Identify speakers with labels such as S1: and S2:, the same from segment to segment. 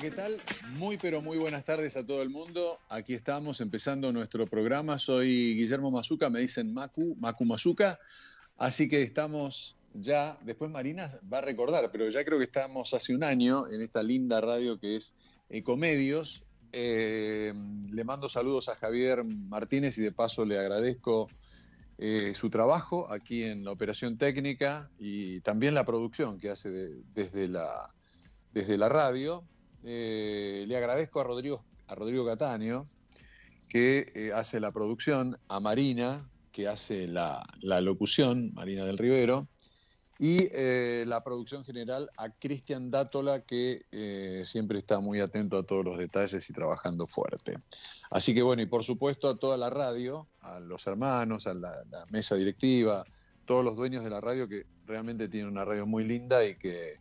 S1: ¿qué tal? Muy, pero muy buenas tardes a todo el mundo. Aquí estamos empezando nuestro programa. Soy Guillermo Mazuca, me dicen Macu, Macu Mazuca. Así que estamos ya, después Marina va a recordar, pero ya creo que estamos hace un año en esta linda radio que es Ecomedios. Eh, le mando saludos a Javier Martínez y de paso le agradezco eh, su trabajo aquí en la operación técnica y también la producción que hace desde, la, desde la radio. Eh, le agradezco a Rodrigo, a Rodrigo Cataño, que hace la producción, a Marina, que hace la, la locución, Marina del Rivero, y eh, la producción general a Cristian Dátola, que eh, siempre está muy atento a todos los detalles y trabajando fuerte. Así que bueno, y por supuesto a toda la radio, a los hermanos, a la, mesa directiva, todos los dueños de la radio que realmente tienen una radio muy linda y que,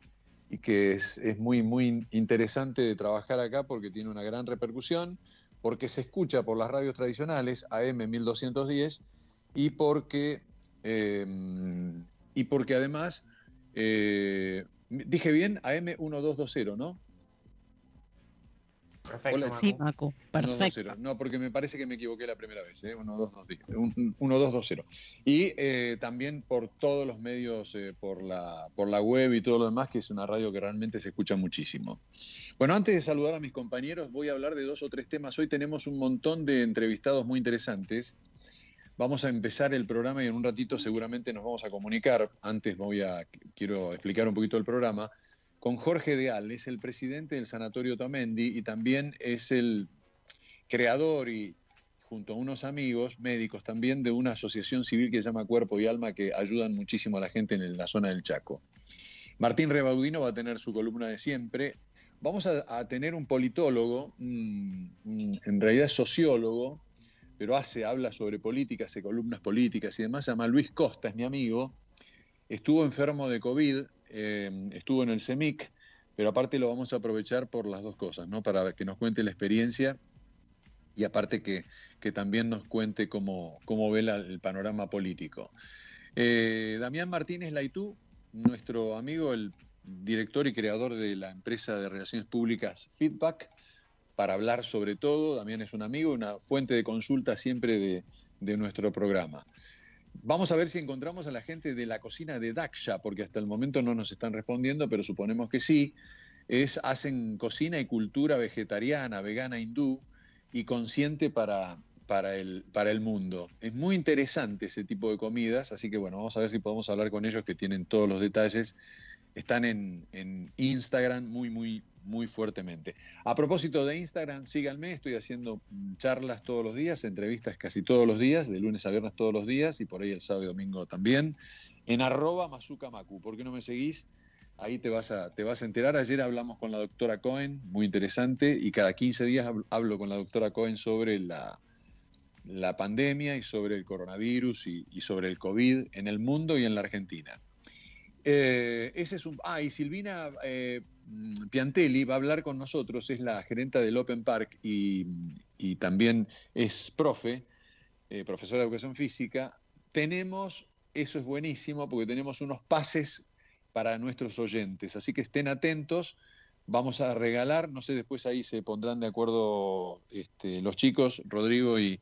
S1: y que es, es muy, muy interesante de trabajar acá porque tiene una gran repercusión, porque se escucha por las radios tradicionales, AM 1210, y porque... Eh, y porque además, eh, dije bien, AM1220, ¿no?
S2: Perfecto. Sí, Macu. Perfecto.
S1: No, porque me parece que me equivoqué la primera vez, ¿eh? 1220. Y eh, también por todos los medios, eh, por, la, por la web y todo lo demás, que es una radio que realmente se escucha muchísimo. Bueno, antes de saludar a mis compañeros, voy a hablar de dos o tres temas. Hoy tenemos un montón de entrevistados muy interesantes. Vamos a empezar el programa y en un ratito seguramente nos vamos a comunicar. Antes voy a, quiero explicar un poquito el programa. Con Jorge Deal, es el presidente del Sanatorio Tamendi y también es el creador y junto a unos amigos médicos también de una asociación civil que se llama Cuerpo y Alma que ayudan muchísimo a la gente en la zona del Chaco. Martín Rebaudino va a tener su columna de siempre. Vamos a, tener un politólogo, en realidad sociólogo, pero hace, habla sobre política, hace columnas políticas y demás, se llama Luis Costa, es mi amigo, estuvo enfermo de COVID, eh, estuvo en el CEMIC, pero aparte lo vamos a aprovechar por las dos cosas, ¿no? Para que nos cuente la experiencia y aparte que, también nos cuente cómo, cómo ve el panorama político. Eh, Damián Martínez Laitú, nuestro amigo, el director y creador de la empresa de relaciones públicas Feedback, para hablar sobre todo. También es un amigo, una fuente de consulta siempre de, nuestro programa. Vamos a ver si encontramos a la gente de la cocina de Daksha, porque hasta el momento no nos están respondiendo, pero suponemos que sí. Es, hacen cocina y cultura vegetariana, vegana, hindú y consciente para, para, el, para el mundo. Es muy interesante ese tipo de comidas, así que bueno, vamos a ver si podemos hablar con ellos que tienen todos los detalles. Están en, en Instagram muy, muy, muy fuertemente. A propósito de Instagram, síganme, estoy haciendo charlas todos los días, entrevistas casi todos los días, de lunes a viernes todos los días y por ahí el sábado y domingo también, en arroba mazukamaku. ¿Por qué no me seguís? Ahí te vas, a, te vas a enterar. Ayer hablamos con la doctora Cohen, muy interesante, y cada 15 días hablo con la doctora Cohen sobre la, la pandemia y sobre el coronavirus y, y sobre el COVID en el mundo y en la Argentina. Eh, ese es un. Ah, y Silvina eh, Piantelli va a hablar con nosotros, es la gerenta del Open Park y, también es profe, eh, profesora de educación física. Tenemos, eso es buenísimo, porque tenemos unos pases para nuestros oyentes, así que estén atentos. Vamos a regalar, no sé, después ahí se pondrán de acuerdo este, los chicos, Rodrigo y,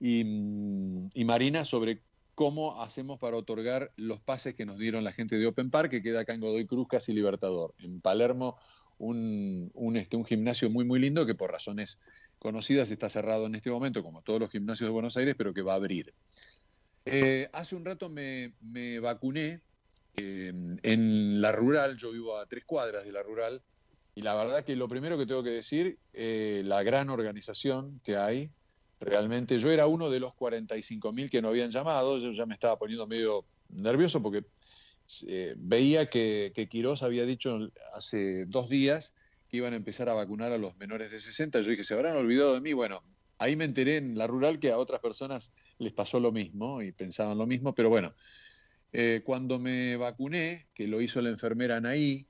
S1: y Marina, sobre cómo hacemos para otorgar los pases que nos dieron la gente de Open Park, que queda acá en Godoy Cruz, casi Libertador. En Palermo, un, este, un gimnasio muy, muy lindo que por razones conocidas está cerrado en este momento, como todos los gimnasios de Buenos Aires, pero que va a abrir. Eh, hace un rato me, vacuné eh, en la rural, yo vivo a tres cuadras de la rural, y la verdad que lo primero que tengo que decir, eh, la gran organización que hay, Realmente yo era uno de los 45.000 que no habían llamado, yo ya me estaba poniendo medio nervioso porque eh, veía que, que Quirós había dicho hace dos días que iban a empezar a vacunar a los menores de 60. Yo dije, se habrán olvidado de mí. Bueno, ahí me enteré en la rural que a otras personas les pasó lo mismo y pensaban lo mismo, pero bueno, eh, cuando me vacuné, que lo hizo la enfermera Anaí,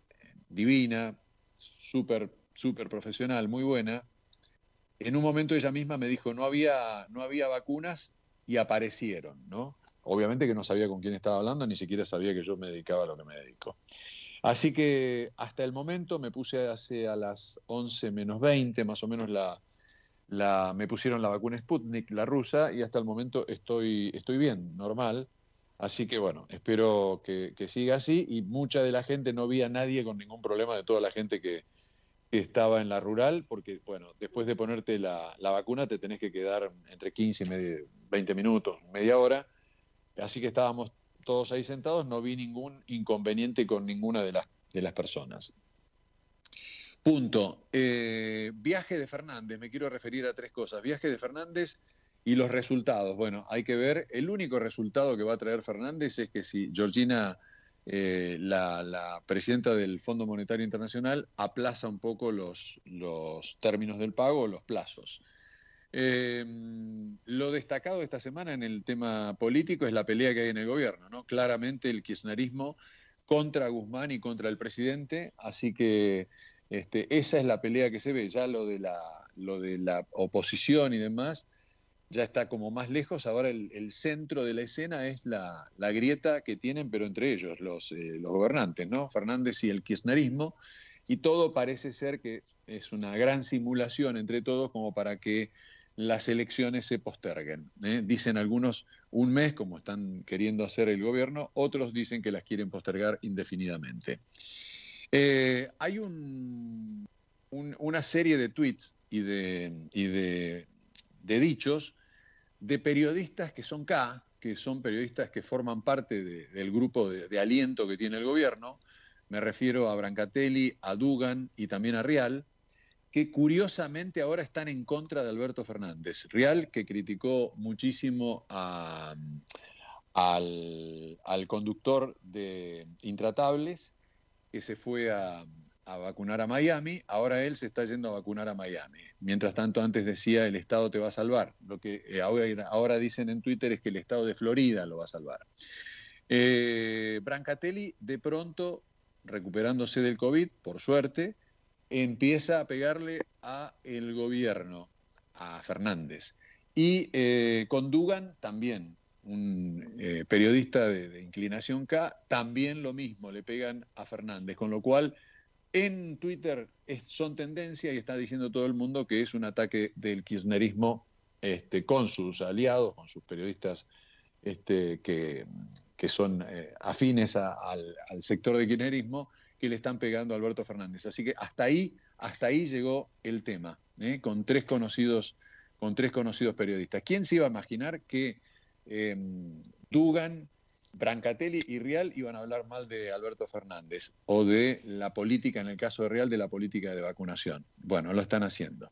S1: divina, súper, súper profesional, muy buena, en un momento ella misma me dijo, no había, no había vacunas y aparecieron, ¿no? Obviamente que no sabía con quién estaba hablando, ni siquiera sabía que yo me dedicaba a lo que me dedico. Así que hasta el momento me puse hace a las 11 menos 20, más o menos la, me pusieron la vacuna Sputnik, la rusa, y hasta el momento estoy, estoy bien, normal. Así que bueno, espero que, siga así y mucha de la gente, no vi a nadie con ningún problema de toda la gente que, estaba en la rural, porque bueno, después de ponerte la, la, vacuna te tenés que quedar entre 15 y 20 minutos, media hora. Así que estábamos todos ahí sentados, no vi ningún inconveniente con ninguna de las, de las personas. Punto. Eh, viaje de Fernández, me quiero referir a tres cosas. Viaje de Fernández y los resultados. Bueno, hay que ver, el único resultado que va a traer Fernández es que si Georgina, eh, la, presidenta del Fondo Monetario Internacional, aplaza un poco los, los términos del pago, los plazos. Eh, lo destacado esta semana en el tema político es la pelea que hay en el gobierno, ¿no? Claramente el kirchnerismo contra Guzmán y contra el presidente, así que este, esa es la pelea que se ve, ya lo de la, lo de la oposición y demás ya está como más lejos, ahora el, centro de la escena es la, grieta que tienen, pero entre ellos los, eh, los gobernantes, ¿no? Fernández y el kirchnerismo, y todo parece ser que es una gran simulación entre todos como para que las elecciones se posterguen. ¿eh? Dicen algunos un mes, como están queriendo hacer el gobierno, otros dicen que las quieren postergar indefinidamente. Eh, hay una serie de tweets y de, dichos de periodistas que son K, que son periodistas que forman parte del grupo de, de, aliento que tiene el gobierno. Me refiero a Brancatelli, a Dugan y también a Rial, que curiosamente ahora están en contra de Alberto Fernández. Real, que criticó muchísimo al, conductor de Intratables, que se fue a, vacunar a Miami, ahora él se está yendo a vacunar a Miami. Mientras tanto, antes decía el Estado te va a salvar. Lo que eh, ahora, dicen en Twitter es que el Estado de Florida lo va a salvar. Eh, Brancatelli, de pronto, recuperándose del COVID, por suerte, empieza a pegarle a el gobierno, a Fernández. Y eh, con Dugan también, un eh, periodista de, inclinación K, también lo mismo, le pegan a Fernández, con lo cual en Twitter son tendencia y está diciendo todo el mundo que es un ataque del kirchnerismo este, con sus aliados, con sus periodistas este, que, son eh, afines al, al sector de kirchnerismo, que le están pegando a Alberto Fernández. Así que hasta ahí, hasta ahí llegó el tema, ¿eh? con, tres conocidos, con tres conocidos periodistas. ¿Quién se iba a imaginar que em, Dugan, Brancatelli y Real iban a hablar mal de Alberto Fernández o de la política, en el caso de Real, de la política de vacunación? Bueno, lo están haciendo.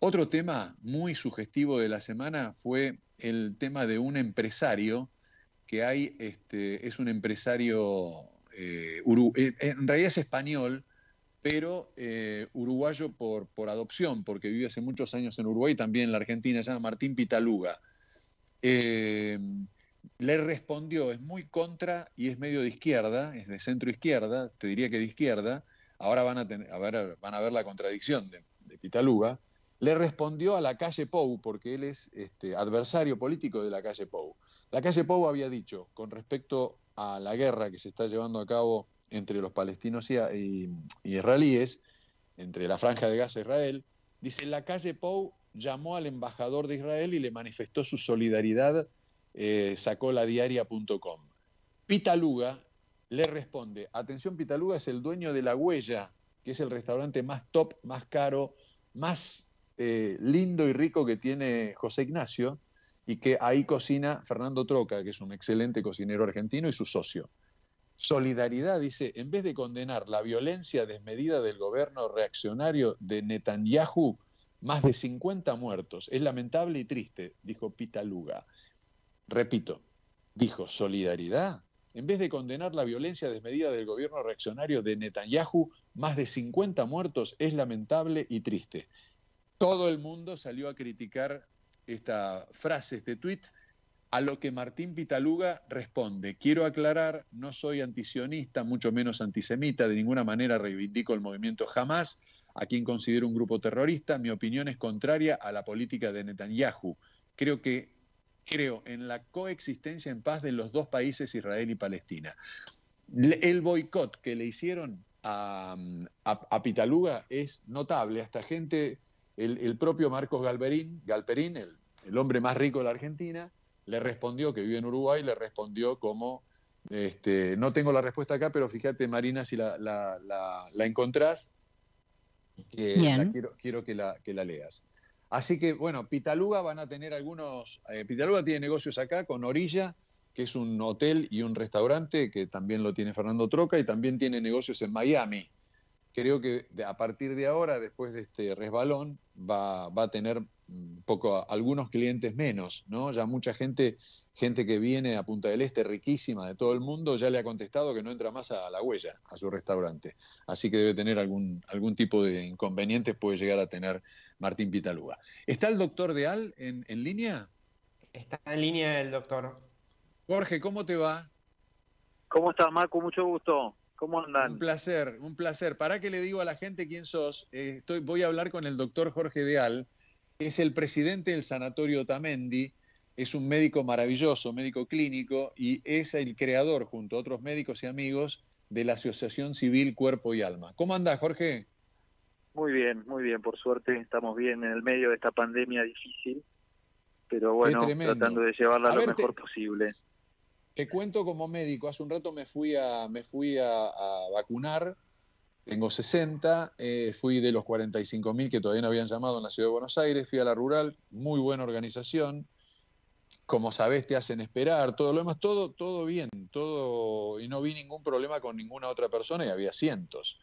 S1: Otro tema muy sugestivo de la semana fue el tema de un empresario que hay, este, es un empresario eh, eh, en realidad es español, pero eh, uruguayo por, por, adopción, porque vive hace muchos años en Uruguay también en la Argentina, se llama Martín Pitaluga. Le respondió, es muy contra y es medio de izquierda, es de centro izquierda, te diría que de izquierda, ahora van a, ver, van a ver la contradicción de, Pitaluga, le respondió a la calle Pou, porque él es este, adversario político de la calle Pou. La calle Pou había dicho, con respecto a la guerra que se está llevando a cabo entre los palestinos y, israelíes, entre la franja de Gaza e Israel, dice, la calle Pou llamó al embajador de Israel y le manifestó su solidaridad, eh, sacó la diaria.com. Pitaluga le responde, atención, Pitaluga es el dueño de La Huella, que es el restaurante más top, más caro, más eh, lindo y rico que tiene José Ignacio, y que ahí cocina Fernando Troca, que es un excelente cocinero argentino y su socio. Solidaridad dice, en vez de condenar la violencia desmedida del gobierno reaccionario de Netanyahu, más de 50 muertos. Es lamentable y triste, dijo Pitaluga. Repito, dijo solidaridad. En vez de condenar la violencia desmedida del gobierno reaccionario de Netanyahu, más de 50 muertos es lamentable y triste. Todo el mundo salió a criticar esta frase, este tuit, a lo que Martín Pitaluga responde, quiero aclarar, no soy antisionista, mucho menos antisemita, de ninguna manera reivindico el movimiento jamás, a quien considero un grupo terrorista, mi opinión es contraria a la política de Netanyahu. Creo que creo en la coexistencia en paz de los dos países, Israel y Palestina. El boicot que le hicieron a, Pitaluga es notable. Hasta gente, el, propio Marcos Galperín, Galperín el, hombre más rico de la Argentina, le respondió, que vive en Uruguay, le respondió como, este, no tengo la respuesta acá, pero fíjate Marina si la, la, encontrás, que quiero, quiero que, la, que la leas. Así que, bueno, Pitaluga van a tener algunos. Eh, Pitaluga tiene negocios acá con Orilla, que es un hotel y un restaurante que también lo tiene Fernando Troca y también tiene negocios en Miami. Creo que a partir de ahora, después de este resbalón, va, va a tener un poco algunos clientes menos, ¿no? Ya mucha gente gente que viene a Punta del Este, riquísima de todo el mundo, ya le ha contestado que no entra más a la huella, a su restaurante. Así que debe tener algún, algún tipo de inconvenientes, puede llegar a tener Martín Pitaluga. ¿Está el doctor Deal en, en línea?
S3: Está en línea el doctor.
S1: Jorge, ¿cómo te va?
S4: ¿Cómo estás, Marco? Mucho gusto. ¿Cómo andan?
S1: Un placer, un placer. ¿Para que le digo a la gente quién sos? Eh, estoy, voy a hablar con el doctor Jorge Deal, es el presidente del Sanatorio Tamendi, es un médico maravilloso, médico clínico, y es el creador, junto a otros médicos y amigos, de la Asociación Civil Cuerpo y Alma. ¿Cómo anda, Jorge?
S4: Muy bien, muy bien, por suerte estamos bien en el medio de esta pandemia difícil, pero bueno, tratando de llevarla lo mejor posible.
S1: Te cuento como médico, hace un rato me fui a, me fui a, vacunar, tengo 60, eh, fui de los 45 mil que todavía no habían llamado en la ciudad de Buenos Aires, fui a la rural, muy buena organización, como sabés, te hacen esperar, todo lo demás, todo, todo bien, todo, y no vi ningún problema con ninguna otra persona y había cientos.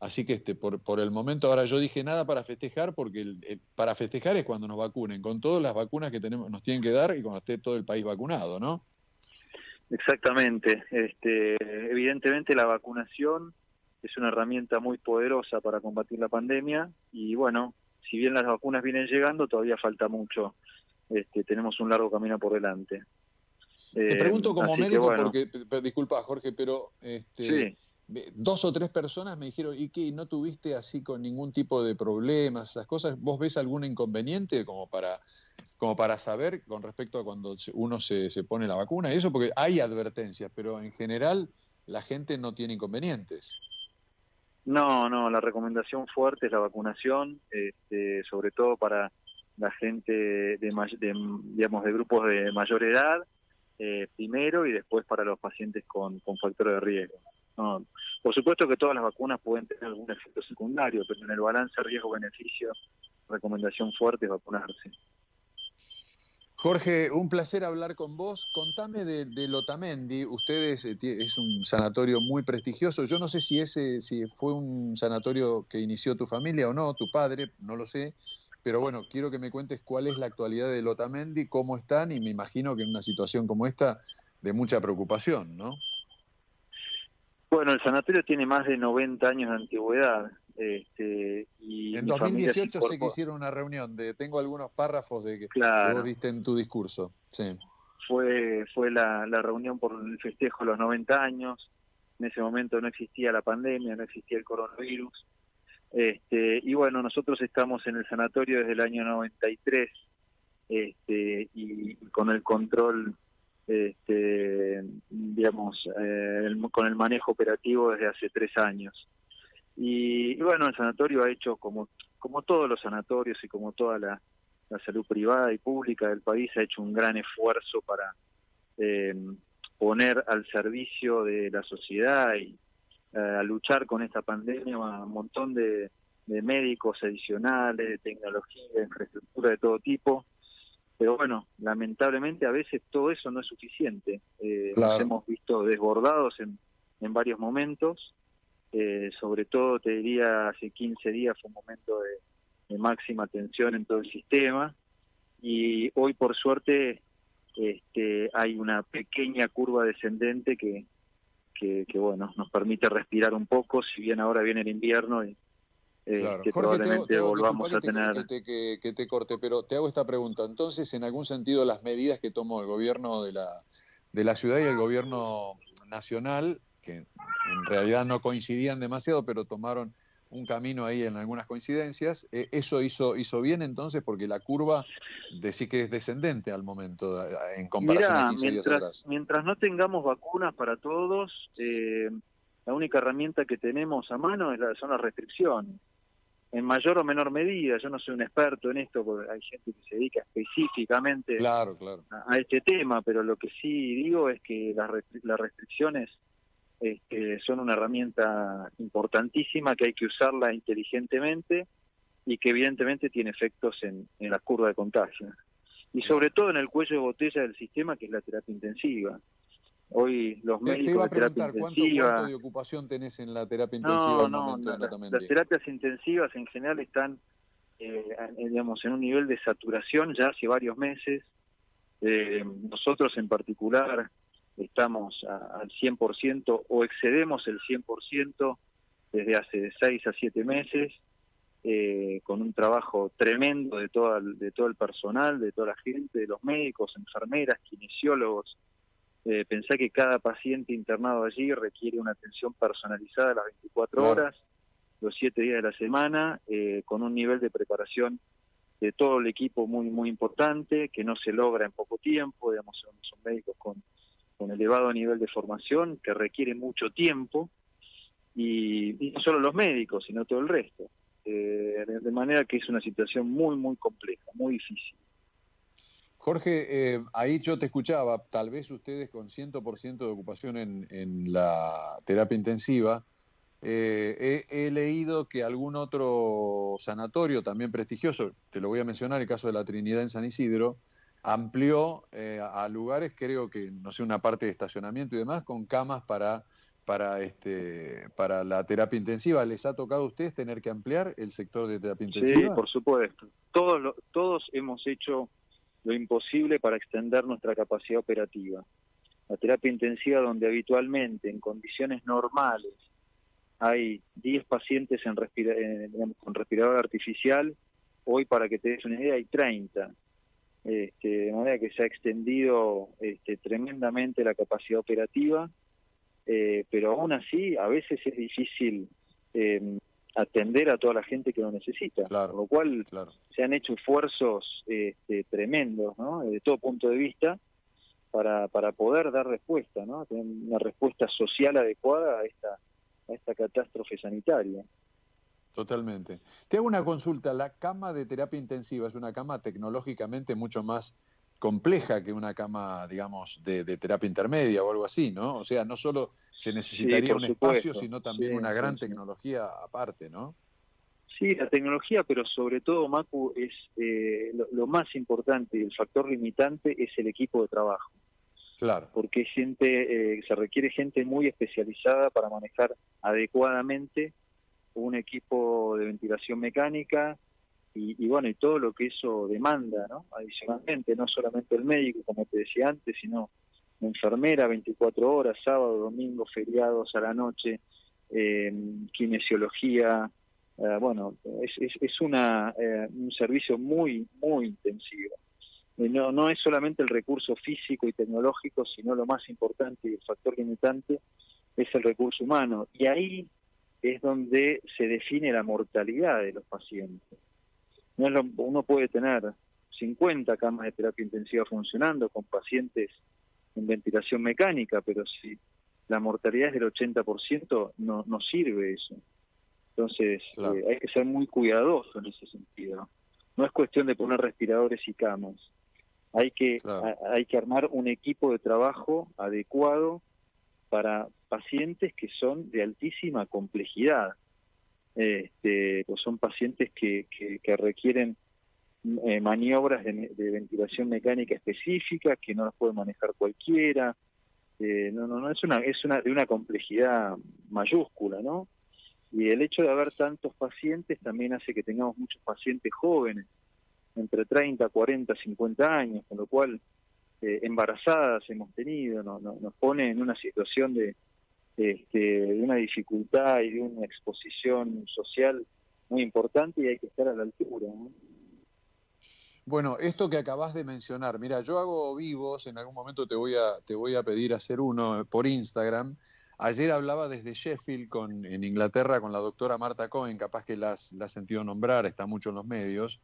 S1: Así que este, por, por el momento ahora yo dije nada para festejar, porque para festejar es cuando nos vacunen, con todas las vacunas que tenemos, nos tienen que dar y cuando esté todo el país vacunado, ¿no?
S4: Exactamente. Este, evidentemente la vacunación es una herramienta muy poderosa para combatir la pandemia y bueno, si bien las vacunas vienen llegando, todavía falta mucho este, tenemos un largo camino por delante.
S1: Te eh, pregunto como médico, porque, disculpa Jorge, pero este, dos o tres personas me dijeron, ¿y qué? ¿No tuviste así con ningún tipo de problemas, esas cosas? ¿Vos ves algún inconveniente como para, como para saber con respecto a cuando uno se, se pone la vacuna? Y eso porque hay advertencias, pero en general la gente no tiene inconvenientes.
S4: No, no, la recomendación fuerte es la vacunación, este, sobre todo para la gente de, digamos, de grupos de mayor edad, eh, primero, y después para los pacientes con, factores de riesgo. Por supuesto que todas las vacunas pueden tener algún efecto secundario, pero en el balance riesgo-beneficio, recomendación fuerte es vacunarse.
S1: Jorge, un placer hablar con vos. Contame de, de Lotamendi. Ustedes eh, es un sanatorio muy prestigioso. Yo no sé si ese si fue un sanatorio que inició tu familia o no, tu padre, no lo sé. Pero bueno, quiero que me cuentes cuál es la actualidad de Lotamendi, cómo están, y me imagino que en una situación como esta, de mucha preocupación, ¿no?
S4: Bueno, el sanatorio tiene más de 90 años de antigüedad. Este, y
S1: en 2018 sé que hicieron una reunión, de, tengo algunos párrafos de que, vos diste en tu discurso. Sí.
S4: Fue, fue la, la reunión por el festejo de los 90 años. En ese momento no existía la pandemia, no existía el coronavirus este, y bueno, nosotros estamos en el sanatorio desde el año 93 este, y con el control, este, digamos, eh, con el manejo operativo desde hace tres años. Y, bueno, el sanatorio ha hecho, como, como todos los sanatorios y como toda la, salud privada y pública del país, ha hecho un gran esfuerzo para eh, poner al servicio de la sociedad y, a luchar con esta pandemia, un montón de, médicos adicionales, de tecnología, de infraestructura de todo tipo. Pero bueno, lamentablemente a veces todo eso no es suficiente. Eh, Nos hemos visto desbordados en, en varios momentos. Eh, sobre todo, te diría, hace 15 días fue un momento de, de máxima tensión en todo el sistema. Y hoy, por suerte, este, hay una pequeña curva descendente que, que, bueno, nos permite respirar un poco, si bien ahora viene el invierno y eh, que probablemente volvamos a tener...
S1: Que te, corte, pero te hago esta pregunta. Entonces, en algún sentido, las medidas que tomó el gobierno de la, de la ciudad y el gobierno nacional, que en realidad no coincidían demasiado, pero tomaron un camino ahí en algunas coincidencias. Eh, eso hizo, hizo bien entonces porque la curva decís que es descendente al momento en comparación a 15
S4: mientras, atrás. Mientras no tengamos vacunas para todos, eh, la única herramienta que tenemos a mano es la, son las restricciones. En mayor o menor medida, yo no soy un experto en esto, porque hay gente que se dedica específicamente
S1: claro, claro.
S4: A, este tema, pero lo que sí digo es que las, las restricciones este, son una herramienta importantísima que hay que usarla inteligentemente y que evidentemente tiene efectos en, la curva de contagio. Y sobre todo en el cuello de botella del sistema, que es la terapia intensiva. Hoy los médicos de terapia intensiva...
S1: ¿cuánto, de ocupación tenés en la terapia intensiva?
S4: No, no, las terapias intensivas en general están, eh, digamos, en un nivel de saturación ya hace varios meses. Eh, nosotros en particular estamos al 100% o excedemos el 100% desde hace 6 a 7 meses, eh, con un trabajo tremendo de, todo de todo el personal, de toda la gente, de los médicos, enfermeras, kinesiólogos. Eh, pensé que cada paciente internado allí requiere una atención personalizada a las 24 horas, los 7 días de la semana, eh, con un nivel de preparación de todo el equipo muy muy importante, que no se logra en poco tiempo, digamos, son médicos con con elevado nivel de formación que requiere mucho tiempo y, no solo los médicos, sino todo el resto. Eh, de manera que es una situación muy, muy compleja, muy difícil.
S1: Jorge, eh, ahí yo te escuchaba, tal vez ustedes con 100% de ocupación en, en, la terapia intensiva, eh, he, he, leído que algún otro sanatorio también prestigioso, te lo voy a mencionar, el caso de la Trinidad en San Isidro, amplió eh, a lugares, creo que, no sé, una parte de estacionamiento y demás, con camas para, para, este, para la terapia intensiva. ¿Les ha tocado a ustedes tener que ampliar el sector de terapia intensiva?
S4: Sí, por supuesto. Todos, todos hemos hecho lo imposible para extender nuestra capacidad operativa. La terapia intensiva donde habitualmente, en condiciones normales, hay 10 pacientes en con respirador artificial, hoy para que te des una idea hay 30 este, de manera que se ha extendido este, tremendamente la capacidad operativa, eh, pero aún así a veces es difícil eh, atender a toda la gente que lo necesita, por lo cual se han hecho esfuerzos este, tremendos, ¿no? de todo punto de vista, para, para poder dar respuesta, ¿no? tener una respuesta social adecuada a esta, a esta catástrofe sanitaria.
S1: Totalmente. Te hago una consulta. La cama de terapia intensiva es una cama tecnológicamente mucho más compleja que una cama, digamos, de, terapia intermedia o algo así, ¿no? O sea, no solo se necesitaría un espacio, sino también una gran tecnología aparte, ¿no?
S4: Sí, la tecnología, pero sobre todo, Macu, es eh, lo, más importante y el factor limitante es el equipo de trabajo.
S1: Claro.
S4: Porque gente, eh, se requiere gente muy especializada para manejar adecuadamente un equipo de ventilación mecánica y, bueno, y todo lo que eso demanda, ¿no? Adicionalmente, no solamente el médico, como te decía antes, sino enfermera 24 horas, sábado, domingo, feriados a la noche, eh, kinesiología, eh, bueno, es, es, una, eh, un servicio muy, muy intensivo. No, no es solamente el recurso físico y tecnológico, sino lo más importante y el factor limitante es el recurso humano. Y ahí es donde se define la mortalidad de los pacientes. No uno puede tener 50 camas de terapia intensiva funcionando con pacientes en ventilación mecánica, pero si la mortalidad es del 80%, no, no sirve eso. Entonces, eh, hay que ser muy cuidadoso en ese sentido. No es cuestión de poner respiradores y camas. Hay que, hay que armar un equipo de trabajo adecuado para pacientes que son de altísima complejidad. Este, pues son pacientes que, requieren eh, maniobras de, ventilación mecánica específicas que no las puede manejar cualquiera. Eh, no, no, no, es una, es una, de una complejidad mayúscula, ¿no? Y el hecho de haber tantos pacientes también hace que tengamos muchos pacientes jóvenes, entre 30, 40, 50 años, con lo cual eh, embarazadas hemos tenido, no, nos pone en una situación de, este, de una dificultad y de una exposición social muy importante y hay que estar a la altura.
S1: Bueno, esto que acabas de mencionar, mira, yo hago vivos, en algún momento te voy a, te voy a pedir hacer uno por Instagram. Ayer hablaba desde Sheffield en Inglaterra con la doctora Marta Cohen, capaz que la has sentido nombrar, está mucho en los medios,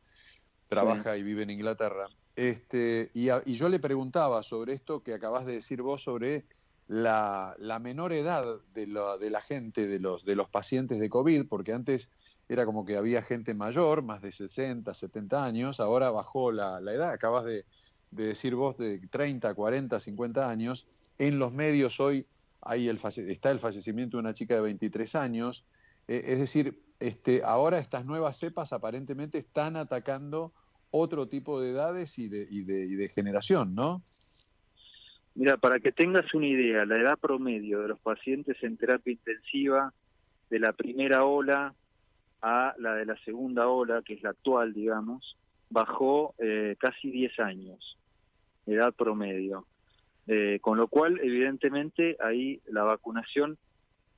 S1: trabaja y vive en Inglaterra. Este, y, yo le preguntaba sobre esto que acabas de decir vos sobre la, menor edad de la, gente, de los, de los pacientes de COVID, porque antes era como que había gente mayor, más de 60, 70 años, ahora bajó la, edad, acabas de, decir vos de 30, 40, 50 años, en los medios hoy hay el, está el fallecimiento de una chica de 23 años, eh, es decir, este, ahora estas nuevas cepas aparentemente están atacando otro tipo de edades y de, y de, generación, ¿no?
S4: Mira, para que tengas una idea, la edad promedio de los pacientes en terapia intensiva de la primera ola a la de la segunda ola, que es la actual, digamos, bajó eh, casi 10 años, edad promedio. Eh, con lo cual, evidentemente, ahí la vacunación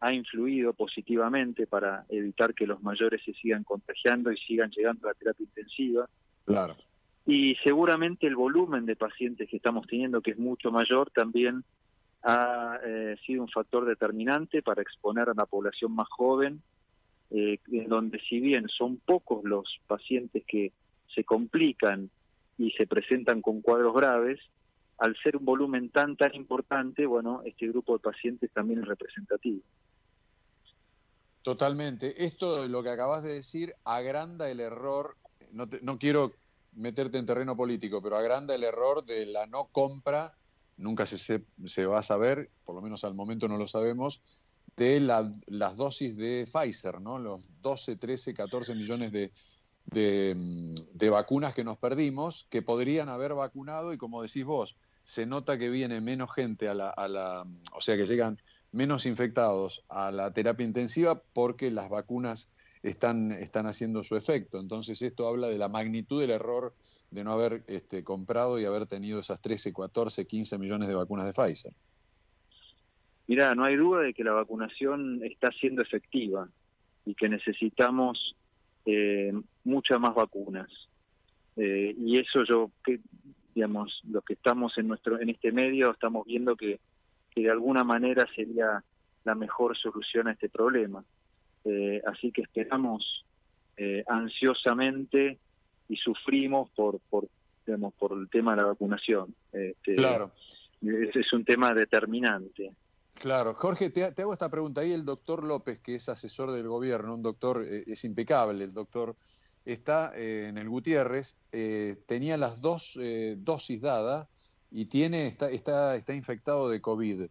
S4: ha influido positivamente para evitar que los mayores se sigan contagiando y sigan llegando a la terapia intensiva.
S1: Claro.
S4: Y seguramente el volumen de pacientes que estamos teniendo, que es mucho mayor, también ha eh, sido un factor determinante para exponer a la población más joven eh, en donde si bien son pocos los pacientes que se complican y se presentan con cuadros graves, al ser un volumen tan tan importante, bueno, este grupo de pacientes también es representativo.
S1: Totalmente. Esto, lo que acabas de decir, agranda el error, no, no quiero meterte en terreno político, pero agranda el error de la no compra, nunca se, se va a saber, por lo menos al momento no lo sabemos, de las dosis de Pfizer, ¿no? Los 12, 13, 14 millones de, de, vacunas que nos perdimos, que podrían haber vacunado y como decís vos, se nota que viene menos gente a la, a la, o sea que llegan menos infectados a la terapia intensiva porque las vacunas están, están haciendo su efecto. Entonces esto habla de la magnitud del error de no haber este, comprado y haber tenido esas 13, 14, 15 millones de vacunas de Pfizer.
S4: Mira, no hay duda de que la vacunación está siendo efectiva y que necesitamos eh, muchas más vacunas. Eh, y eso yo, que, digamos, los que estamos en nuestro en este medio estamos viendo que, que de alguna manera sería la mejor solución a este problema. Eh, así que esperamos eh, ansiosamente y sufrimos por, por, digamos, por el tema de la vacunación.
S1: Este, claro.
S4: es un tema determinante.
S1: Claro, Jorge, te, hago esta pregunta. Ahí el doctor López, que es asesor del gobierno, un doctor, eh, es impecable, el doctor está eh, en el Gutiérrez, eh, tenía las dos dosis dadas y tiene, está, está, está infectado de COVID.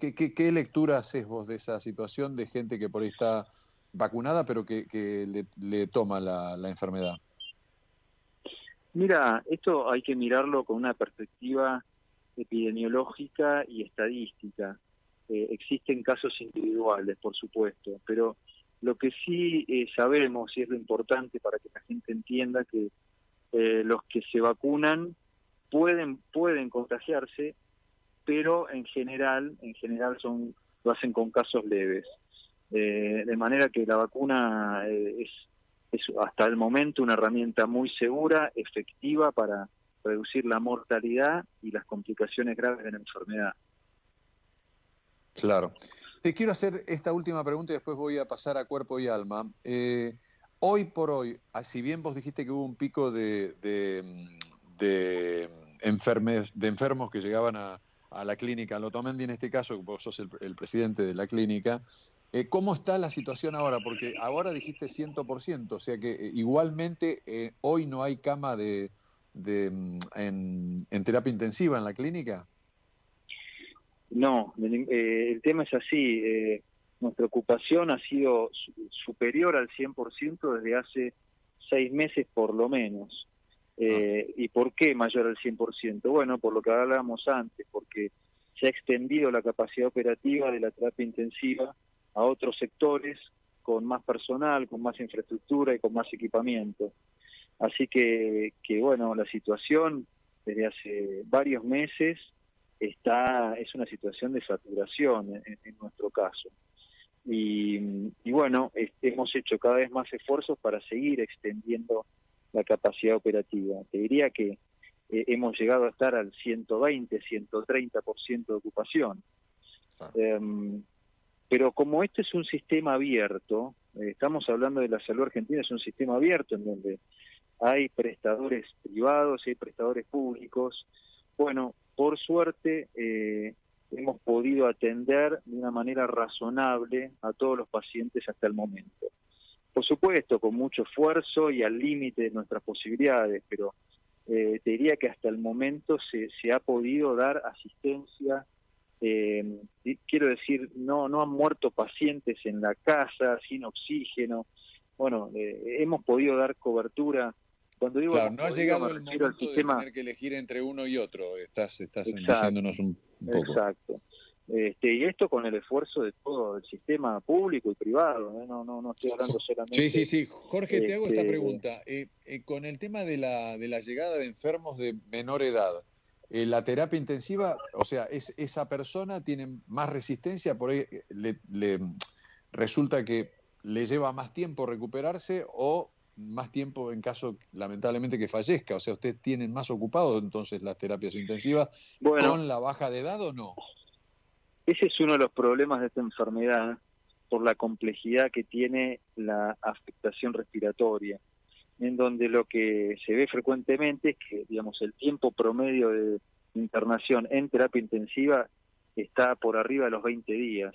S1: ¿Qué, qué, lectura haces vos de esa situación de gente que por ahí está vacunada pero que, le, toma la, enfermedad?
S4: Mira, esto hay que mirarlo con una perspectiva epidemiológica y estadística. Eh, existen casos individuales, por supuesto, pero lo que sí eh, sabemos, y es lo importante para que la gente entienda, que eh, los que se vacunan pueden, pueden contagiarse, pero en general, en general lo hacen con casos leves. de manera que la vacuna es, es hasta el momento una herramienta muy segura, efectiva para reducir la mortalidad y las complicaciones graves de la enfermedad.
S1: Claro. Te quiero hacer esta última pregunta y después voy a pasar a cuerpo y alma. Eh, hoy por hoy, ah, si bien vos dijiste que hubo un pico de, de, enfermos que llegaban a, la clínica, lo Lotomendi en este caso, vos sos el, presidente de la clínica, eh, ¿cómo está la situación ahora? Porque ahora dijiste 100%, o sea que eh, igualmente hoy no hay cama de, mm, en terapia intensiva en la clínica.
S4: No, eh, el tema es así. Eh, nuestra ocupación ha sido superior al 100% desde hace seis meses por lo menos. Eh, ah. ¿Y por qué mayor al 100%? Bueno, por lo que hablábamos antes, porque se ha extendido la capacidad operativa de la terapia intensiva a otros sectores con más personal, con más infraestructura y con más equipamiento. Así que, que bueno, la situación desde hace varios meses está es una situación de saturación en, nuestro caso. Y, bueno, hemos hecho cada vez más esfuerzos para seguir extendiendo la capacidad operativa. Te diría que eh, hemos llegado a estar al 120, 130% de ocupación. Em, Pero como este es un sistema abierto, eh, estamos hablando de la salud argentina, es un sistema abierto en donde hay prestadores privados y hay prestadores públicos. Bueno, por suerte eh, hemos podido atender de una manera razonable a todos los pacientes hasta el momento. Por supuesto, con mucho esfuerzo y al límite de nuestras posibilidades, pero eh, te diría que hasta el momento se, se ha podido dar asistencia eh, quiero decir, no, no han muerto pacientes en la casa sin oxígeno. Bueno, eh, hemos podido dar cobertura. Cuando digo
S1: claro, no ha llegado el momento sistema... de tener que elegir entre uno y otro. Estás, estás un poco.
S4: Exacto. Este, y esto con el esfuerzo de todo el sistema público y privado, ¿eh? no, no, no estoy hablando solamente.
S1: Sí, sí, sí. Jorge, te hago esta este, pregunta. Eh, eh, con el tema de la, de la llegada de enfermos de menor edad, eh, la terapia intensiva, o sea, es, esa persona tiene más resistencia, por ahí eh, le, resulta que le lleva más tiempo recuperarse o más tiempo en caso, lamentablemente, que fallezca. O sea, ¿ustedes tienen más ocupado entonces las terapias intensivas con la baja de edad o no?
S4: Ese es uno de los problemas de esta enfermedad por la complejidad que tiene la afectación respiratoria en donde lo que se ve frecuentemente es que, digamos, el tiempo promedio de internación en terapia intensiva está por arriba de los 20 días,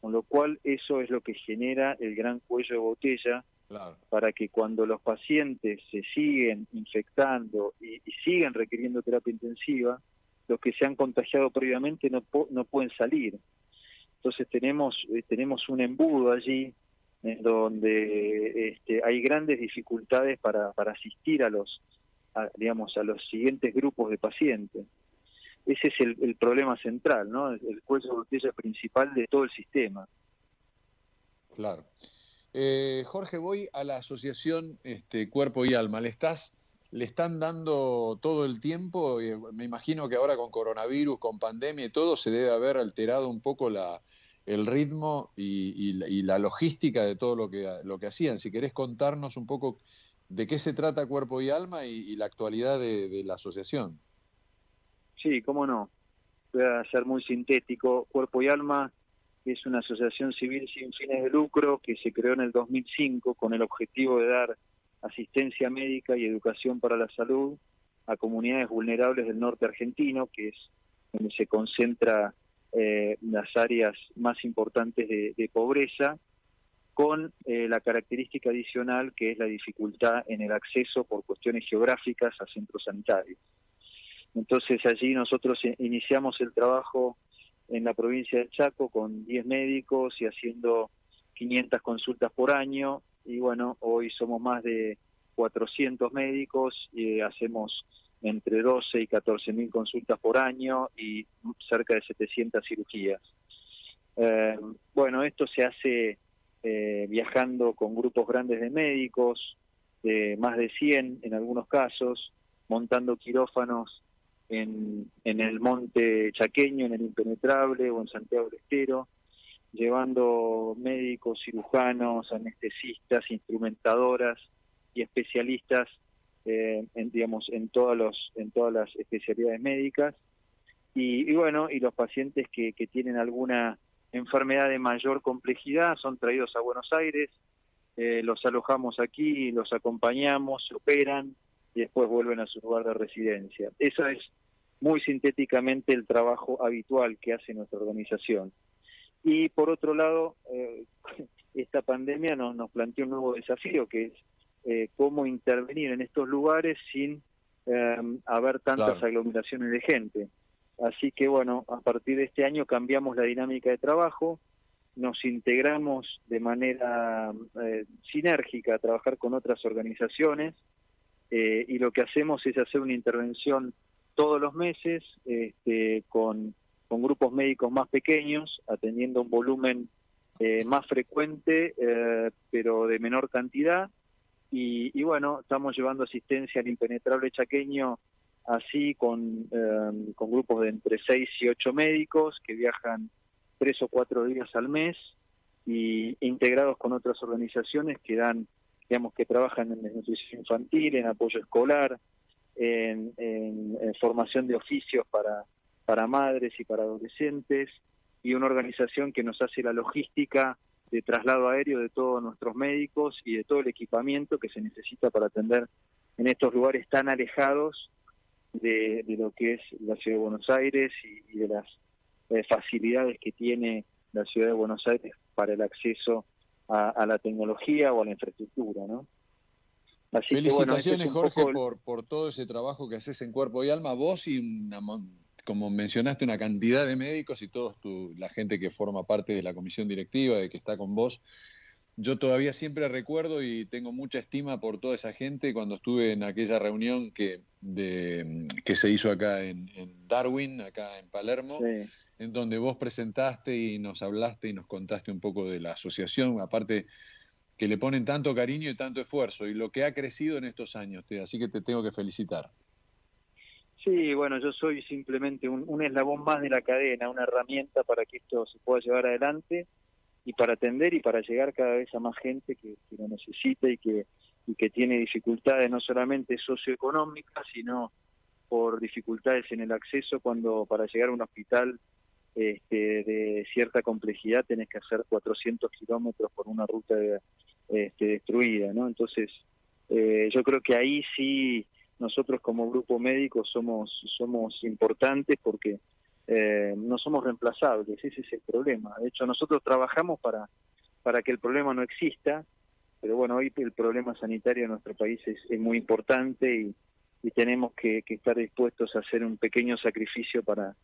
S4: con lo cual eso es lo que genera el gran cuello de botella para que cuando los pacientes se siguen infectando y, siguen requiriendo terapia intensiva, los que se han contagiado previamente no, no pueden salir. Entonces tenemos, eh, tenemos un embudo allí en donde este, hay grandes dificultades para, para asistir a los, digamos, a los siguientes grupos de pacientes. Ese es el, problema central, ¿no? El, cuello de botella principal de todo el sistema.
S1: Claro. Eh, Jorge, voy a la asociación este, Cuerpo y Alma. ¿Le estás, le están dando todo el tiempo? Eh, me imagino que ahora con coronavirus, con pandemia y todo, se debe haber alterado un poco la, el ritmo y, la logística de todo lo que, lo que hacían. Si querés contarnos un poco de qué se trata Cuerpo y Alma y, la actualidad de, la asociación.
S4: Sí, cómo no. Voy a ser muy sintético. Cuerpo y Alma es una asociación civil sin fines de lucro que se creó en el 2005 con el objetivo de dar asistencia médica y educación para la salud a comunidades vulnerables del norte argentino, que es donde se concentra eh, las áreas más importantes de, pobreza, con eh, la característica adicional que es la dificultad en el acceso por cuestiones geográficas a centros sanitarios. Entonces allí nosotros iniciamos el trabajo en la provincia de Chaco con 10 médicos y haciendo 500 consultas por año y bueno, hoy somos más de 400 médicos y hacemos entre 12 y 14 mil consultas por año y cerca de 700 cirugías. Eh, bueno, esto se hace eh, viajando con grupos grandes de médicos, de más de 100 en algunos casos, montando quirófanos en, en el monte chaqueño, en el impenetrable o en Santiago del Estero, llevando médicos, cirujanos, anestesistas, instrumentadoras y especialistas eh, en, digamos, en, todos los, en todas las especialidades médicas. Y, bueno, y los pacientes que, que, tienen alguna enfermedad de mayor complejidad son traídos a Buenos Aires, eh, los alojamos aquí, los acompañamos, se operan y después vuelven a su lugar de residencia. Eso es muy sintéticamente el trabajo habitual que hace nuestra organización. Y por otro lado, eh, esta pandemia nos, nos planteó un nuevo desafío, que es eh, cómo intervenir en estos lugares sin em, haber tantas aglomeraciones de gente. Así que bueno, a partir de este año cambiamos la dinámica de trabajo, nos integramos de manera eh, sinérgica a trabajar con otras organizaciones eh, y lo que hacemos es hacer una intervención todos los meses este, con, con grupos médicos más pequeños, atendiendo un volumen más frecuente, pero de menor cantidad, y, bueno, estamos llevando asistencia al impenetrable chaqueño así con, em, con grupos de entre seis y ocho médicos que viajan tres o cuatro días al mes y integrados con otras organizaciones que dan, digamos, que trabajan en nutrición infantil, en apoyo escolar, en, formación de oficios para, para madres y para adolescentes, y una organización que nos hace la logística de traslado aéreo de todos nuestros médicos y de todo el equipamiento que se necesita para atender en estos lugares tan alejados de, lo que es la ciudad de Buenos Aires y, de las eh, facilidades que tiene la ciudad de Buenos Aires para el acceso a, la tecnología o a la infraestructura, ¿no?
S1: Felicitaciones, Jorge, por, por todo ese trabajo que haces en cuerpo y alma, vos y una, como mencionaste, una cantidad de médicos y toda la gente que forma parte de la comisión directiva, de que está con vos. Yo todavía siempre recuerdo y tengo mucha estima por toda esa gente cuando estuve en aquella reunión que, que se hizo acá en, Darwin, acá en Palermo, en donde vos presentaste y nos hablaste y nos contaste un poco de la asociación, aparte que le ponen tanto cariño y tanto esfuerzo y lo que ha crecido en estos años, así que te tengo que felicitar.
S4: Sí, bueno, yo soy simplemente un, eslabón más de la cadena, una herramienta para que esto se pueda llevar adelante y para atender y para llegar cada vez a más gente que, lo necesita y que, y que tiene dificultades no solamente socioeconómicas, sino por dificultades en el acceso cuando para llegar a un hospital este, de cierta complejidad tenés que hacer 400 kilómetros por una ruta este, destruida, ¿no? Entonces, eh, yo creo que ahí sí nosotros como grupo médico somos, somos importantes porque eh, no somos reemplazables, ese es el problema. De hecho, nosotros trabajamos para, para que el problema no exista, pero bueno, hoy el problema sanitario en nuestro país es, muy importante y, tenemos que, estar dispuestos a hacer un pequeño sacrificio para,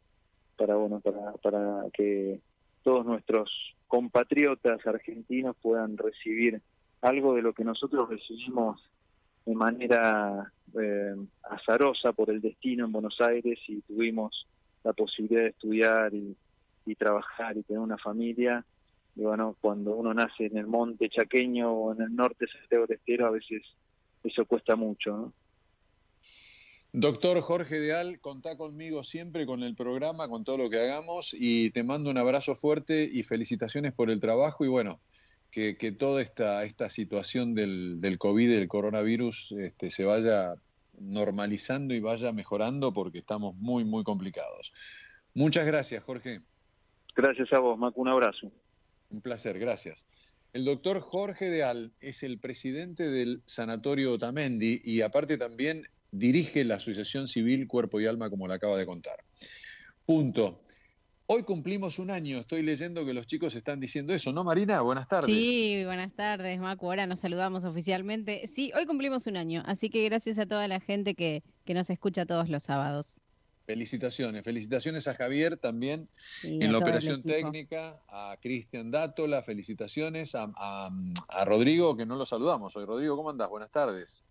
S4: para, bueno, para, para que todos nuestros compatriotas argentinos puedan recibir algo de lo que nosotros recibimos de manera eh, azarosa por el destino en Buenos Aires y tuvimos la posibilidad de estudiar y, trabajar y tener una familia. Y bueno, cuando uno nace en el monte chaqueño o en el norte Santiago del Estero, a veces eso cuesta mucho.
S1: Doctor Jorge Deal, contá conmigo siempre con el programa, con todo lo que hagamos y te mando un abrazo fuerte y felicitaciones por el trabajo y bueno, que, toda esta, esta situación del, del COVID, del coronavirus, este, se vaya normalizando y vaya mejorando porque estamos muy, muy complicados. Muchas gracias, Jorge.
S4: Gracias a vos, Macu, un abrazo.
S1: Un placer, gracias. El doctor Jorge Deal es el presidente del Sanatorio Otamendi y aparte también dirige la Asociación Civil Cuerpo y Alma, como le acaba de contar. Punto. Hoy cumplimos un año, estoy leyendo que los chicos están diciendo eso, ¿no, Marina? Buenas tardes.
S2: Sí, buenas tardes, Macu. Ahora nos saludamos oficialmente. Sí, hoy cumplimos un año, así que gracias a toda la gente que, nos escucha todos los sábados.
S1: Felicitaciones, felicitaciones a Javier también en la operación técnica, a Cristian Dátola, felicitaciones, a, a Rodrigo, que no lo saludamos hoy. Rodrigo, ¿cómo andás? Buenas tardes.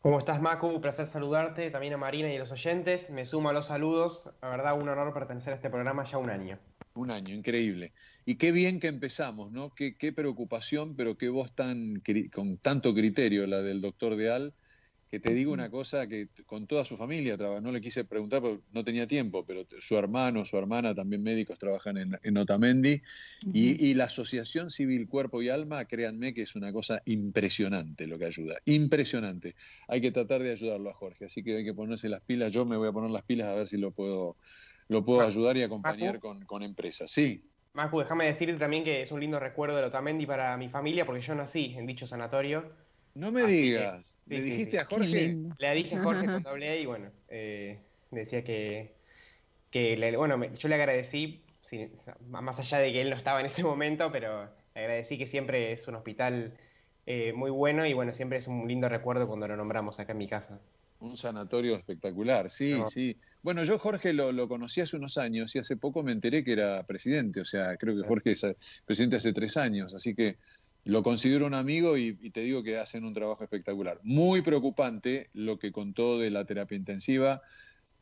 S3: ¿Cómo estás, Macu? Un placer saludarte, también a Marina y a los oyentes. Me sumo a los saludos. La verdad, un honor pertenecer a este programa ya un año.
S1: Un año, increíble. Y qué bien que empezamos, ¿no? Qué, preocupación, pero qué voz tan, con tanto criterio, la del doctor Deal que te digo una cosa que con toda su familia no le quise preguntar porque no tenía tiempo, pero su hermano, su hermana, también médicos trabajan en, Otamendi, y, la Asociación Civil Cuerpo y Alma, créanme que es una cosa impresionante lo que ayuda, impresionante. Hay que tratar de ayudarlo a Jorge, así que hay que ponerse las pilas, yo me voy a poner las pilas a ver si lo puedo, lo puedo ayudar y acompañar con, con empresas. Sí.
S3: Macu, déjame decirte también que es un lindo recuerdo de Otamendi para mi familia, porque yo nací en dicho sanatorio
S1: no me digas. ¿Le dijiste a Jorge?
S3: Le dije a Jorge cuando hablé y bueno, eh, decía que, que bueno, yo le agradecí, más allá de que él no estaba en ese momento, pero le agradecí que siempre es un hospital eh, muy bueno y bueno, siempre es un lindo recuerdo cuando lo nombramos acá en mi casa.
S1: Un sanatorio espectacular, sí, sí. Bueno, yo Jorge lo, lo, conocí hace unos años y hace poco me enteré que era presidente, o sea, creo que Jorge es presidente hace tres años, así que lo considero un amigo y, te digo que hacen un trabajo espectacular. Muy preocupante lo que contó de la terapia intensiva,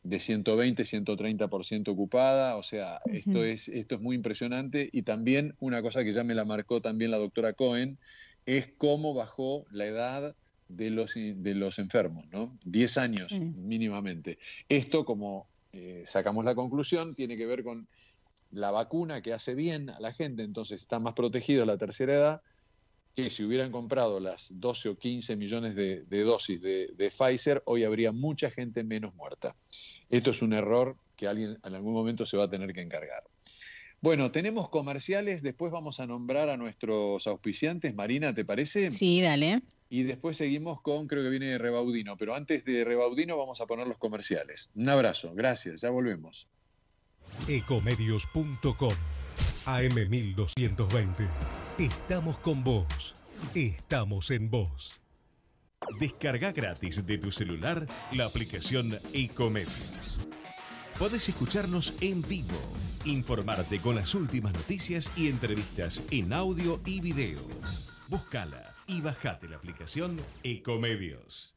S1: de 120, 130% ocupada, o sea, esto, es, esto es muy impresionante y también una cosa que ya me la marcó también la doctora Cohen, es cómo bajó la edad de los, de los enfermos, ¿no? 10 años mínimamente. Esto, como eh, sacamos la conclusión, tiene que ver con la vacuna que hace bien a la gente, entonces está más protegido a la tercera edad, que si hubieran comprado las 12 o 15 millones de, dosis de, Pfizer, hoy habría mucha gente menos muerta. Esto es un error que alguien en algún momento se va a tener que encargar. Bueno, tenemos comerciales, después vamos a nombrar a nuestros auspiciantes. Marina, ¿te parece?
S2: Sí, dale.
S1: Y después seguimos con, creo que viene Rebaudino, pero antes de Rebaudino vamos a poner los comerciales. Un abrazo, gracias, ya volvemos.
S5: Ecomedios.com AM1220. Estamos con vos. Estamos en vos. Descarga gratis de tu celular la aplicación Ecomedios. Podés escucharnos en vivo, informarte con las últimas noticias y entrevistas en audio y video. Búscala y bajate la aplicación Ecomedios.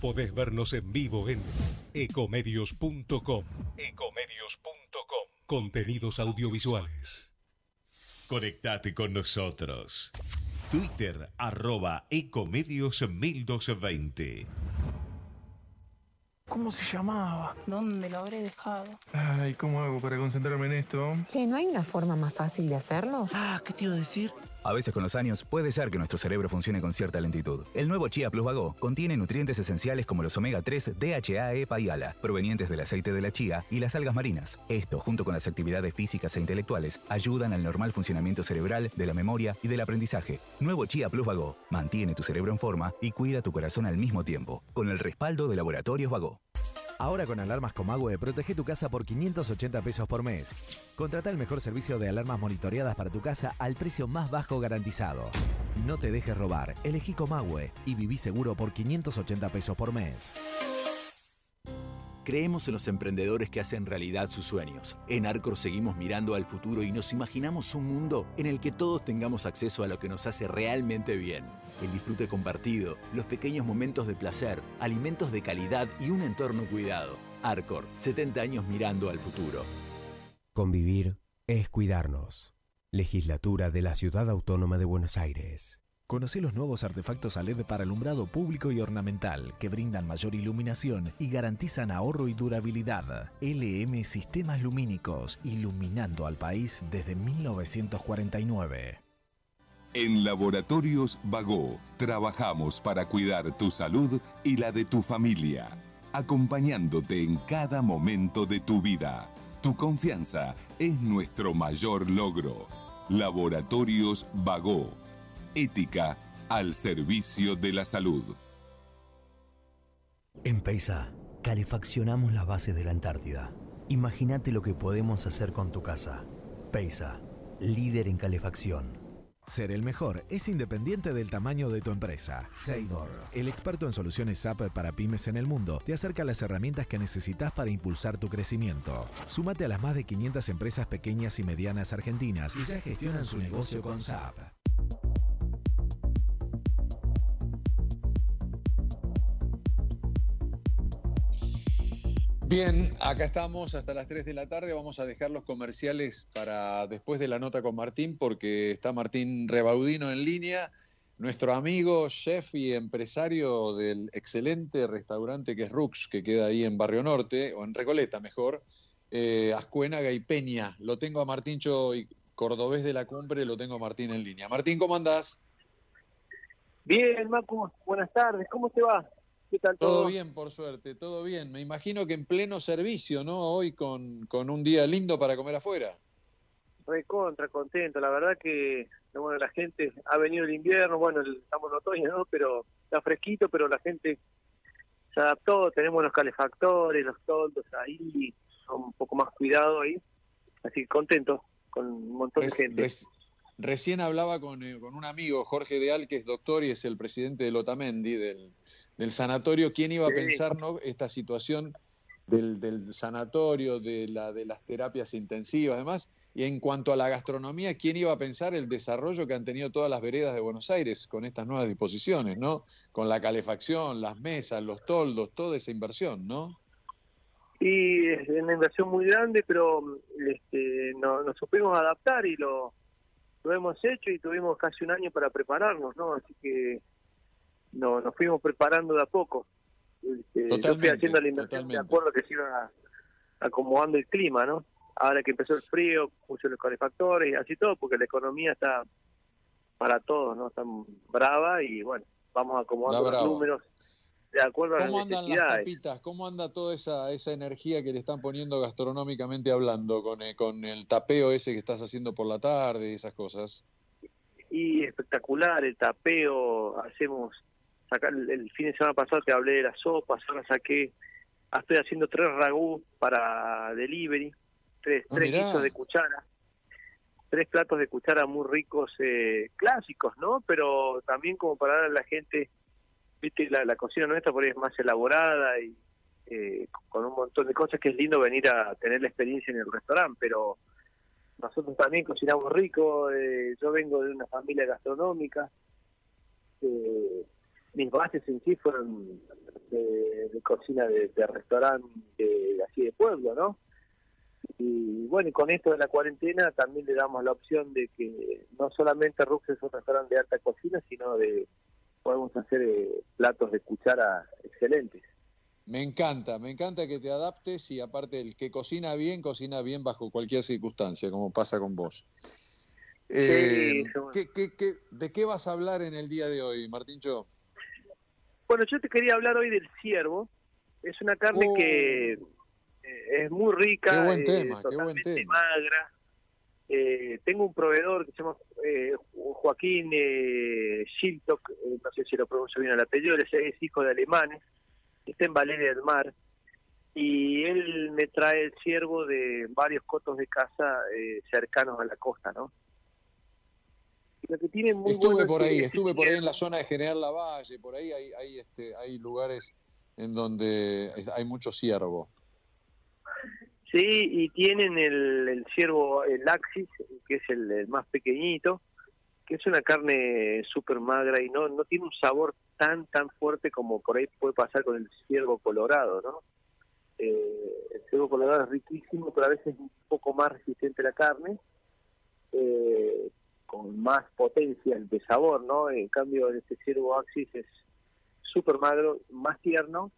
S5: Podés vernos en vivo en ecomedios.com. Ecomedios.com. Contenidos audiovisuales. Conectate con nosotros. Twitter arroba ecomedios 1220.
S6: ¿Cómo se llamaba?
S7: ¿Dónde lo habré dejado?
S6: Ay, ¿cómo hago para concentrarme en esto?
S8: Che, ¿no hay una forma más fácil de hacerlo?
S6: Ah, ¿qué te iba a decir?
S9: A veces con los años puede ser que nuestro cerebro funcione con cierta lentitud. El nuevo Chia Plus Vago contiene nutrientes esenciales como los omega 3, DHA, EPA y ALA, provenientes del aceite de la chía y las algas marinas. Esto, junto con las actividades físicas e intelectuales, ayudan al normal funcionamiento cerebral, de la memoria y del aprendizaje. Nuevo Chia Plus Vago mantiene tu cerebro en forma y cuida tu corazón al mismo tiempo, con el respaldo de Laboratorios Vago.
S10: Ahora con alarmas Comagüe, protege tu casa por 580 pesos por mes. Contrata el mejor servicio de alarmas monitoreadas para tu casa al precio más bajo garantizado. No te dejes robar, elegí Comagüe y viví seguro por 580 pesos por mes.
S11: Creemos en los emprendedores que hacen realidad sus sueños. En Arcor seguimos mirando al futuro y nos imaginamos un mundo en el que todos tengamos acceso a lo que nos hace realmente bien. El disfrute compartido, los pequeños momentos de placer, alimentos de calidad y un entorno cuidado. Arcor, 70 años mirando al futuro.
S12: Convivir es cuidarnos. Legislatura de la Ciudad Autónoma de Buenos Aires.
S10: Conoce los nuevos artefactos a LED para alumbrado público y ornamental que brindan mayor iluminación y garantizan ahorro y durabilidad. LM Sistemas Lumínicos, iluminando al país desde 1949.
S13: En Laboratorios Vago trabajamos para cuidar tu salud y la de tu familia, acompañándote en cada momento de tu vida. Tu confianza es nuestro mayor logro. Laboratorios Vago Ética al servicio de la salud.
S14: En Peisa, calefaccionamos las bases de la Antártida. Imagínate lo que podemos hacer con tu casa. Peisa, líder en calefacción.
S10: Ser el mejor es independiente del tamaño de tu empresa. Seidor, el experto en soluciones SAP para pymes en el mundo, te acerca las herramientas que necesitas para impulsar tu crecimiento. Súmate a las más de 500 empresas pequeñas y medianas argentinas y ya gestionan su negocio con SAP.
S1: Bien, acá estamos hasta las 3 de la tarde. Vamos a dejar los comerciales para después de la nota con Martín, porque está Martín Rebaudino en línea, nuestro amigo, chef y empresario del excelente restaurante que es Rux, que queda ahí en Barrio Norte, o en Recoleta mejor, eh, Ascuénaga y Peña. Lo tengo a Martíncho y cordobés de la cumbre, lo tengo a Martín en línea. Martín, ¿cómo andás?
S15: Bien, Macu, buenas tardes, ¿cómo te va? ¿Qué tal todo?
S1: Todo bien, por suerte, todo bien. Me imagino que en pleno servicio, ¿no? Hoy con, con un día lindo para comer afuera.
S15: Recontra, contento. La verdad que bueno, la gente ha venido el invierno, bueno, el- estamos en otoño, ¿no? Pero está fresquito, pero la gente se adaptó. Tenemos los calefactores, los toldos ahí, son un poco más cuidado ahí. Así que contento con un montón de gente.
S1: res- recién hablaba con, eh, con un amigo, Jorge Deal, que es doctor y es el presidente del Otamendi, del, del sanatorio. ¿Quién iba a
S15: Sí.
S1: pensar ¿no? esta situación del, del sanatorio, de, la, de las terapias intensivas, además? Y en cuanto a la gastronomía, ¿quién iba a pensar el desarrollo que han tenido todas las veredas de Buenos Aires con estas nuevas disposiciones, ¿no? Con la calefacción, las mesas, los toldos, toda esa inversión, ¿no?
S15: Y es una inversión muy grande, pero este, no- nos supimos adaptar y lo lo hemos hecho y tuvimos casi un año para prepararnos, ¿no? Así que no, nos fuimos preparando de a poco. Este, yo fui haciendo la inversión de acuerdo que se iba acomodando el clima, ¿no? Ahora que empezó el frío, puse los calefactores y así todo, porque la economía está para todos, ¿no? Está brava y bueno, vamos acomodando los números de acuerdo a las
S1: ¿Cómo andan las tapitas? ¿Cómo anda toda esa, esa energía que le están poniendo gastronómicamente hablando con, eh, con el tapeo ese que estás haciendo por la tarde y esas cosas?
S15: y espectacular el tapeo hacemos sacar el, el fin de semana pasado te hablé de las sopas ahora saqué. Ah, estoy haciendo tres ragú para delivery tres
S1: Ah,
S15: tres guisos de cuchara. Tres platos de cuchara muy ricos eh, clásicos no pero también como para dar a la gente viste la, la cocina nuestra por ahí es más elaborada y eh, con un montón de cosas que es lindo venir a tener la experiencia en el restaurante pero nosotros también cocinamos rico, eh, yo vengo de una familia gastronómica, eh, mis bases en sí fueron de, de cocina de, de restaurante de, así de pueblo, ¿no? Y bueno, y con esto de la cuarentena también le damos la opción de que no solamente Rux es un restaurante de alta cocina, sino de podemos hacer eh, platos de cuchara excelentes.
S1: Me encanta, me encanta que te adaptes y aparte el que cocina bien, cocina bien bajo cualquier circunstancia, como pasa con vos. Eh,
S15: seguro.
S1: ¿qué- qué- qué- de qué vas a hablar en el día de hoy, Martincho?
S15: Bueno, yo te quería hablar hoy del ciervo. Es una carne
S1: Oh.
S15: que eh, es muy rica,
S1: Qué buen
S15: eh,
S1: tema, qué buen
S15: totalmente
S1: tema.
S15: magra. Eh, tengo un proveedor que se llama eh, Joaquín eh, no sé si lo pronuncio bien el apellido, es, es hijo de alemanes, está en Valeria del Mar, y él me trae el ciervo de varios cotos de casa eh, cercanos a la costa, ¿no? Y Lo que tiene muy
S1: Estuve
S15: bueno
S1: por ahí, estuve por ahí en la zona de General Lavalle, por ahí hay, hay, este, hay lugares en donde hay mucho ciervo.
S15: Sí, y tienen el, el ciervo, el Axis, que es el, el más pequeñito, que es una carne súper magra y no, no tiene un sabor tan, tan fuerte como por ahí puede pasar con el ciervo colorado, ¿no? Eh, el ciervo colorado es riquísimo, pero a veces es un poco más resistente a la carne, eh, con más potencia de sabor, ¿no? En cambio, este ciervo Axis es súper magro, más tierno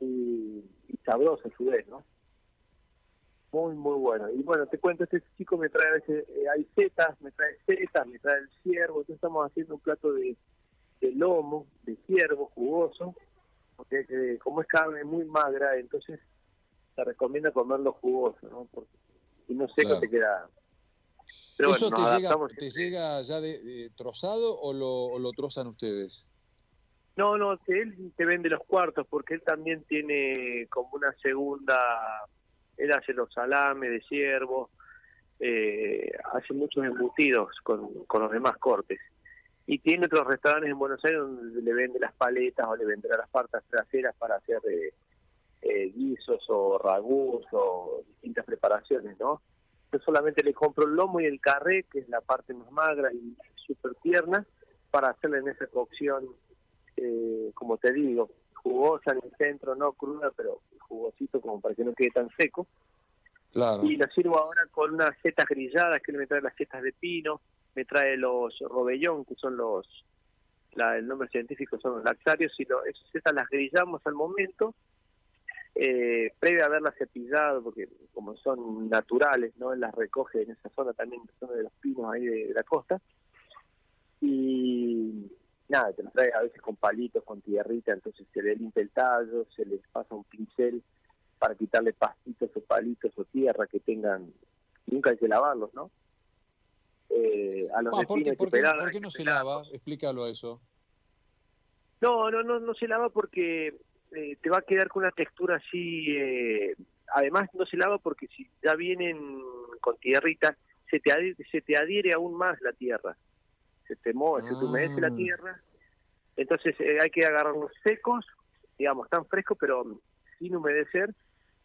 S15: y, y sabroso a su vez, ¿no? muy muy bueno y bueno te cuento este chico me trae a veces eh, hay setas me trae setas me trae el ciervo entonces estamos haciendo un plato de, de lomo de ciervo jugoso porque eh, como es carne muy magra entonces se recomienda comerlo jugoso no porque si no seco
S1: Claro.
S15: te queda pero
S1: ¿Eso
S15: bueno
S1: te, llega, te llega ya de, de trozado o lo, o lo trozan ustedes?
S15: No, no, él te vende los cuartos porque él también tiene como una segunda, él hace los salames de ciervo, eh, hace muchos embutidos con, con los demás cortes. Y tiene otros restaurantes en Buenos Aires donde le vende las paletas o le venderá las partes traseras para hacer eh, eh, guisos o ragús o distintas preparaciones, ¿no? Yo solamente le compro el lomo y el carré, que es la parte más magra y súper tierna, para hacerle en esa cocción eh, como te digo, jugosa en el centro, no cruda, pero jugosito como para que no quede tan seco.
S1: Claro.
S15: Y lo sirvo ahora con unas setas grilladas, que me trae las setas de pino, me trae los robellón, que son los, la, el nombre científico son los laxarios, y lo, esas setas las grillamos al momento, eh, previo a haberlas cepillado, porque como son naturales, no las recoge en esa zona también, en la zona de los pinos ahí de, de la costa. Y nada, te lo trae a veces con palitos, con tierrita, entonces se le limpia el tallo, se les pasa un pincel para quitarle pastitos o palitos o tierra que tengan, nunca hay que lavarlos, ¿no? Eh, a los
S1: Ah, ¿por, qué, por por no se lava? Explícalo a eso.
S15: No, no, no, no se lava porque eh, te va a quedar con una textura así. eh, además, no se lava porque si ya vienen con tierrita, se te adhiere, se te adhiere aún más la tierra. Se te mueve, se te humedece la
S1: Ah.
S15: tierra. Entonces eh, hay que agarrarlos secos, digamos, tan frescos, pero sin humedecer.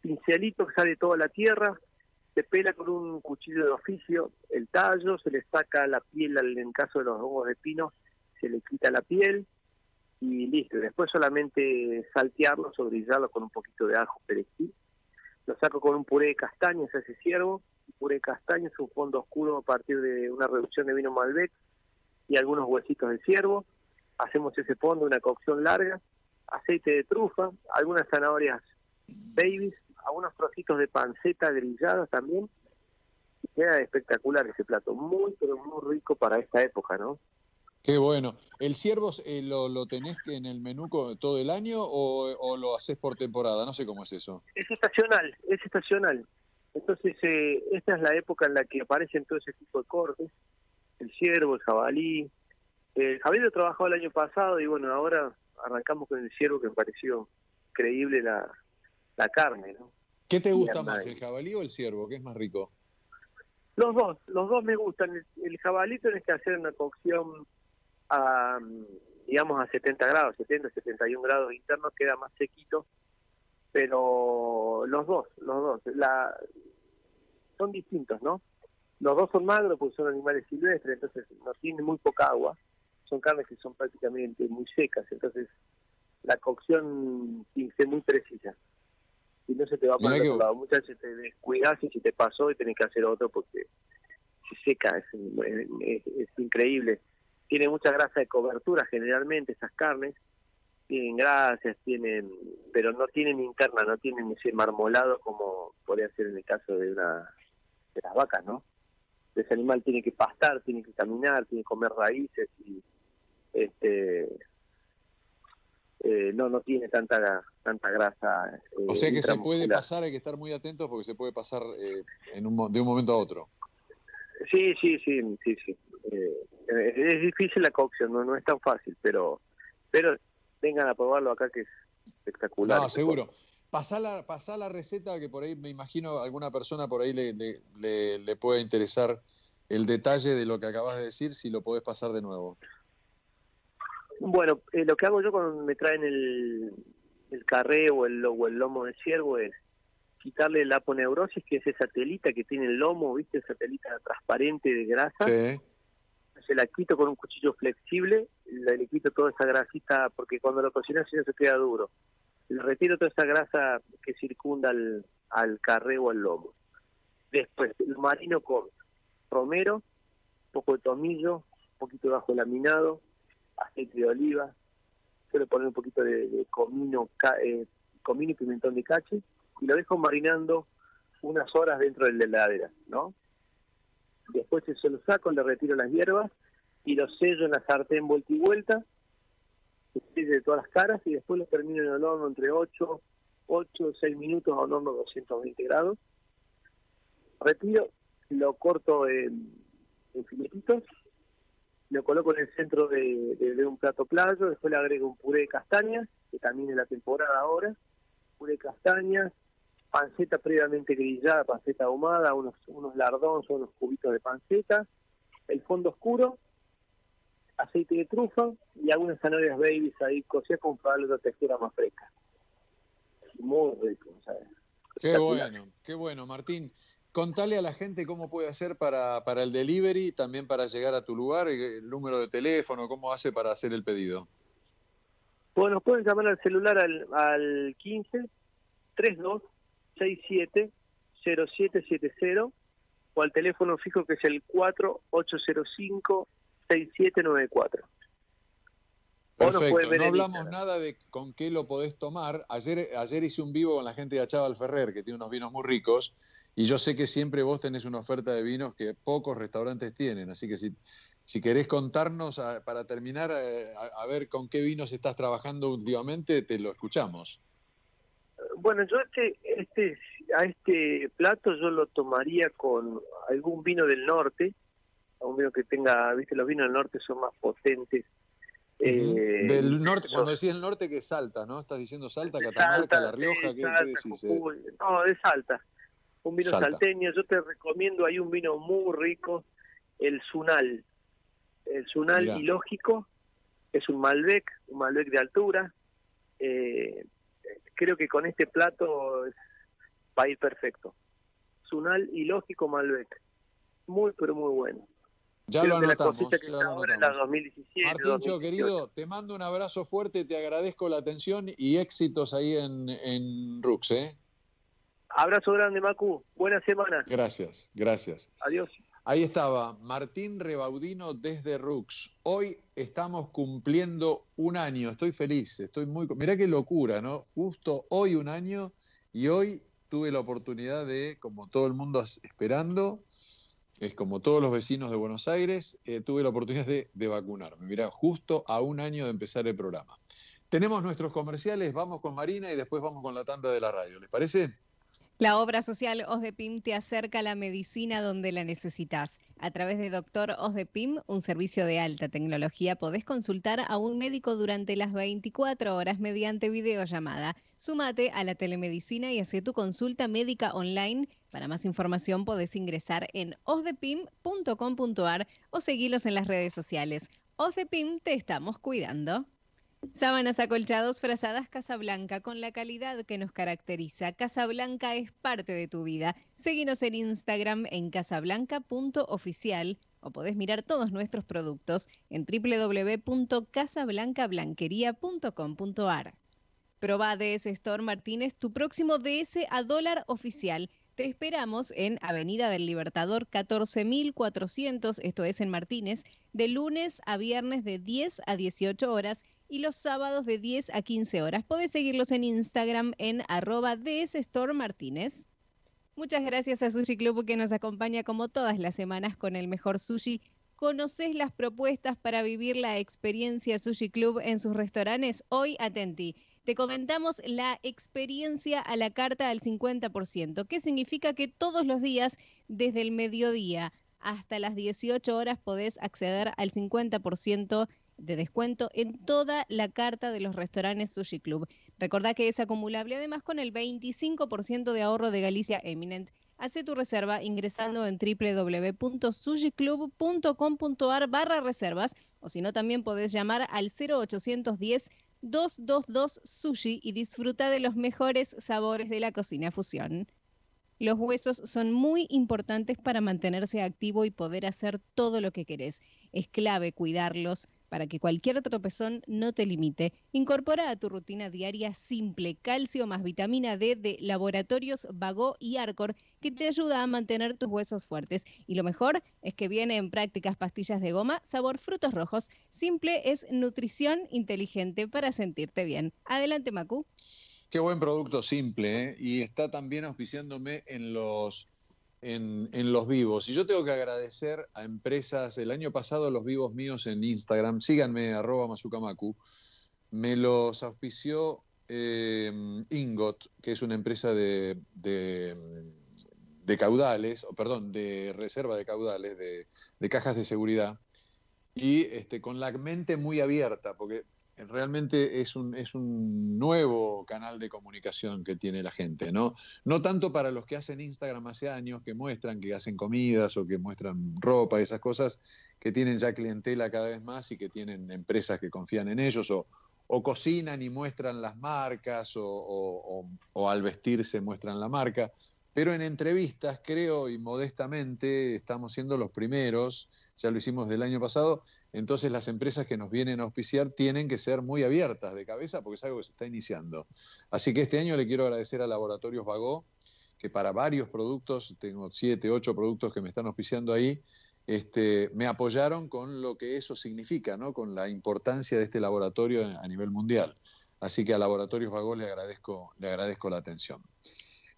S15: Pincelito que sale toda la tierra. Se pela con un cuchillo de oficio el tallo, se le saca la piel, al- en caso de los hongos de pino, se le quita la piel y listo. Después solamente saltearlos o brillarlos con un poquito de ajo perejil. Lo saco con un puré de castañas ese ciervo puré de castañas, un fondo oscuro a partir de una reducción de vino Malbec y algunos huesitos de ciervo. Hacemos ese fondo, una cocción larga, aceite de trufa, algunas zanahorias babies, algunos trocitos de panceta grilladas también. Queda espectacular ese plato, muy pero muy rico para esta época, ¿no?
S1: Qué bueno. ¿El ciervo eh, lo, lo tenés en el menú todo el año o, o lo haces por temporada? No sé cómo es eso.
S15: Es estacional, es estacional. Entonces, eh, esta es la época en la que aparecen todo ese tipo de cortes, el ciervo, el jabalí. El jabalí lo trabajó el año pasado y bueno, ahora arrancamos con el ciervo que me pareció increíble la, la carne, ¿no?
S1: ¿Qué te gusta más, el jabalí o el ciervo? ¿Qué es más rico?
S15: Los dos, los dos me gustan. El, el jabalí tenés que hacer una cocción a, digamos, a 70 grados, 70, 71 grados internos, queda más sequito. Pero los dos, los dos, la, son distintos, ¿no? Los dos son magros porque son animales silvestres, entonces no tienen muy poca agua. Son carnes que son prácticamente muy secas, entonces la cocción tiene que ser muy precisa. Y no se te va para el otro lado. Muchas veces te descuidas y si te pasó y tenés que hacer otro porque se seca, es, es- es increíble. Tiene mucha grasa de cobertura generalmente esas carnes, tienen grasas, tienen, pero no tienen interna, no tienen ese marmolado como podría ser en el caso de una de las vacas, ¿no? Ese animal tiene que pastar, tiene que caminar, tiene que comer raíces y este eh, no no tiene tanta tanta grasa. eh,
S1: O sea que se puede pasar, hay que estar muy atentos porque se puede pasar eh, en un, de un momento a otro.
S15: Sí, sí, sí, sí, sí. Eh, es difícil la cocción, no, no es tan fácil, pero pero vengan a probarlo acá que es espectacular.
S1: No, seguro. Pasá la, pasá la receta que por ahí me imagino alguna persona por ahí le, le, le- le puede interesar el detalle de lo que acabas de decir, si lo podés pasar de nuevo.
S15: Bueno, eh, lo que hago yo cuando me traen el, el carré o el, o el lomo de ciervo es quitarle la aponeurosis, que es esa telita que tiene el lomo, ¿viste? Esa telita transparente de grasa.
S1: Sí.
S15: Se la quito con un cuchillo flexible, le, quito toda esa grasita, porque cuando lo cocinas si no se queda duro. Le retiro toda esa grasa que circunda al, al carré o al lomo. Después, lo marino con romero, un poco de tomillo, un poquito de ajo laminado, aceite de oliva, suelo poner un poquito de, de comino, eh, comino y pimentón de cache, y lo dejo marinando unas horas dentro de la heladera, ¿no? Después eso lo saco, le retiro las hierbas y lo sello en la sartén vuelta y vuelta, de todas las caras y después lo termino en el horno entre 8, 8 o 6 minutos a un horno 220 grados. Retiro, lo corto en, en filetitos, lo coloco en el centro de un plato playo, después le agrego un puré de castañas, que también es la temporada ahora, puré de castañas, panceta previamente grillada, panceta ahumada, unos, unos lardons o unos cubitos de panceta, el fondo oscuro, aceite de trufa y algunas zanahorias babies ahí cocidas con para darle otra textura más fresca. Muy rico, ¿sabes?
S1: Qué bueno, qué bueno, Martín. Contale a la gente cómo puede hacer para, para el delivery, también para llegar a tu lugar, el número de teléfono, cómo hace para hacer el pedido.
S15: Bueno, nos pueden llamar al celular al, al 15 32 67 0770 o al teléfono fijo que es el 4805 6794. O nos
S1: Perfecto.
S15: pueden ver
S1: No
S15: en
S1: hablamos nada de con qué lo podés tomar. Ayer, ayer hice un vivo con la gente de Achával Ferrer, que tiene unos vinos muy ricos, y yo sé que siempre vos tenés una oferta de vinos que pocos restaurantes tienen. Así que si, si querés contarnos, a- para terminar, eh, a, a ver con qué vinos estás trabajando últimamente, te lo escuchamos.
S15: Bueno, yo este, este, a este plato yo lo tomaría con algún vino del norte, un vino que tenga, viste, los vinos del norte son más potentes. eh,
S1: Del norte,
S15: son-
S1: cuando decís el norte, que es Salta, ¿no? ¿Estás diciendo Salta, Catamarca,
S15: Salta,
S1: La Rioja? ¿Qué, qué
S15: Salta,
S1: decís? eh?
S15: No, de Salta. Un vino
S1: Salta.
S15: salteño. Yo te recomiendo, hay un vino muy rico, el Sunal. El Sunal
S1: Mirá.
S15: ilógico es un Malbec, un Malbec de altura. Eh, creo que con este plato va a ir perfecto. Sunal ilógico Malbec. Muy, pero muy bueno.
S1: Ya
S15: Creo
S1: lo
S15: la
S1: anotamos. ya lo
S15: la
S1: anotamos.
S15: 2017.
S1: Martincho,
S15: 2018.
S1: querido, te mando un abrazo fuerte, te agradezco la atención y éxitos ahí en, en Rux, ¿eh?
S15: Abrazo grande, Macu. Buena semana.
S1: Gracias, gracias.
S15: Adiós.
S1: Ahí estaba Martín Rebaudino desde Rux. Hoy estamos cumpliendo un año. Estoy feliz, estoy muy. Mirá qué locura, ¿no? Justo hoy un año y hoy tuve la oportunidad de, como todo el mundo esperando, es como todos los vecinos de Buenos Aires, eh, tuve la oportunidad de, de vacunarme. Mirá, justo a un año de empezar el programa. Tenemos nuestros comerciales, vamos con Marina y después vamos con la tanda de la radio. ¿Les parece?
S2: La obra social OSDEPIM te acerca a la medicina donde la necesitas. A través de Doctor OSDEPIM, un servicio de alta tecnología, podés consultar a un médico durante las 24 horas mediante videollamada. Súmate a la telemedicina y hace tu consulta médica online. Para más información podés ingresar en osdepim.com.ar o seguirlos en las redes sociales. OSDEPIM te estamos cuidando. Sábanas acolchados frazadas Casablanca con la calidad que nos caracteriza. Casablanca es parte de tu vida. Seguinos en Instagram en casablanca.oficial o podés mirar todos nuestros productos en www.casablancablanquería.com.ar. Proba DS Store Martínez, tu próximo DS a dólar oficial. Te esperamos en Avenida del Libertador 14400, esto es en Martínez, de lunes a viernes de 10 a 18 horas y los sábados de 10 a 15 horas. Podés seguirlos en Instagram en arroba Martínez. Muchas gracias a Sushi Club que nos acompaña como todas las semanas con el mejor sushi. ¿Conoces las propuestas para vivir la experiencia Sushi Club en sus restaurantes? Hoy atenti. Te comentamos la experiencia a la carta al 50%, que significa que todos los días, desde el mediodía hasta las 18 horas, podés acceder al 50% de descuento en toda la carta de los restaurantes Sushi Club. Recordá que es acumulable además con el 25% de ahorro de Galicia Eminent. Hace tu reserva ingresando en www.sushiclub.com.ar barra reservas o si no también podés llamar al 0810 222 Sushi y disfruta de los mejores sabores de la cocina fusión. Los huesos son muy importantes para mantenerse activo y poder hacer todo lo que querés. Es clave cuidarlos, para que cualquier tropezón no te limite. Incorpora a tu rutina diaria simple calcio más vitamina D de Laboratorios Vago y Arcor que te ayuda a mantener tus huesos fuertes. Y lo mejor es que viene en prácticas pastillas de goma sabor frutos rojos. Simple es nutrición inteligente para sentirte bien. Adelante, Macu.
S1: Qué buen producto simple, ¿eh? y está también auspiciándome en los en, los vivos. Y yo tengo que agradecer a empresas, el año pasado los vivos míos en Instagram, síganme arroba mazukamaku, me los auspició eh, Ingot, que es una empresa de, de, caudales, o perdón, de reserva de caudales, de, de cajas de seguridad, y este, con la mente muy abierta, porque realmente es un, es un nuevo canal de comunicación que tiene la gente, ¿no? No tanto para los que hacen Instagram hace años, que muestran que hacen comidas o que muestran ropa, esas cosas que tienen ya clientela cada vez más y que tienen empresas que confían en ellos o, o cocinan y muestran las marcas o, o al vestirse muestran la marca. Pero en entrevistas, creo y modestamente, estamos siendo los primeros, ya lo hicimos del año pasado, entonces las empresas que nos vienen a auspiciar tienen que ser muy abiertas de cabeza porque es algo que se está iniciando. Así que este año le quiero agradecer a Laboratorios Vago, que para varios productos, tengo siete, ocho productos que me están auspiciando ahí, este, me apoyaron con lo que eso significa, ¿no? con la importancia de este laboratorio a nivel mundial. Así que a Laboratorios Vago le agradezco, le agradezco la atención.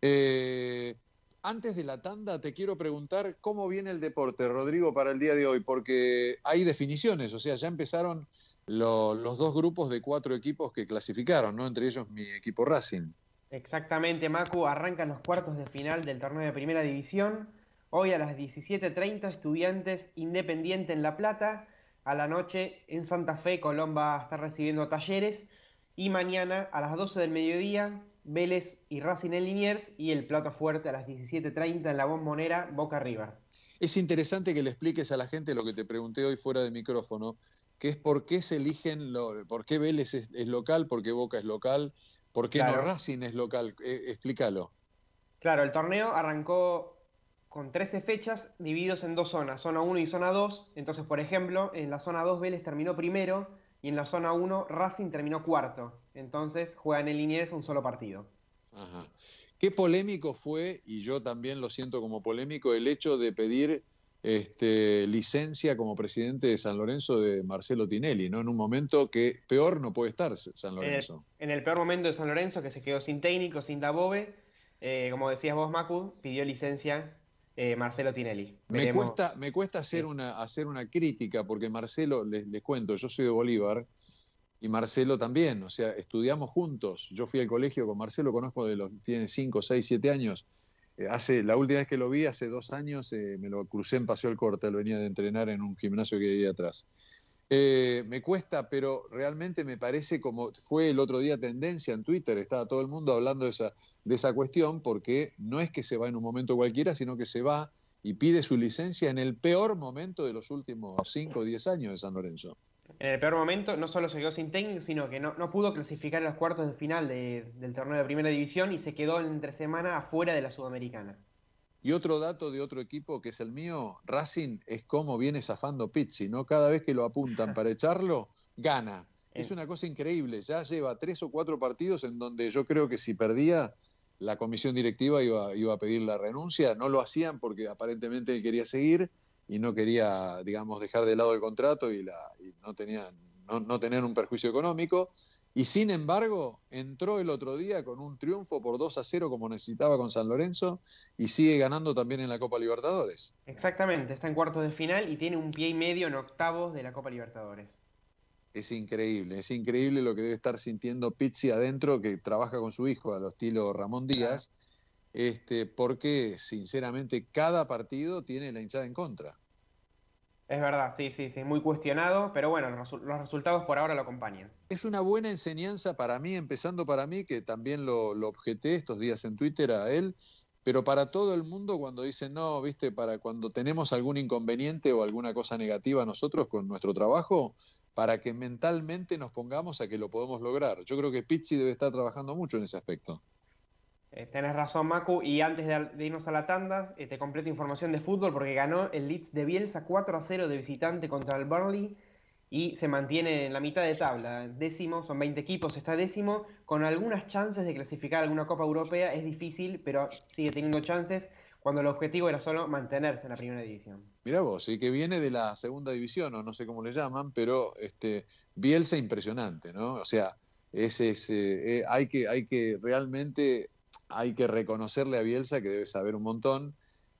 S1: Eh, antes de la tanda, te quiero preguntar cómo viene el deporte, Rodrigo, para el día de hoy, porque hay definiciones, o sea, ya empezaron los dos grupos de cuatro equipos que clasificaron, ¿no? Entre ellos mi equipo Racing.
S3: Exactamente, Macu, arrancan los cuartos de final del torneo de Primera División. Hoy a las 17.30, Estudiantes Independiente en La Plata. A la noche en Santa Fe, Colomba está recibiendo talleres. Y mañana a las 12 del mediodía, Vélez y Racing en Liniers y el plato fuerte a las 17.30 en la bombonera Boca River.
S1: Es interesante que le expliques a la gente lo que te pregunté hoy fuera de micrófono, que es por qué se eligen, lo, por qué Vélez es, local, por qué Boca es local, por qué no Racing es local. Eh, explícalo.
S3: Claro, el torneo arrancó con 13 fechas divididos en dos zonas, zona 1 y zona 2. Entonces, por ejemplo, en la zona 2 Vélez terminó primero y en la zona 1 Racing terminó cuarto. Entonces juegan en Liniers un solo partido.
S1: Ajá. qué polémico fue, y yo también lo siento como polémico, el hecho de pedir este, licencia como presidente de San Lorenzo de Marcelo Tinelli, ¿no? En un momento que peor no puede estar San Lorenzo.
S3: En el, peor momento de San Lorenzo, que se quedó sin técnico, sin Dabobe, eh, como decías vos, Macu, pidió licencia eh, Marcelo Tinelli.
S1: Me cuesta, me cuesta hacer, una, hacer una crítica, porque Marcelo, les, les cuento, yo soy de Bolívar, y Marcelo también, o sea, estudiamos juntos. Yo fui al colegio con Marcelo, conozco de los, tiene 5, 6, 7 años. Eh, hace, la última vez que lo vi, hace dos años, eh, me lo crucé en Paseo el Corte, él venía de entrenar en un gimnasio que hay atrás. Eh, me cuesta, pero realmente me parece como fue el otro día tendencia en Twitter, estaba todo el mundo hablando de esa, de esa cuestión, porque no es que se va en un momento cualquiera, sino que se va y pide su licencia en el peor momento de los últimos 5 o 10 años de San Lorenzo.
S3: En el peor momento no solo se quedó sin técnico, sino que no, pudo clasificar a los cuartos de final del torneo de primera división y se quedó entre semana afuera de la Sudamericana.
S1: Y otro dato de otro equipo que es el mío, Racing, es cómo viene zafando Pizzi, ¿no? Cada vez que lo apuntan para echarlo, gana. Es una cosa increíble, ya lleva tres o cuatro partidos en donde yo creo que si perdía, la comisión directiva iba, iba a pedir la renuncia, no lo hacían porque aparentemente él quería seguir y no quería, digamos, dejar de lado el contrato y, la, no, tenía, no, no tener un perjuicio económico. Y sin embargo, entró el otro día con un triunfo por 2 a 0 como necesitaba con San Lorenzo y sigue ganando también en la Copa Libertadores.
S3: Exactamente, está en cuartos de final y tiene un pie y medio en octavos de la Copa Libertadores.
S1: Es increíble, es increíble lo que debe estar sintiendo Pizzi adentro, que trabaja con su hijo a lo estilo Ramón Díaz, este, porque sinceramente cada partido tiene la hinchada en contra.
S3: Es verdad, sí, sí, sí, muy cuestionado, pero bueno, los, resultados por ahora lo acompañan.
S1: Es una buena enseñanza para mí, empezando para mí, que también lo, objeté estos días en Twitter a él, pero para todo el mundo cuando dicen, no, viste, para cuando tenemos algún inconveniente o alguna cosa negativa nosotros con nuestro trabajo, para que mentalmente nos pongamos a que lo podemos lograr. Yo creo que Pizzi debe estar trabajando mucho en ese aspecto.
S3: Eh, tenés razón, Macu. Y antes de, irnos a la tanda, eh, te completo información de fútbol porque ganó el Leeds de Bielsa 4 a 0 de visitante contra el Burnley y se mantiene en la mitad de tabla. Décimo, son 20 equipos, está décimo, con algunas chances de clasificar alguna Copa Europea. Es difícil, pero sigue teniendo chances cuando el objetivo era solo mantenerse en la primera división.
S1: Mira vos, y que viene de la segunda división, o no sé cómo le llaman, pero este, Bielsa impresionante, ¿no? O sea, ese, ese eh, hay, que, hay que realmente hay que reconocerle a Bielsa que debe saber un montón.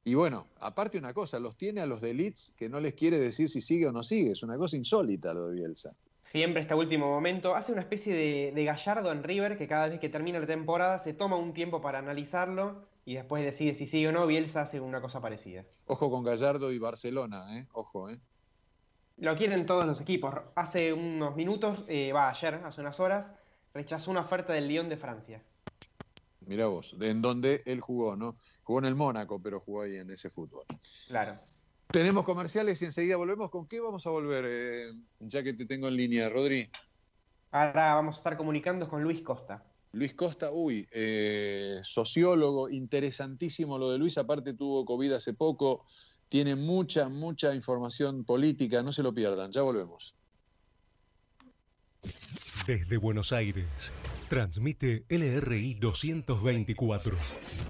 S1: Y bueno, aparte una cosa, los tiene a los de Leeds que no les quiere decir si sigue o no sigue. Es una cosa insólita lo de Bielsa.
S3: Siempre este último momento. Hace una especie de, gallardo en River que cada vez que termina la temporada se toma un tiempo para analizarlo y después decide si sigue o no. Bielsa hace una cosa parecida.
S1: Ojo con Gallardo y Barcelona, ¿eh? Ojo, ¿eh?
S3: Lo quieren todos los equipos. Hace unos minutos, eh, va ayer, hace unas horas, rechazó una oferta del Lyon de Francia.
S1: Mira vos, en donde él jugó, ¿no? Jugó en el Mónaco, pero jugó ahí en ese fútbol.
S3: Claro.
S1: Tenemos comerciales y enseguida volvemos. ¿Con qué vamos a volver, eh, ya que te tengo en línea, Rodri?
S3: Ahora vamos a estar comunicando con Luis Costa.
S1: Luis Costa, uy, eh, sociólogo, interesantísimo lo de Luis, aparte tuvo COVID hace poco, tiene mucha, mucha información política, no se lo pierdan, ya volvemos.
S5: Desde Buenos Aires, transmite LRI 224,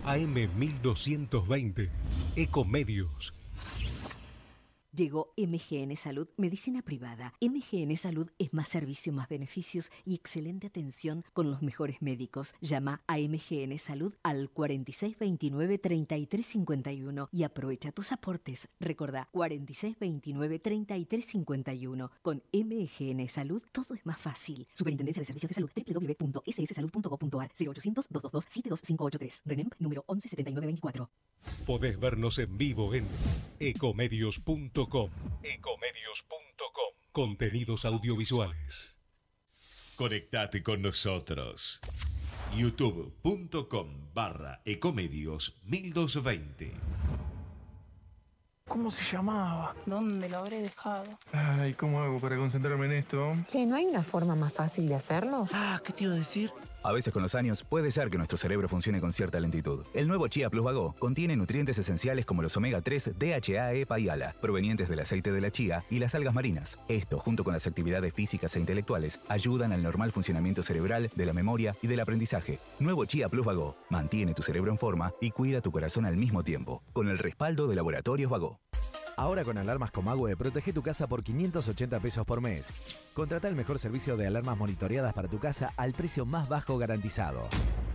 S5: AM 1220, Ecomedios
S7: Llegó MGN Salud, medicina privada. MGN Salud es más servicio, más beneficios y excelente atención con los mejores médicos. Llama a MGN Salud al 4629-3351 y aprovecha tus aportes. Recordá, 4629-3351. Con MGN Salud todo es más fácil. Superintendencia de Servicios de Salud www.sssalud.gov.ar 0800-222-72583. RENEM número 117924.
S5: Podés vernos en vivo en ecomedios.com.
S16: Ecomedios.com.
S5: Contenidos audiovisuales.
S16: Conectate con nosotros. youtube.com barra ecomedios 1220.
S6: ¿Cómo se llamaba?
S17: ¿Dónde lo habré dejado?
S6: Ay, ¿cómo hago para concentrarme en esto?
S8: Che, ¿no hay una forma más fácil de hacerlo?
S6: Ah, ¿qué te iba a decir?
S9: A veces con los años puede ser que nuestro cerebro funcione con cierta lentitud. El nuevo Chia Plus Vago contiene nutrientes esenciales como los omega 3, DHA, EPA y ALA, provenientes del aceite de la chía y las algas marinas. Esto, junto con las actividades físicas e intelectuales, ayudan al normal funcionamiento cerebral, de la memoria y del aprendizaje. Nuevo Chia Plus Vago mantiene tu cerebro en forma y cuida tu corazón al mismo tiempo, con el respaldo de Laboratorios Vago.
S10: Ahora con alarmas Comagüe, protege tu casa por 580 pesos por mes. Contrata el mejor servicio de alarmas monitoreadas para tu casa al precio más bajo garantizado.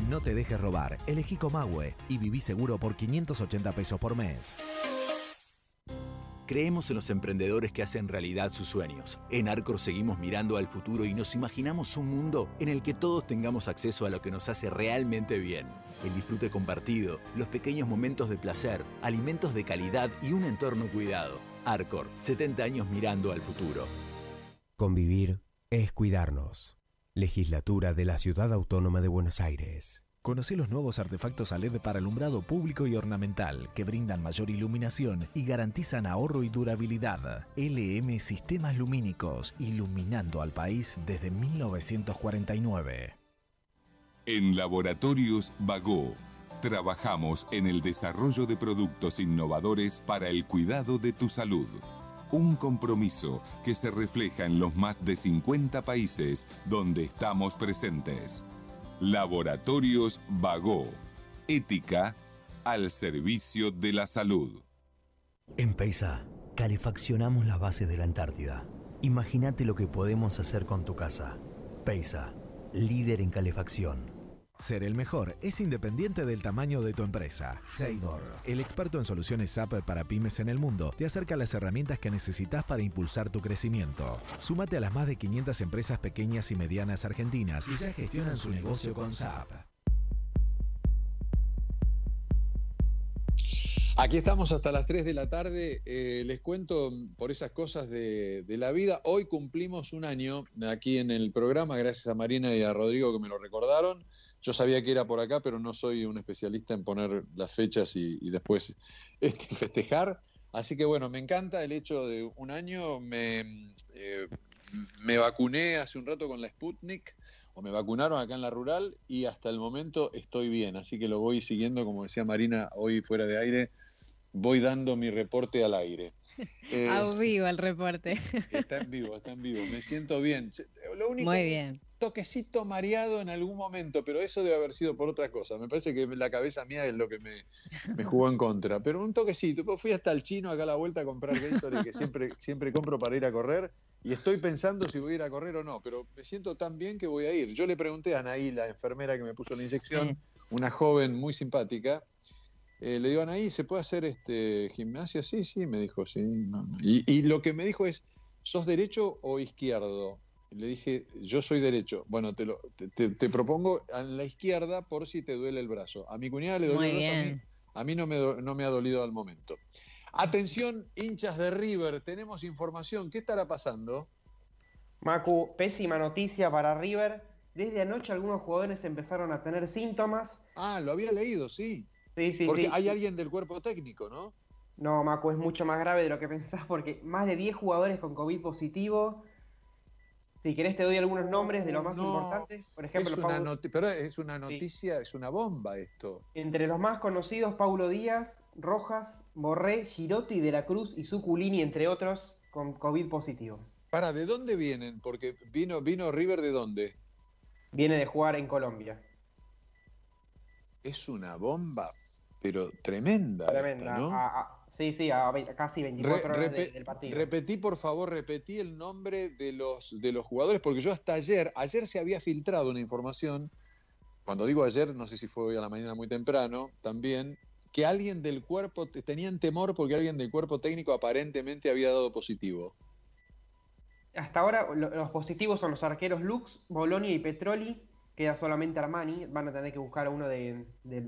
S10: No te dejes robar, elegí Comagüe y viví seguro por 580 pesos por mes.
S11: Creemos en los emprendedores que hacen realidad sus sueños. En Arcor seguimos mirando al futuro y nos imaginamos un mundo en el que todos tengamos acceso a lo que nos hace realmente bien. El disfrute compartido, los pequeños momentos de placer, alimentos de calidad y un entorno cuidado. Arcor, 70 años mirando al futuro.
S12: Convivir es cuidarnos. Legislatura de la Ciudad Autónoma de Buenos Aires.
S10: Conoce los nuevos artefactos a LED para alumbrado público y ornamental que brindan mayor iluminación y garantizan ahorro y durabilidad. LM Sistemas Lumínicos, iluminando al país desde 1949.
S13: En Laboratorios Bagó trabajamos en el desarrollo de productos innovadores para el cuidado de tu salud. Un compromiso que se refleja en los más de 50 países donde estamos presentes. Laboratorios Bagó. Ética al servicio de la salud.
S14: En Peisa, calefaccionamos las bases de la Antártida. Imagínate lo que podemos hacer con tu casa. Peisa, líder en calefacción.
S10: Ser el mejor es independiente del tamaño de tu empresa. Seidor, el experto en soluciones SAP para pymes en el mundo, te acerca las herramientas que necesitas para impulsar tu crecimiento. Súmate a las más de 500 empresas pequeñas y medianas argentinas y ya gestionan su negocio con SAP.
S1: Aquí estamos hasta las 3 de la tarde. Eh, les cuento por esas cosas de, de, la vida. Hoy cumplimos un año aquí en el programa, gracias a Marina y a Rodrigo que me lo recordaron. Yo sabía que era por acá, pero no soy un especialista en poner las fechas y, y después este, festejar. Así que bueno, me encanta el hecho de un año. Me, eh, me vacuné hace un rato con la Sputnik, o me vacunaron acá en la rural, y hasta el momento estoy bien. Así que lo voy siguiendo, como decía Marina hoy fuera de aire, voy dando mi reporte al aire.
S2: Eh, a vivo el reporte.
S1: Está en vivo, está en vivo. Me siento bien. Lo único,
S2: Muy bien.
S1: Toquecito mareado en algún momento, pero eso debe haber sido por otra cosa. Me parece que la cabeza mía es lo que me, me jugó en contra. Pero un toquecito. Pues fui hasta el chino acá a la vuelta a comprar Gatorade, que siempre, siempre compro para ir a correr. Y estoy pensando si voy a ir a correr o no, pero me siento tan bien que voy a ir. Yo le pregunté a Anaí, la enfermera que me puso la inyección, una joven muy simpática, eh, le digo, Anaí, ¿se puede hacer este gimnasia? Sí, sí, me dijo, sí. No, no. Y, y, lo que me dijo es, ¿sos derecho o izquierdo? Le dije, yo soy derecho. Bueno, te, lo, te, te, te propongo a la izquierda por si te duele el brazo. A mi cuñada le duele el brazo, a mí, a mí no, me, no me ha dolido al momento. Atención, hinchas de River, tenemos información. ¿Qué estará pasando?
S3: Macu, pésima noticia para River. Desde anoche algunos jugadores empezaron a tener síntomas.
S1: Ah, lo había leído, sí.
S3: Sí, sí,
S1: porque
S3: sí.
S1: hay alguien del cuerpo técnico, ¿no?
S3: No, Macu, es mucho más grave de lo que pensás porque más de 10 jugadores con COVID positivo. Si querés te doy algunos nombres de los más
S1: no,
S3: importantes. Por ejemplo,
S1: es una Paulo... pero es una noticia, sí. es una bomba esto.
S3: Entre los más conocidos, Paulo Díaz, Rojas, Borré, Girotti, De la Cruz y Zuculini, entre otros, con COVID positivo.
S1: Para, ¿de dónde vienen? Porque vino, vino River de dónde?
S3: Viene de jugar en Colombia.
S1: Es una bomba, pero tremenda.
S3: Tremenda.
S1: Esta, ¿no?
S3: a, a, sí, sí, a, a casi 24 Re, horas de, del partido.
S1: Repetí, por favor, repetí el nombre de los, de los jugadores, porque yo hasta ayer, ayer se había filtrado una información, cuando digo ayer, no sé si fue hoy a la mañana muy temprano, también, que alguien del cuerpo, tenían temor porque alguien del cuerpo técnico aparentemente había dado positivo.
S3: Hasta ahora los positivos son los arqueros Lux, Bolonia y Petroli, queda solamente Armani, van a tener que buscar a uno de,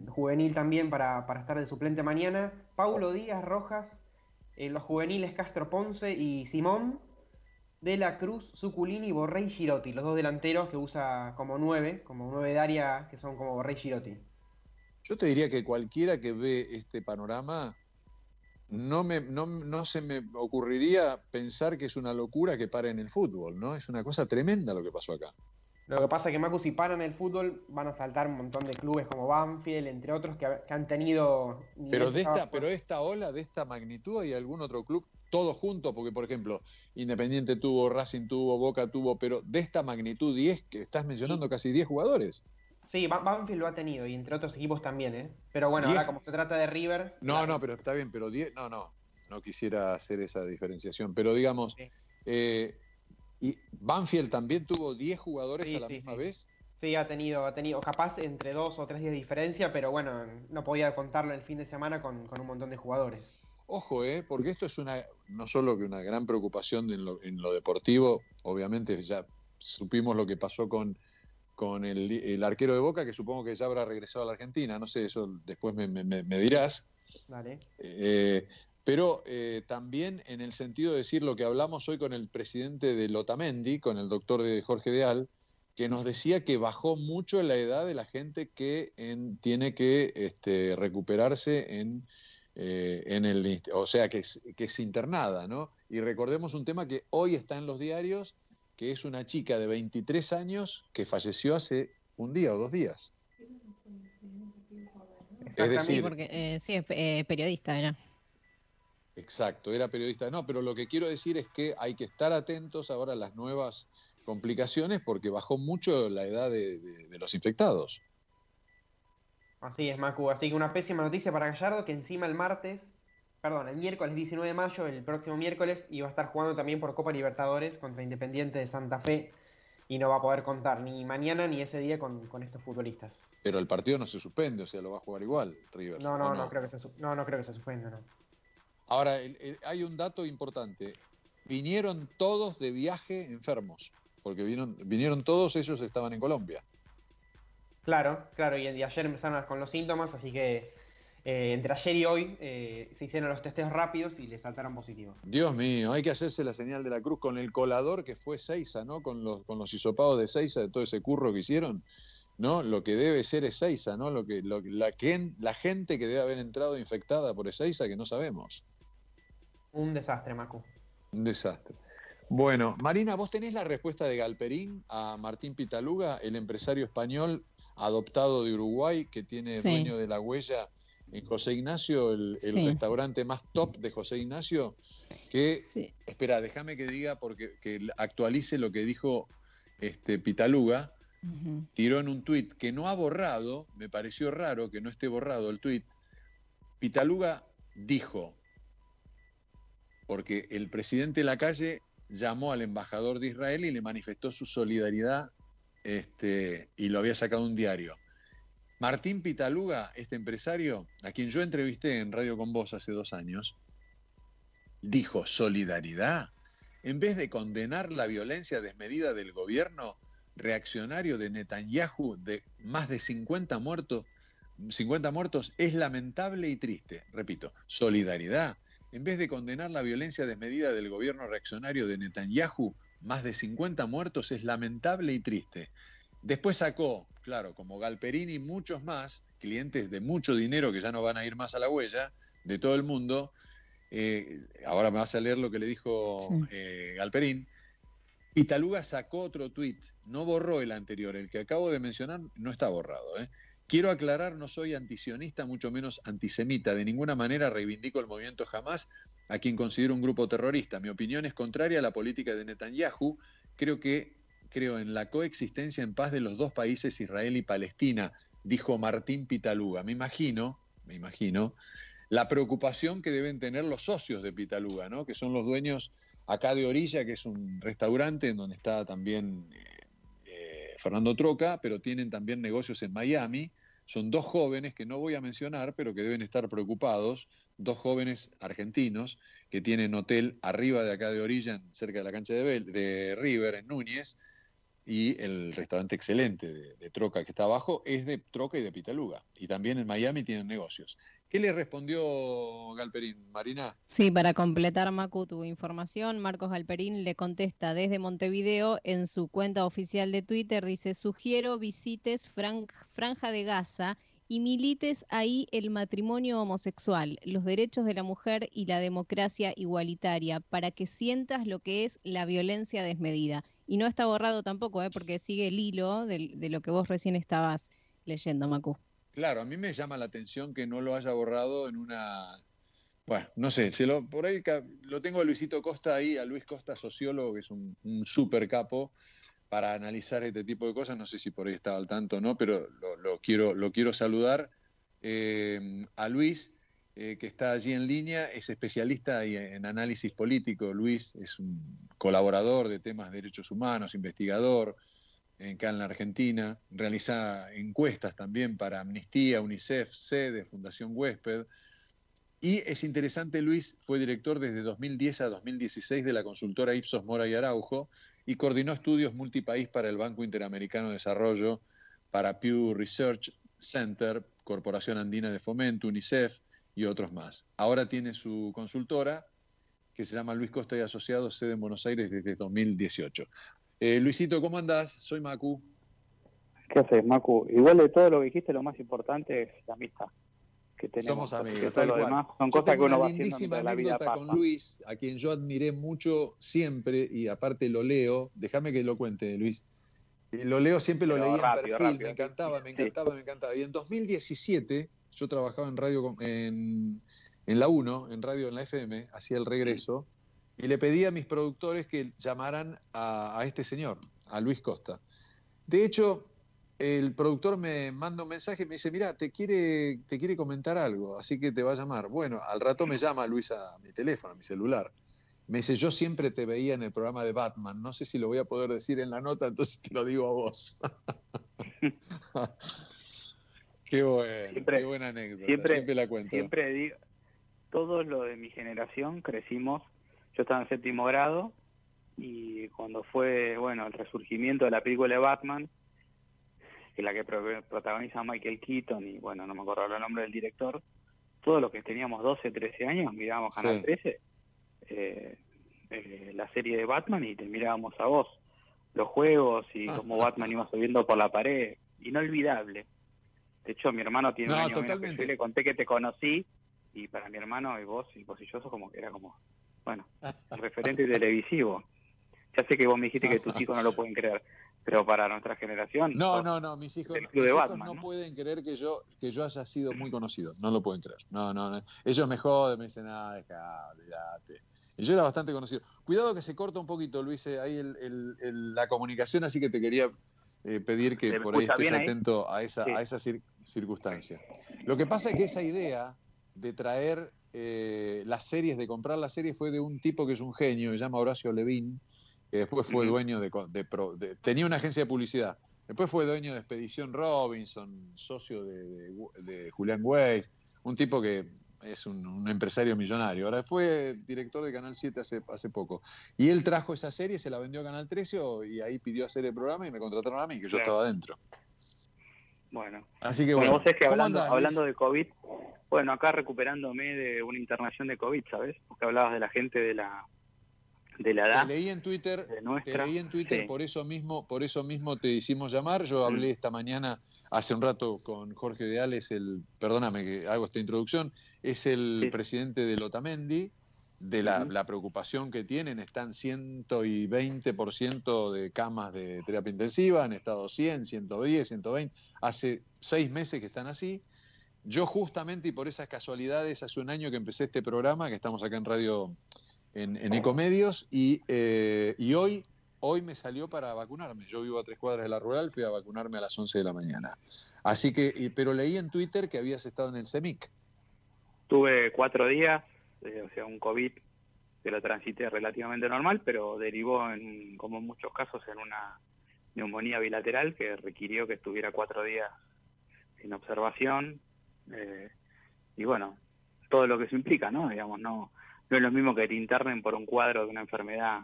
S3: juvenil también para, para, estar de suplente mañana. Paulo Díaz, Rojas, eh, los juveniles Castro Ponce y Simón, De la Cruz, Zuculini, Borré y Girotti, los dos delanteros que usa como nueve, como nueve de área, que son como Borré y Girotti.
S1: Yo te diría que cualquiera que ve este panorama, no, me, no, no se me ocurriría pensar que es una locura que pare en el fútbol, ¿no? Es una cosa tremenda lo que pasó acá.
S3: Lo que pasa es que Macu, si paran el fútbol, van a saltar un montón de clubes como Banfield, entre otros, que, ha- que han tenido.
S1: Pero de esta, pero esta ola, de esta magnitud, ¿hay algún otro club? Todos juntos, porque por ejemplo, Independiente tuvo, Racing tuvo, Boca tuvo, pero de esta magnitud 10, que estás mencionando casi 10 jugadores.
S3: Sí, Ba- Banfield lo ha tenido y entre otros equipos también, ¿eh? Pero bueno,
S1: Diez.
S3: ahora como se trata de River.
S1: No, no, pero está bien, pero 10, no, no, no quisiera hacer esa diferenciación, pero digamos, eh, y Banfield también tuvo 10 jugadores
S3: Sí,
S1: a la
S3: sí,
S1: misma
S3: sí.
S1: vez.
S3: Sí, ha tenido, ha tenido capaz entre dos o tres días de diferencia, pero bueno, no podía contarlo el fin de semana con, con un montón de jugadores.
S1: Ojo, eh, porque esto es una, no solo que una gran preocupación en lo, en lo deportivo, obviamente ya supimos lo que pasó con, con el, el arquero de Boca, que supongo que ya habrá regresado a la Argentina, no sé, eso después me, me- me- me dirás.
S3: Dale.
S1: Eh, pero eh, también en el sentido de decir lo que hablamos hoy con el presidente de Lotamendi, con el doctor de Jorge Deal, que nos decía que bajó mucho la edad de la gente que en- tiene que este, recuperarse en, eh, en el, o sea, que es, que es internada, ¿no? Y recordemos un tema que hoy está en los diarios, que es una chica de 23 años que falleció hace un día o dos días. Es decir,
S2: porque, eh, sí, es eh, periodista, era.
S1: Exacto, era periodista. No, pero lo que quiero decir es que hay que estar atentos ahora a las nuevas complicaciones porque bajó mucho la edad de, de- de los infectados.
S3: Así es, Macu. Así que una pésima noticia para Gallardo, que encima el martes, perdón, el miércoles 19 de mayo, el próximo miércoles, iba a estar jugando también por Copa Libertadores contra Independiente de Santa Fe y no va a poder contar ni mañana ni ese día con, con estos futbolistas.
S1: Pero el partido no se suspende, o sea, lo va a jugar igual, River.
S3: No,
S1: ¿o
S3: no, no, creo que se, no, no creo que se suspenda, no.
S1: Ahora, el- el- hay un dato importante. Vinieron todos de viaje enfermos, porque vinieron, vinieron todos ellos estaban en Colombia.
S3: Claro, claro, y, y ayer empezaron con los síntomas, así que eh, entre ayer y hoy eh, se hicieron los testeos rápidos y le saltaron positivos.
S1: Dios mío, hay que hacerse la señal de la cruz con el colador que fue Seiza, ¿no? Con los, con los hisopados de Seiza, de todo ese curro que hicieron, ¿no? Lo que debe ser Ezeiza, ¿no? Lo que, lo, la, la gente que debe haber entrado infectada por Ezeiza que no sabemos.
S3: Un desastre, Macu.
S1: Un desastre. Bueno, Marina, ¿vos tenés la respuesta de Galperín a Martín Pitaluga, el empresario español adoptado de Uruguay que tiene
S2: Sí.
S1: dueño de la huella en José Ignacio, el, el
S2: Sí.
S1: restaurante más top de José Ignacio? Que, espera, déjame que diga porque que actualice lo que dijo este Pitaluga. Tiró en un tuit que no ha borrado, me pareció raro que no esté borrado el tuit. Pitaluga dijo, porque el presidente de la calle llamó al embajador de Israel y le manifestó su solidaridad este, y lo había sacado un diario. Martín Pitaluga, este empresario, a quien yo entrevisté en Radio con Vos hace dos años, dijo, solidaridad. En vez de condenar la violencia desmedida del gobierno reaccionario de Netanyahu de más de 50 muertos, 50 muertos, es lamentable y triste. Repito, solidaridad. En vez de condenar la violencia desmedida del gobierno reaccionario de Netanyahu, más de 50 muertos, es lamentable y triste. Después sacó, claro, como Galperini y muchos más, clientes de mucho dinero que ya no van a ir más a la huella, de todo el mundo. Eh, ahora me vas a leer lo que le dijo eh, Galperín. Pitaluga sacó otro tuit, no borró el anterior, el que acabo de mencionar no está borrado. ¿eh? Quiero aclarar, no soy antisionista, mucho menos antisemita. De ninguna manera reivindico el movimiento jamás a quien considero un grupo terrorista. Mi opinión es contraria a la política de Netanyahu. Creo que creo en la coexistencia en paz de los dos países, Israel y Palestina, dijo Martín Pitaluga. Me imagino, me imagino, la preocupación que deben tener los socios de Pitaluga, ¿no? que son los dueños acá de Orilla, que es un restaurante en donde está también eh, eh, Fernando Troca, pero tienen también negocios en Miami. Son dos jóvenes que no voy a mencionar, pero que deben estar preocupados, dos jóvenes argentinos que tienen hotel arriba de acá de Orilla, cerca de la cancha de, de River, en Núñez, y el restaurante excelente de, Troca que está abajo es de Troca y de Pitaluga. Y también en Miami tienen negocios. ¿Qué le respondió Galperín, Marina?
S2: Sí, para completar Macu tu información, Marcos Alperín le contesta desde Montevideo en su cuenta oficial de Twitter, dice, sugiero visites Fran- Franja de Gaza y milites ahí el matrimonio homosexual, los derechos de la mujer y la democracia igualitaria, para que sientas lo que es la violencia desmedida. Y no está borrado tampoco, ¿eh? porque sigue el hilo de, lo que vos recién estabas leyendo, Macu.
S1: Claro, a mí me llama la atención que no lo haya borrado en una. Bueno, no sé, se lo, por ahí lo tengo a Luisito Costa ahí, a Luis Costa, sociólogo, que es un, super capo para analizar este tipo de cosas. No sé si por ahí estaba al tanto o no, pero lo, lo quiero, lo quiero saludar. Eh, a Luis, eh, que está allí en línea, es especialista en análisis político. Luis es un colaborador de temas de derechos humanos, investigador en acá en la Argentina, realiza encuestas también para Amnistía, UNICEF, SEDE, Fundación Huésped. Y es interesante, Luis fue director desde 2010 a 2016 de la consultora Ipsos Mora y Araujo y coordinó estudios multipaís para el Banco Interamericano de Desarrollo, para Pew Research Center, Corporación Andina de Fomento, UNICEF y otros más. Ahora tiene su consultora que se llama Luis Costa y Asociados, sede en Buenos Aires desde 2018. Eh, Luisito, ¿cómo andás? Soy Macu.
S17: ¿Qué haces, Macu? Igual de todo lo que dijiste, lo más importante es la amistad que tenemos.
S1: Somos amigos, tal cual.
S17: demás son
S1: Yo
S17: cosas
S1: tengo
S17: que uno
S1: una
S17: va haciendo
S1: lindísima
S17: la vida
S1: anécdota con Luis, a quien yo admiré mucho siempre y aparte lo leo. Déjame que lo cuente, Luis. Eh, Lo leo, siempre lo
S17: Pero
S1: leí en perfil,
S17: rápido.
S1: me encantaba, me encantaba, me encantaba. Y en 2017 yo trabajaba en radio en la 1, en radio en la FM, hacía el regreso, y le pedí a mis productores que llamaran a, a este señor, a Luis Costa. De hecho, el productor me manda un mensaje y me dice, mira, te quiere, te quiere comentar algo, así que te va a llamar. Bueno, al rato me llama Luis a mi teléfono, a mi celular. Me dice, yo siempre te veía en el programa de Batman, no sé si lo voy a poder decir en la nota, entonces te lo digo a vos. qué bueno,
S17: Siempre-
S1: qué buena anécdota,
S17: siempre-
S1: siempre, la cuento.
S17: Siempre digo, todos los de mi generación crecimos, yo estaba en séptimo grado y cuando fue, bueno, el resurgimiento de la película de Batman, que la que pro- protagoniza Michael Keaton y bueno, no me acuerdo el nombre del director, todos los que teníamos 12, 13 años mirábamos Canal
S1: Sí.
S17: 13, eh, eh, la serie de Batman y te mirábamos a vos, los juegos y cómo Batman iba subiendo por la pared, inolvidable. De hecho, mi hermano tiene un
S1: No,
S17: año menos que
S1: totalmente.
S17: yo le conté que te conocí y para mi hermano y vos y vos y yo sos como que era como, bueno, referente televisivo. Ya sé que vos me dijiste que tus hijos no lo pueden creer, pero para nuestra generación...
S1: No, no, no, mis hijos,
S17: del
S1: mis
S17: club de
S1: hijos
S17: Batman,
S1: no,
S17: ¿no?
S1: pueden creer que yo, que yo haya sido muy conocido, no lo pueden creer. No, no, no. Ellos me joden, me dicen, ah, deja, olvídate. Y yo era bastante conocido. Cuidado que se corta un poquito, Luis, eh, ahí el- el- el- la comunicación, así que te quería eh, pedir que
S17: ¿Se me
S1: por ahí estés
S17: ahí?
S1: atento a esa,
S17: Sí.
S1: a esa cir- circunstancia. Lo que pasa es que esa idea de traer eh, las series, de comprar las series, fue de un tipo que es un genio, se llama Horacio Levín, que después fue dueño de, de tenía una agencia de publicidad. Después fue dueño de Expedición Robinson, socio de Julián Weiss, un tipo que es un, un empresario millonario. Ahora fue director de Canal 7 hace, hace poco. Y él trajo esa serie, se la vendió a Canal 13 o- y ahí pidió hacer el programa y me contrataron a mí, que yo
S17: Claro.
S1: estaba adentro.
S17: Bueno,
S1: Así que
S17: bueno,
S1: bueno.
S17: vos sabés que
S1: ¿Cómo
S17: hablando,
S1: andás,
S17: hablando de COVID, bueno, acá recuperándome de una internación de COVID, ¿sabes? Porque hablabas de la gente de la de la edad.
S1: Te leí en Twitter, te leí en Twitter,
S17: Sí.
S1: por eso mismo, por eso mismo te hicimos llamar. Yo hablé esta mañana, hace un rato, con Jorge de Ales, el, perdóname que hago esta introducción, es el presidente de Lotamendi, de la, la preocupación que tienen, están 120% de camas de terapia intensiva, han estado 100, 110, 120, hace seis meses que están así. Yo justamente, y por esas casualidades, hace un año que empecé este programa, que estamos acá en Radio, en, en Ecomedios, y, eh, y hoy, hoy me salió para vacunarme. Yo vivo a tres cuadras de la rural, fui a vacunarme a las 11 de la mañana. Así que, pero leí en Twitter que habías estado en el CEMIC.
S17: Tuve cuatro días, eh, o sea, un COVID que lo transité relativamente normal, pero derivó, en, como en muchos casos, en una neumonía bilateral que requirió que estuviera cuatro días en observación. eh, y bueno, todo lo que eso implica, ¿no? Digamos, no, no es lo mismo que te internen por un cuadro de una enfermedad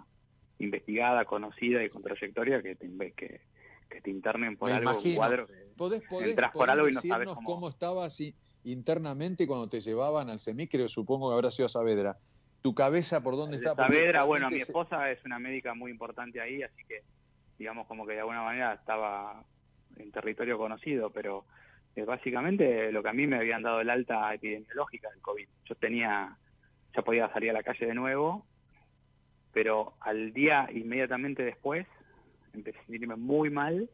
S17: investigada, conocida y con trayectoria que te, que, que te internen por
S1: Me
S17: algo, un
S1: imagino.
S17: cuadro que
S1: ¿Podés, podés,
S17: entras por
S1: podés
S17: algo y no sabes cómo...
S1: cómo estabas i- internamente cuando te llevaban al CEMIC? Creo, supongo que habrá sido a Saavedra. ¿Tu cabeza por dónde
S17: De
S1: está?
S17: Saavedra, bueno, mi esposa es una médica muy importante ahí, así que digamos como que de alguna manera estaba en territorio conocido, pero eh, básicamente lo que a mí me habían dado el alta epidemiológica del COVID. Yo tenía, ya podía salir a la calle de nuevo, pero al día inmediatamente después empecé a sentirme muy mal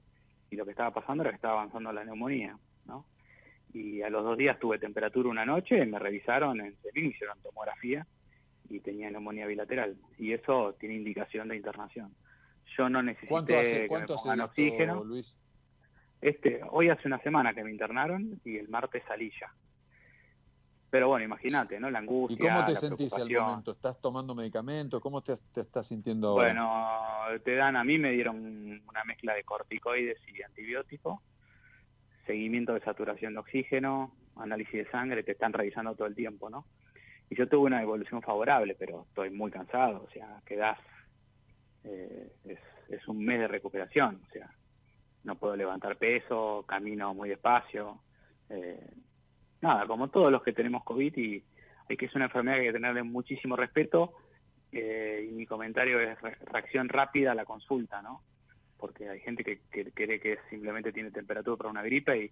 S17: y lo que estaba pasando era que estaba avanzando la neumonía, ¿no? Y a los dos días tuve temperatura una noche, me revisaron en me hicieron tomografía y tenía neumonía bilateral. Y eso tiene indicación de internación. Yo no necesité
S1: ¿Cuánto hace,
S17: que
S1: cuánto
S17: me
S1: hace
S17: pongan
S1: esto,
S17: oxígeno.
S1: Luis?
S17: Este, hoy hace una semana que me internaron y el martes salí ya. Pero bueno, imagínate, ¿no? La
S1: ¿Y
S17: angustia,
S1: cómo te
S17: la
S1: sentís al momento? ¿Estás tomando medicamentos? ¿Cómo te, te estás sintiendo ahora?
S17: Bueno, te dan, a mí me dieron una mezcla de corticoides y antibiótico, seguimiento de saturación de oxígeno, análisis de sangre, te están revisando todo el tiempo, ¿no? Y yo tuve una evolución favorable, pero estoy muy cansado, o sea, quedás, eh, es, es un mes de recuperación, o sea, no puedo levantar peso, camino muy despacio, eh, nada, como todos los que tenemos COVID y hay que es una enfermedad que hay que tenerle muchísimo respeto eh, y mi comentario es re- reacción rápida a la consulta, ¿no? Porque hay gente que, que cree que simplemente tiene temperatura para una gripe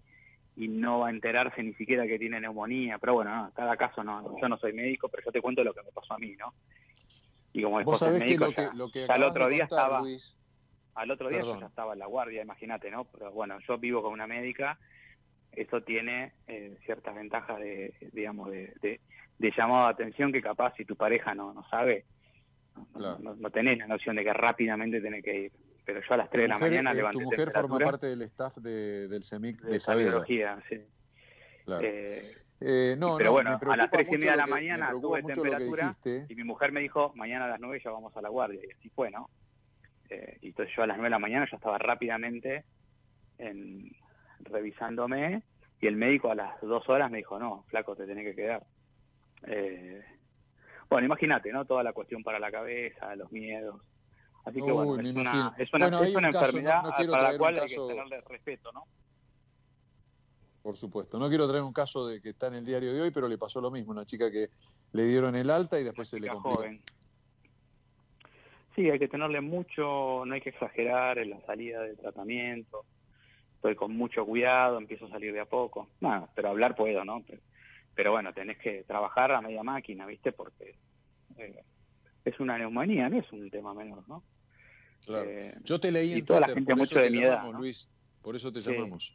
S17: y, y no va a enterarse ni siquiera que tiene neumonía, pero bueno, no, cada caso no, yo no soy médico, pero yo te cuento lo que me pasó a mí, ¿no? Y como después
S1: que
S17: médico
S1: lo que, lo que
S17: ya al otro día
S1: contar,
S17: estaba
S1: Luis,
S17: al otro día yo ya estaba en la guardia, imagínate, ¿no? Pero bueno, yo vivo con una médica, eso tiene eh, ciertas ventajas de, digamos, de, de, de llamado de atención que capaz si tu pareja no, no sabe, no,
S1: Claro.
S17: no, no tenés la noción de que rápidamente tenés que ir. Pero yo a las 3 de la mañana
S1: eh,
S17: levanté
S1: tu mujer forma parte del staff de- del CEMIC de,
S17: de
S1: Saavedra.
S17: sí.
S1: Claro.
S17: Eh,
S1: Eh, no,
S17: pero
S1: no,
S17: bueno, a las 3 y media de la
S1: que-
S17: mañana tuve temperatura y mi mujer me dijo, mañana a las 9 ya vamos a la guardia, y así fue, ¿no? Eh, y entonces yo a las 9 de la mañana ya estaba rápidamente en, revisándome y el médico a las dos horas me dijo, no, flaco, te tenés que quedar. Eh, bueno, imagínate, ¿no? Toda la cuestión para la cabeza, los miedos. Así que bueno,
S1: Uy,
S17: es una, es una,
S1: Bueno,
S17: es una
S1: un caso, no-
S17: enfermedad
S1: no
S17: para la cual hay que tenerle respeto, ¿no?
S1: Por supuesto. No quiero traer un caso de que está en el diario de hoy, pero le pasó lo mismo. Una chica que le dieron el alta y después se le complicó.
S17: joven. Sí, hay que tenerle mucho, no hay que exagerar en la salida del tratamiento. Estoy con mucho cuidado, empiezo a salir de a poco. Nada, pero hablar puedo, ¿no? Pero, pero bueno, tenés que trabajar a media máquina, ¿viste? Porque eh, es una neumonía, no es un tema menor, ¿no?
S1: Claro.
S17: Eh,
S1: Yo te leí
S17: y
S1: en
S17: toda la
S1: Twitter,
S17: gente
S1: por
S17: mucho de mi edad,
S1: llamamos,
S17: ¿no?
S1: Luis. Por eso te
S17: Sí.
S1: llamamos.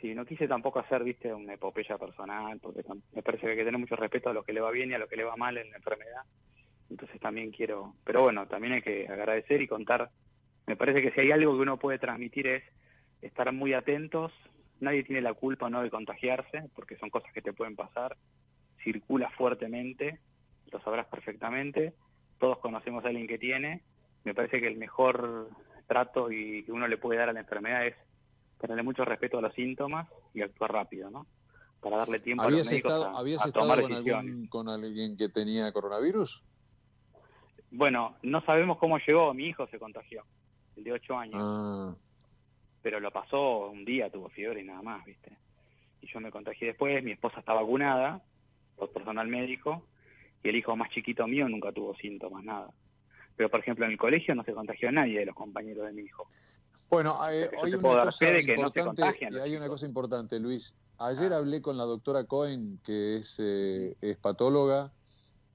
S17: Sí, no quise tampoco hacer, viste, una epopeya personal, porque me parece que hay que tener mucho respeto a lo que le va bien y a lo que le va mal en la enfermedad. Entonces también quiero, pero bueno, también hay que agradecer y contar. Me parece que si hay algo que uno puede transmitir es estar muy atentos. Nadie tiene la culpa no de contagiarse, porque son cosas que te pueden pasar. Circula fuertemente, lo sabrás perfectamente. Todos conocemos a alguien que tiene. Me parece que el mejor trato y que uno le puede dar a la enfermedad es tenerle mucho respeto a los síntomas y actuar rápido, ¿no? Para darle tiempo a los
S1: ¿Habías
S17: médicos
S1: estado,
S17: a,
S1: habías
S17: a
S1: estado
S17: tomar
S1: con,
S17: decisiones.
S1: algún, con alguien que tenía coronavirus?
S17: Bueno, no sabemos cómo llegó, mi hijo se contagió, el de 8 años,
S1: Ah,
S17: pero lo pasó un día, tuvo fiebre y nada más, ¿viste? Y yo me contagié después, mi esposa está vacunada por personal médico y el hijo más chiquito mío nunca tuvo síntomas, nada. Pero, por ejemplo, en el colegio no se contagió nadie de los compañeros de mi hijo.
S1: Bueno, eh, hay
S17: te
S1: una cosa
S17: no
S1: importante, hay una cosa importante, Luis. Ayer hablé con la doctora Cohen, que es, eh, es patóloga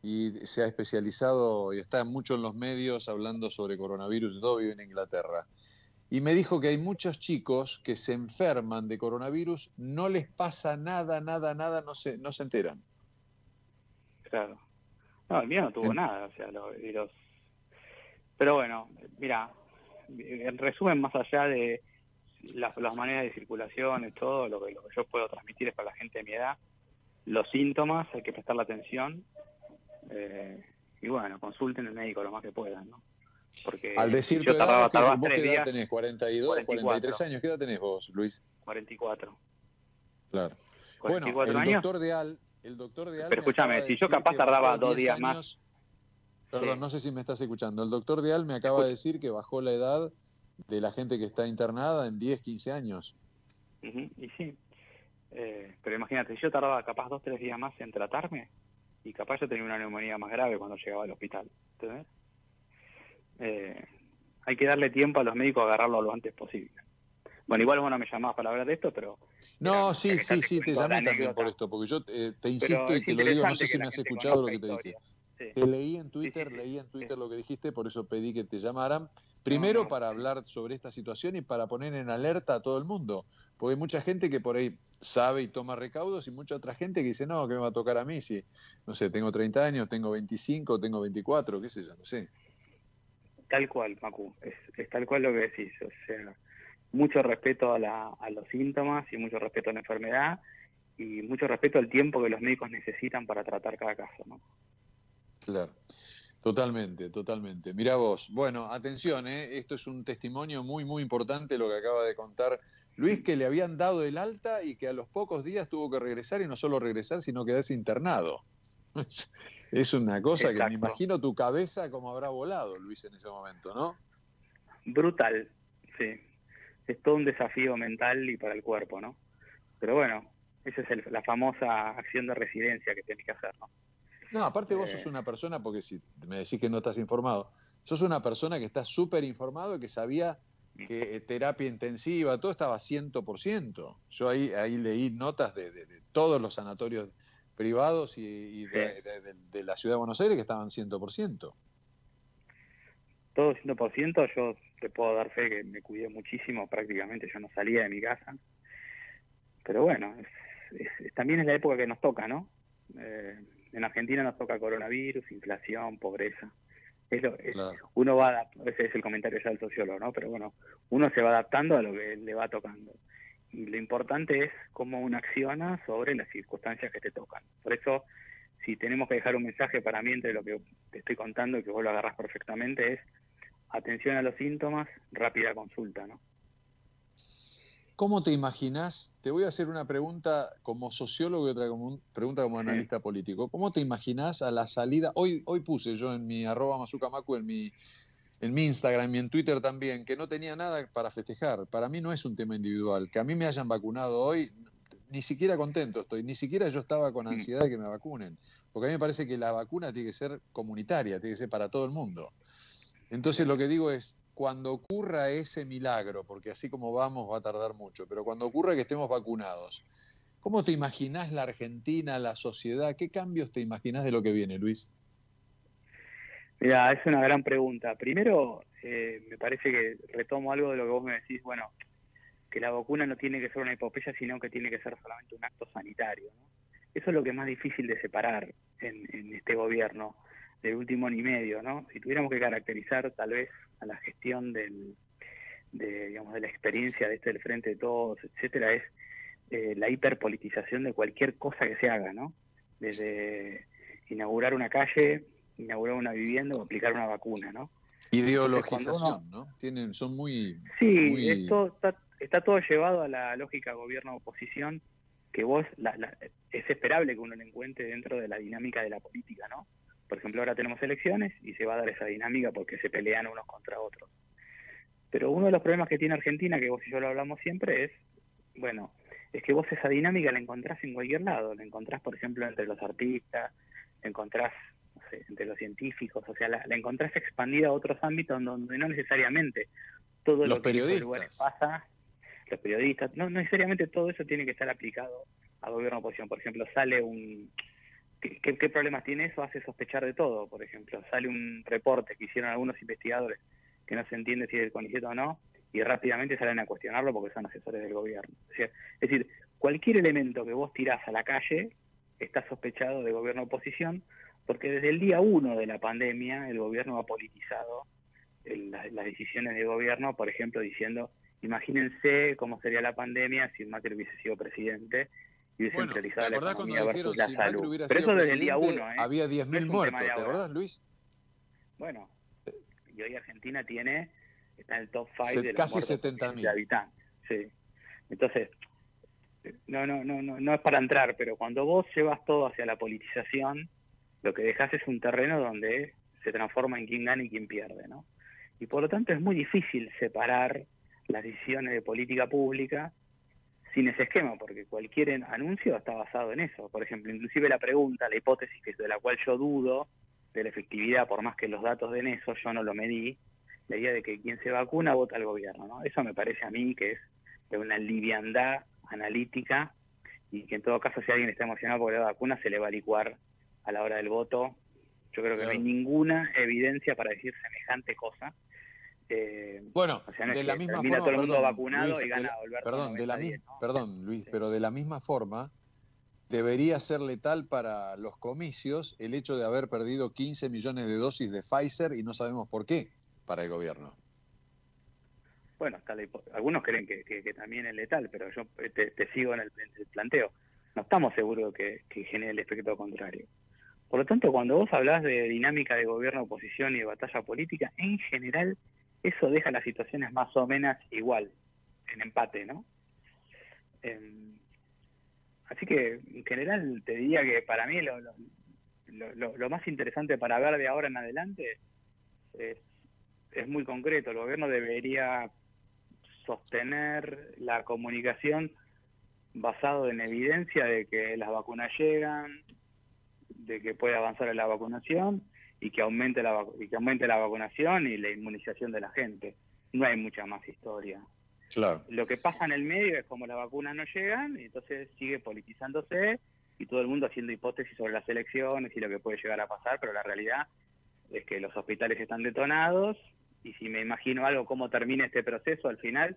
S1: y se ha especializado y está mucho en los medios hablando sobre coronavirus y todo, vive en Inglaterra. Y me dijo que hay muchos chicos que se enferman de coronavirus, no les pasa nada, nada, nada, no se, no se enteran.
S17: Claro. No, el mío no tuvo nada, o sea, lo- y los... Pero bueno, mira, en resumen, más allá de las, las maneras de circulación y todo, lo que, lo que yo puedo transmitir es para la gente de mi edad, los síntomas, hay que prestarle atención, eh, y bueno, consulten al médico lo más que puedan, ¿no? Porque
S1: Al decir
S17: yo
S1: tu edad, ¿qué-
S17: tardaba
S1: ¿vos
S17: tres
S1: qué edad
S17: días,
S1: tenés? ¿42,
S17: 44.
S1: 43 años? ¿Qué edad tenés vos, Luis?
S17: 44.
S1: Claro. Bueno,
S17: 44
S1: el
S17: años.
S1: doctor de Al, el doctor de Al
S17: Pero escúchame,
S1: de
S17: si yo capaz tardaba dos
S1: 10
S17: días más.
S1: años- Perdón,
S17: Sí.
S1: no sé si me estás escuchando. El doctor de Al me acaba de decir que bajó la edad de la gente que está internada en 10, 15 años.
S17: Ujú, Y sí, Eh, pero imagínate, si yo tardaba capaz dos, tres días más en tratarme y capaz yo tenía una neumonía más grave cuando llegaba al hospital. ¿entendés? Eh, hay que darle tiempo a los médicos a agarrarlo lo antes posible. Bueno, igual bueno me llamabas para hablar de esto, pero
S1: No, sí, sí, sí, te llamé también por esto, porque yo eh, te insisto y te lo digo, no sé si me has escuchado lo que te dije. Te leí en Twitter, leí en Twitter lo que dijiste, por eso pedí que te llamaran. Primero para hablar sobre esta situación y para poner en alerta a todo el mundo. Porque hay mucha gente que por ahí sabe y toma recaudos y mucha otra gente que dice, no, que me va a tocar a mí si, no sé, tengo 30 años, tengo 25, tengo 24, qué sé yo, no sé.
S17: Tal cual, Macu, es, es tal cual lo que decís. O sea, mucho respeto a, la, a los síntomas y mucho respeto a la enfermedad y mucho respeto al tiempo que los médicos necesitan para tratar cada caso, ¿no?
S1: Claro. Totalmente, totalmente. Mira vos, bueno, atención, ¿eh? esto es un testimonio muy, muy importante lo que acaba de contar Luis, que le habían dado el alta y que a los pocos días tuvo que regresar y no solo regresar, sino quedarse internado. es una cosa que me imagino tu cabeza como habrá volado, Luis, en ese momento, ¿no?
S17: Brutal, sí. Es todo un desafío mental y para el cuerpo, ¿no? Pero bueno, esa es la famosa acción de residencia que tienes que hacer, ¿no?
S1: No, aparte vos
S17: Eh.
S1: sos una persona, porque si me decís que no estás informado, sos una persona que está súper informado y que sabía que eh, terapia intensiva, todo estaba 100%. Yo ahí, ahí leí notas de, de- de todos los sanatorios privados y, y de, de- de- de la ciudad de Buenos Aires que estaban 100%.
S17: Todo 100%, yo te puedo dar fe que me cuidé muchísimo, prácticamente yo no salía de mi casa. Pero bueno, es- es- también es la época que nos toca, ¿no? Eh, en Argentina nos toca coronavirus, inflación, pobreza. Es lo- es- Uno va, ese es el comentario ya del sociólogo, ¿no? Pero bueno, uno se va adaptando a lo que le va tocando. Y lo importante es cómo uno acciona sobre las circunstancias que te tocan. Por eso, si tenemos que dejar un mensaje para mí entre lo que te estoy contando y que vos lo agarrás perfectamente, es atención a los síntomas, rápida consulta, ¿no?
S1: ¿Cómo te imaginás? Te voy a hacer una pregunta como sociólogo y otra como un- pregunta como analista político. ¿Cómo te imaginás a la salida? Hoy, hoy puse yo en mi arroba mazucamacu, en mi, en mi Instagram y en Twitter también, que no tenía nada para festejar. Para mí no es un tema individual. Que a mí me hayan vacunado hoy, ni siquiera contento estoy, ni siquiera yo estaba con ansiedad de que me vacunen. Porque a mí me parece que la vacuna tiene que ser comunitaria, tiene que ser para todo el mundo. Entonces lo que digo es, cuando ocurra ese milagro, porque así como vamos va a tardar mucho, pero cuando ocurra que estemos vacunados, ¿cómo te imaginás la Argentina, la sociedad? ¿Qué cambios te imaginás de lo que viene, Luis?
S17: Mira, es una gran pregunta. Primero, eh, me parece que retomo algo de lo que vos me decís, bueno, que la vacuna no tiene que ser una hipopeya, sino que tiene que ser solamente un acto sanitario. ¿no? Eso es lo que es más difícil de separar en, en este gobierno del último año y medio, ¿no? Si tuviéramos que caracterizar tal vez a la gestión del, de, digamos, de la experiencia de este del Frente de Todos, etcétera, es eh, la hiperpolitización de cualquier cosa que se haga, ¿no? Desde inaugurar una calle, inaugurar una vivienda o aplicar una vacuna, ¿no?
S1: Ideologización, ¿no? Tienen, son muy...
S17: Sí,
S1: muy-
S17: esto está, está todo llevado a la lógica gobierno-oposición que vos, la- la- es esperable que uno lo encuentre dentro de la dinámica de la política, ¿no? Por ejemplo, ahora tenemos elecciones y se va a dar esa dinámica porque se pelean unos contra otros. Pero uno de los problemas que tiene Argentina, que vos y yo lo hablamos siempre, es, bueno, es que vos esa dinámica la encontrás en cualquier lado, la encontrás, por ejemplo, entre los artistas, la encontrás no sé, entre los científicos, o sea, la, la encontrás expandida a otros ámbitos donde no necesariamente todo
S1: Los
S17: lo que en
S1: periodistas.
S17: lugares pasa, los periodistas, no, no necesariamente todo eso tiene que estar aplicado a gobierno oposición. Por ejemplo, sale un... ¿Qué, qué, problemas tiene eso? Hace sospechar de todo, por ejemplo. Sale un reporte que hicieron algunos investigadores que no se entiende si es del CONICET o no, y rápidamente salen a cuestionarlo porque son asesores del gobierno. Es decir, cualquier elemento que vos tirás a la calle está sospechado de gobierno oposición, porque desde el día uno de la pandemia el gobierno ha politizado el- la- las decisiones de gobierno, por ejemplo, diciendo, imagínense cómo sería la pandemia si Macri hubiese sido presidente y hubiese
S1: Bueno,
S17: centralizado
S1: ¿te
S17: la economía versus
S1: dijeron
S17: la
S1: si
S17: salud? Pero eso desde el día uno, ¿eh?
S1: había
S17: No
S1: 10.000
S17: es un tema
S1: muertos, ¿te acordás, Luis?
S17: Bueno, y hoy Argentina tiene, está en el top 5
S1: Se-
S17: de los
S1: casi
S17: muertos por
S1: 70.000.
S17: de habitantes. Sí. Entonces, no, no, no, no, no es para entrar, pero cuando vos llevas todo hacia la politización, lo que dejas es un terreno donde se transforma en quién gana y quién pierde, ¿no? Y por lo tanto es muy difícil separar las decisiones de política pública sin ese esquema, porque cualquier anuncio está basado en eso. Por ejemplo, inclusive la pregunta, la hipótesis que de la cual yo dudo de la efectividad, por más que los datos den eso, yo no lo medí, la idea de que quien se vacuna vota al gobierno, ¿no? Eso me parece a mí que es de una liviandad analítica y que en todo caso si alguien está emocionado por la vacuna se le va a licuar a la hora del voto Yo creo que no hay ninguna evidencia para decir semejante cosa. Eh,
S1: Bueno,
S17: o sea, no es
S1: de la misma forma,
S17: todo el mundo
S1: perdón,
S17: vacunado
S1: Luis,
S17: y gana
S1: de-
S17: Alberto
S1: perdón, de la
S17: 90-10,
S1: misma, perdón, Luis, pero de la misma forma debería ser letal para los comicios el hecho de haber perdido 15 millones de dosis de Pfizer y no sabemos por qué para el gobierno.
S17: Bueno, la hipo- algunos creen que, que- que también es letal, pero yo eh, te, te sigo en el, en el planteo. No estamos seguros que, que genere el efecto contrario. Por lo tanto, cuando vos hablás de dinámica de gobierno-oposición y de batalla política, en general eso deja las situaciones más o menos igual, en empate, ¿no? Em, así que, en general, te diría que para mí lo, lo, lo- lo- más interesante para ver de ahora en adelante es, es muy concreto. El gobierno debería sostener la comunicación basado en evidencia de que las vacunas llegan, de que puede avanzar en la vacunación y que aumente la y que aumente la vacunación y la inmunización de la gente. No hay mucha más historia.
S1: Claro.
S17: Lo que pasa en el medio es como las vacunas no llegan, y entonces sigue politizándose y todo el mundo haciendo hipótesis sobre las elecciones y lo que puede llegar a pasar, pero la realidad es que los hospitales están detonados y si me imagino algo cómo termina este proceso al final,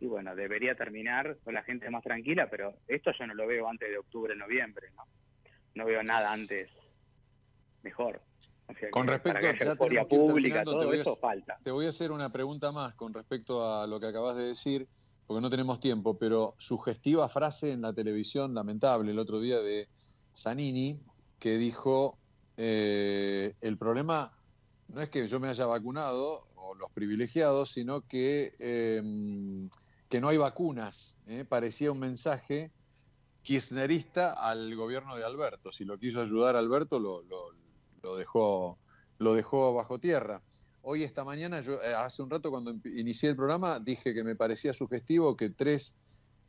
S17: y bueno, debería terminar con la gente más tranquila, pero esto yo no lo veo antes de octubre, noviembre, ¿no? No veo nada antes mejor. O sea,
S1: Con respecto a ya
S17: euforia pública,
S1: te
S17: todo
S1: voy a-
S17: eso falta.
S1: Te voy a hacer una pregunta más con respecto a lo que acabas de decir, porque no tenemos tiempo, pero sugestiva frase en la televisión, lamentable, el otro día de Zanini, que dijo, eh, el problema no es que yo me haya vacunado, o los privilegiados, sino que, eh, que no hay vacunas. ¿eh? Parecía un mensaje kirchnerista al gobierno de Alberto. Si lo quiso ayudar Alberto, lo, lo- lo dejó, lo dejó bajo tierra. Hoy, esta mañana, yo eh, hace un rato cuando inicié el programa, dije que me parecía sugestivo que tres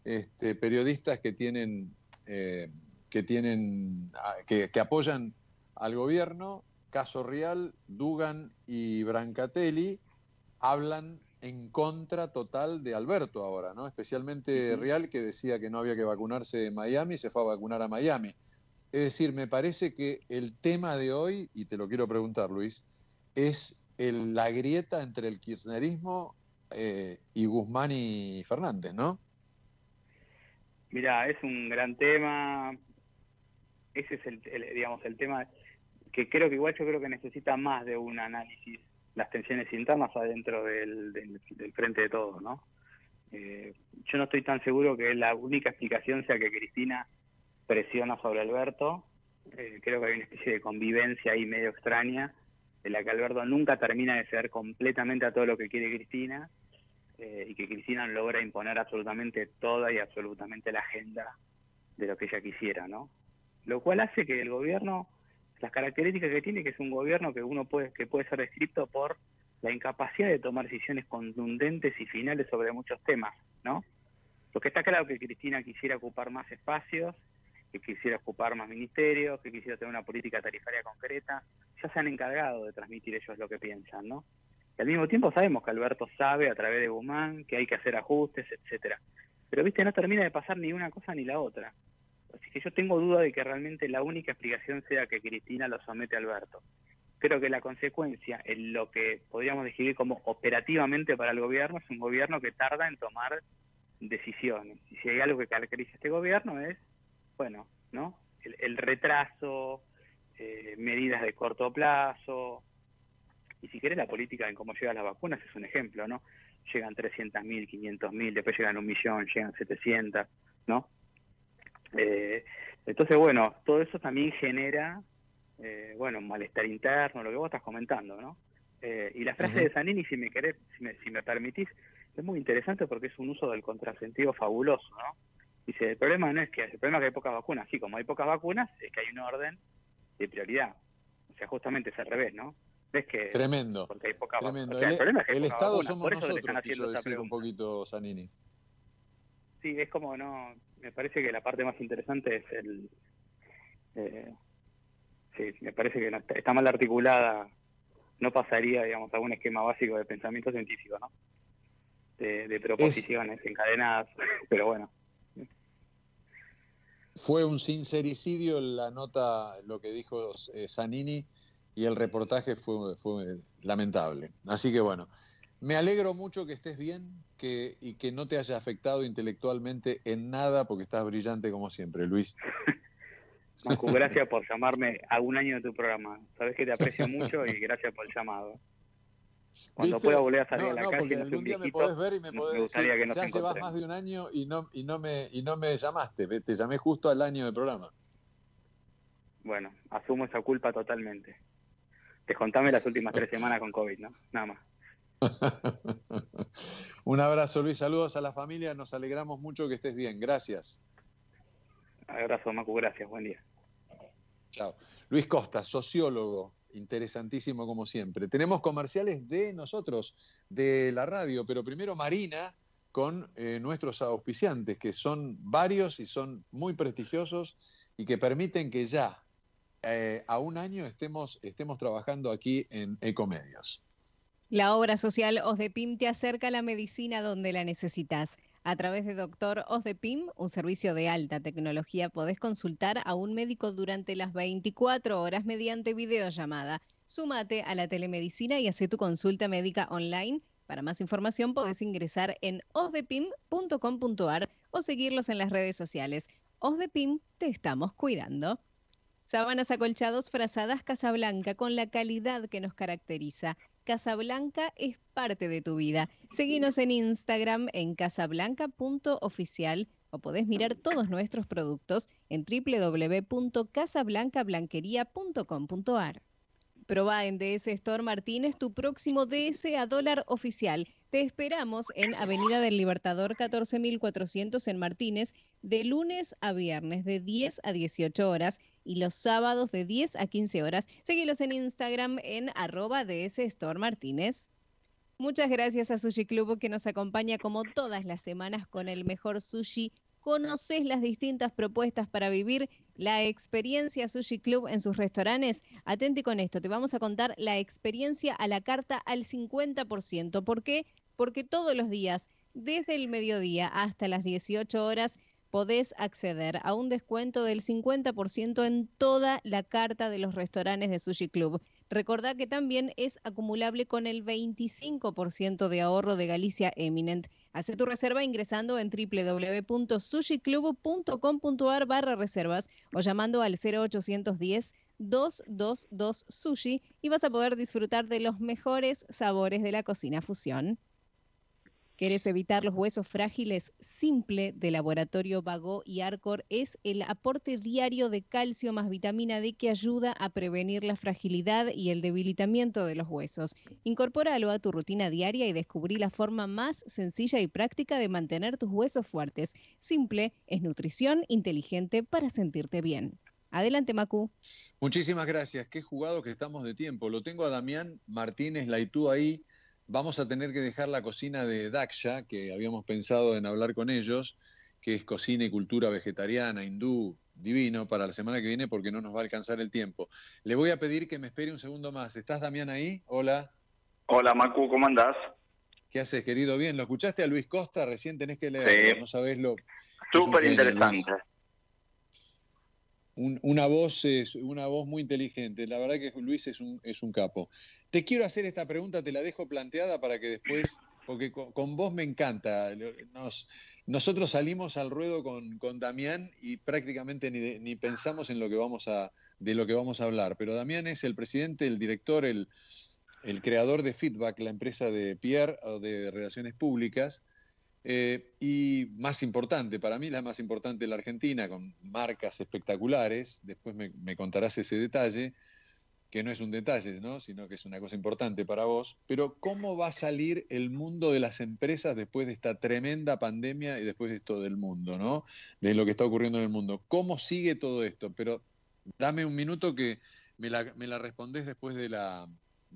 S1: este, periodistas que tienen, eh, que, tienen ah, que, que apoyan al gobierno, Caso Real, Dugan y Brancatelli, hablan en contra total de Alberto ahora, ¿no? Especialmente. Real, que decía que no había que vacunarse en Miami, se fue a vacunar a Miami. Es decir, me parece que el tema de hoy, y te lo quiero preguntar, Luis, es el- la grieta entre el kirchnerismo eh, y Guzmán y Fernández, ¿no?
S17: Mira, es un gran tema. Ese es el, digamos, el tema que creo que igual yo creo que necesita más de un análisis las tensiones internas adentro del, del, del frente de todos, ¿no? Eh, yo no estoy tan seguro que la única explicación sea que Cristina presiona sobre Alberto. Eh, creo que hay una especie de convivencia ahí medio extraña, en la que Alberto nunca termina de ceder completamente a todo lo que quiere Cristina eh, y que Cristina logra imponer absolutamente toda y absolutamente la agenda de lo que ella quisiera, ¿no? Lo cual hace que el gobierno, las características que tiene, que es un gobierno que uno puede, que puede ser descrito por la incapacidad de tomar decisiones contundentes y finales sobre muchos temas, ¿no? Porque está claro que Cristina quisiera ocupar más espacios, que quisiera ocupar más ministerios, que quisiera tener una política tarifaria concreta, ya se han encargado de transmitir ellos lo que piensan, ¿no? Y al mismo tiempo sabemos que Alberto sabe a través de Guzmán que hay que hacer ajustes, etcétera. Pero viste, no termina de pasar ni una cosa ni la otra. Así que yo tengo duda de que realmente la única explicación sea que Cristina lo somete a Alberto. Creo que la consecuencia en lo que podríamos describir como operativamente para el gobierno es un gobierno que tarda en tomar decisiones. Y si hay algo que caracteriza este gobierno es, bueno, ¿no? El, el retraso, eh, medidas de corto plazo, y si querés la política en cómo llegan las vacunas es un ejemplo, ¿no? Llegan 300.000, 500.000, después llegan un millón, llegan 700, ¿no? Eh, entonces, bueno, todo eso también genera, eh, bueno, un malestar interno, lo que vos estás comentando, ¿no? Eh, y la frase de Zanini, si me querés, si me, si me permitís, es muy interesante porque es un uso del contrasentido fabuloso, ¿no? Dice, el problema no es que el problema es que hay pocas vacunas, sí, como hay pocas vacunas, es que hay un orden de prioridad. O sea, justamente es al revés, ¿no? Ves que
S1: Tremendo.
S17: porque hay pocas vacunas.
S1: Tremendo.
S17: O sea, el,
S1: el
S17: problema es que hay
S1: el
S17: pocas
S1: Estado
S17: vacunas,
S1: somos
S17: por eso
S1: nosotros, quiso decir un poquito Zanini.
S17: Sí, es como no, me parece que la parte más interesante es el, eh, sí, me parece que no está, está mal articulada, no pasaría, digamos, a un esquema básico de pensamiento científico, ¿no? De, de proposiciones encadenadas, pero bueno.
S1: Fue un sincericidio la nota, lo que dijo eh, Zanini y el reportaje fue, fue lamentable. Así que bueno, me alegro mucho que estés bien que, y que no te haya afectado intelectualmente en nada porque estás brillante como siempre, Luis.
S17: Macu, gracias por llamarme a un año de tu programa. Sabes que te aprecio mucho y gracias por el llamado. Cuando
S1: ¿Viste?
S17: pueda volver a salir
S1: no,
S17: a la
S1: no,
S17: calle,
S1: porque
S17: no
S1: algún día me podés ver y me
S17: me
S1: podés
S17: gustaría
S1: decir,
S17: que nos
S1: ya llevas más de un año y no, y, no me, y no me llamaste, te llamé justo al año del programa.
S17: Bueno, asumo esa culpa totalmente. Descontame las últimas tres semanas con COVID, ¿no? Nada más.
S1: Un abrazo, Luis, saludos a la familia, nos alegramos mucho que estés bien, gracias.
S17: Abrazo, Macu, gracias, buen día.
S1: Chao. Luis Costa, sociólogo, interesantísimo como siempre. Tenemos comerciales de nosotros, de la radio, pero primero Marina con eh, nuestros auspiciantes, que son varios y son muy prestigiosos y que permiten que ya eh, a un año estemos, estemos trabajando aquí en Ecomedios.
S2: La obra social OSDEPIM te acerca a la medicina donde la necesitas. A través de Doctor OSDEPIM, un servicio de alta tecnología, podés consultar a un médico durante las 24 horas mediante videollamada. Súmate a la telemedicina y haz tu consulta médica online. Para más información podés ingresar en osdepim.com.ar o seguirlos en las redes sociales. OSDEPIM, te estamos cuidando. Sábanas acolchados frazadas Casablanca con la calidad que nos caracteriza. Casablanca es parte de tu vida. Seguinos en Instagram en casablanca.oficial o podés mirar todos nuestros productos en www.casablancablanquería.com.ar. Proba en DS Store Martínez tu próximo DS a dólar oficial. Te esperamos en Avenida del Libertador 14400 en Martínez de lunes a viernes de 10 a 18 horas y los sábados de 10 a 15 horas. Seguilos en Instagram en arroba DS Store Martínez. Muchas gracias a Sushi Club que nos acompaña como todas las semanas con el mejor sushi. Conoces las distintas propuestas para vivir la experiencia Sushi Club en sus restaurantes. Atente con esto, te vamos a contar la experiencia a la carta al 50%. ¿Por qué? Porque todos los días, desde el mediodía hasta las 18 horas, podés acceder a un descuento del 50% en toda la carta de los restaurantes de Sushi Club. Recordá que también es acumulable con el 25% de ahorro de Galicia Eminent. Hace tu reserva ingresando en www.sushiclub.com.ar barra reservas o llamando al 0810 222 Sushi y vas a poder disfrutar de los mejores sabores de la cocina fusión. ¿Querés evitar los huesos frágiles? Simple de Laboratorio Vago y Arcor es el aporte diario de calcio más vitamina D que ayuda a prevenir la fragilidad y el debilitamiento de los huesos. Incorpóralo a tu rutina diaria y descubrí la forma más sencilla y práctica de mantener tus huesos fuertes. Simple es nutrición inteligente para sentirte bien. Adelante, Macu.
S1: Muchísimas gracias. Qué jugado que estamos de tiempo. Lo tengo a Damián Martínez Laitú ahí. Vamos a tener que dejar la cocina de Daksha, que habíamos pensado en hablar con ellos, que es cocina y cultura vegetariana, hindú, divino, para la semana que viene porque no nos va a alcanzar el tiempo. Le voy a pedir que me espere un segundo más. ¿Estás, Damián, ahí? Hola.
S18: Hola, Macu, ¿cómo andás?
S1: ¿Qué haces, querido? Bien, ¿lo escuchaste a Luis Costa? Recién tenés que leerlo,
S18: Sí.
S1: no sabés lo...
S18: Súper interesante.
S1: Un- una voz es una voz muy inteligente. La verdad que Luis es un, es un capo. Te quiero hacer esta pregunta, te la dejo planteada para que después, porque con, con vos me encanta. Nos- nosotros salimos al ruedo con, con Damián y prácticamente ni, ni pensamos en lo que vamos a, de lo que vamos a hablar. Pero Damián es el presidente, el director, el, el creador de Feedback, la empresa de Pierre de Relaciones Públicas. Eh, y más importante, para mí la más importante de la Argentina, con marcas espectaculares, después me, contarás ese detalle, que no es un detalle, ¿no? sino que es una cosa importante para vos, pero ¿cómo va a salir el mundo de las empresas después de esta tremenda pandemia y después de esto del mundo, ¿no? de lo que está ocurriendo en el mundo? ¿Cómo sigue todo esto? Pero dame un minuto que me la, me la respondés después de, la,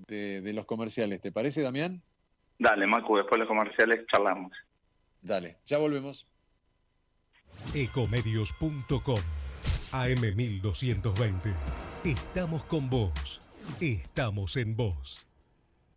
S1: de, de los comerciales. ¿Te parece, Damián?
S18: Dale, Macu, después de los comerciales charlamos.
S1: Dale, ya volvemos.
S5: Ecomedios.com AM1220. Estamos con vos. Estamos en vos.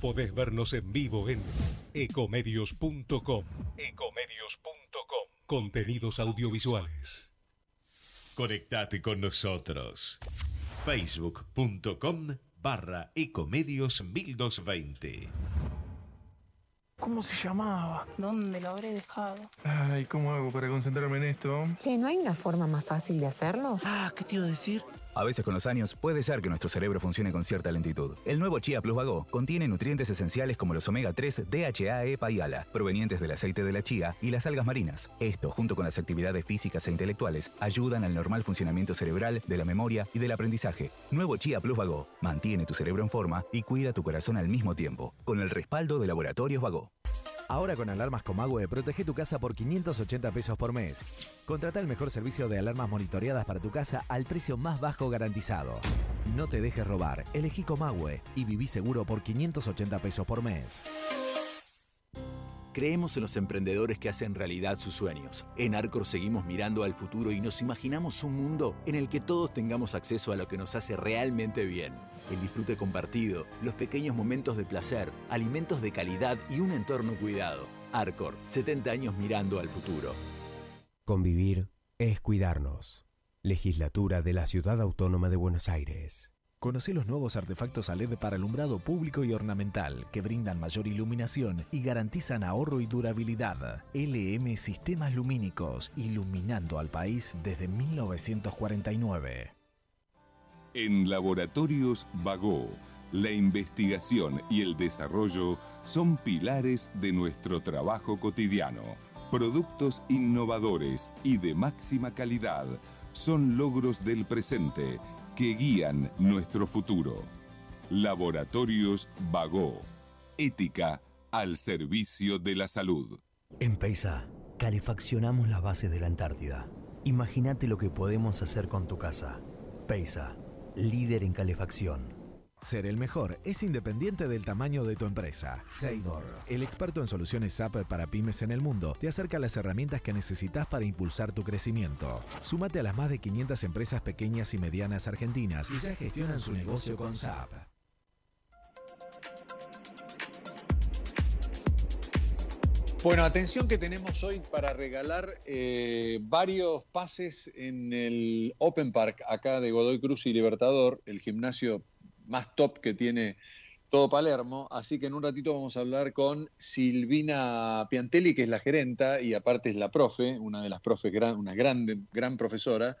S5: Podés vernos en vivo en ecomedios.com.
S16: Ecomedios.com.
S5: Contenidos audiovisuales.
S16: Conectate con nosotros. Facebook.com barra Ecomedios 1220.
S6: ¿Cómo se llamaba?
S8: ¿Dónde lo habré dejado?
S6: Ay, ¿cómo hago para concentrarme en esto?
S8: Che, ¿no hay una forma más fácil de hacerlo?
S6: Ah, ¿qué te iba a decir?
S9: A veces con los años puede ser que nuestro cerebro funcione con cierta lentitud. El nuevo Chia Plus Vago contiene nutrientes esenciales como los omega 3, DHA, EPA y ALA, provenientes del aceite de la chía y las algas marinas. Esto, junto con las actividades físicas e intelectuales, ayudan al normal funcionamiento cerebral, de la memoria y del aprendizaje. Nuevo Chia Plus Vago mantiene tu cerebro en forma y cuida tu corazón al mismo tiempo, con el respaldo de Laboratorios Vago.
S10: Ahora con alarmas Comagüe, protege tu casa por 580 pesos por mes. Contrata el mejor servicio de alarmas monitoreadas para tu casa al precio más bajo garantizado. No te dejes robar, elegí Comagüe y viví seguro por 580 pesos por mes.
S11: Creemos en los emprendedores que hacen realidad sus sueños. En Arcor seguimos mirando al futuro y nos imaginamos un mundo en el que todos tengamos acceso a lo que nos hace realmente bien. El disfrute compartido, los pequeños momentos de placer, alimentos de calidad y un entorno cuidado. Arcor, 70 años mirando al futuro.
S12: Convivir es cuidarnos. Legislatura de la Ciudad Autónoma de Buenos Aires.
S10: Conoce los nuevos artefactos a LED para alumbrado público y ornamental que brindan mayor iluminación y garantizan ahorro y durabilidad. LM Sistemas Lumínicos, iluminando al país desde 1949.
S13: En Laboratorios Bagó, la investigación y el desarrollo son pilares de nuestro trabajo cotidiano. Productos innovadores y de máxima calidad son logros del presente que guían nuestro futuro. Laboratorios Bagó. Ética al servicio de la salud.
S14: En Peisa, calefaccionamos las bases de la Antártida. Imagínate lo que podemos hacer con tu casa. Peisa, líder en calefacción.
S10: Ser el mejor es independiente del tamaño de tu empresa. Seidor, el experto en soluciones SAP para pymes en el mundo, te acerca las herramientas que necesitas para impulsar tu crecimiento. Súmate a las más de 500 empresas pequeñas y medianas argentinas y ya gestionan su negocio con SAP.
S1: Bueno, atención que tenemos hoy para regalar eh, varios pases en el Open Park acá de Godoy Cruz y Libertador, el gimnasio más top que tiene todo Palermo. Así que en un ratito vamos a hablar con Silvina Piantelli, que es la gerenta y aparte es la profe, una de las profes, gran, una grande, gran profesora.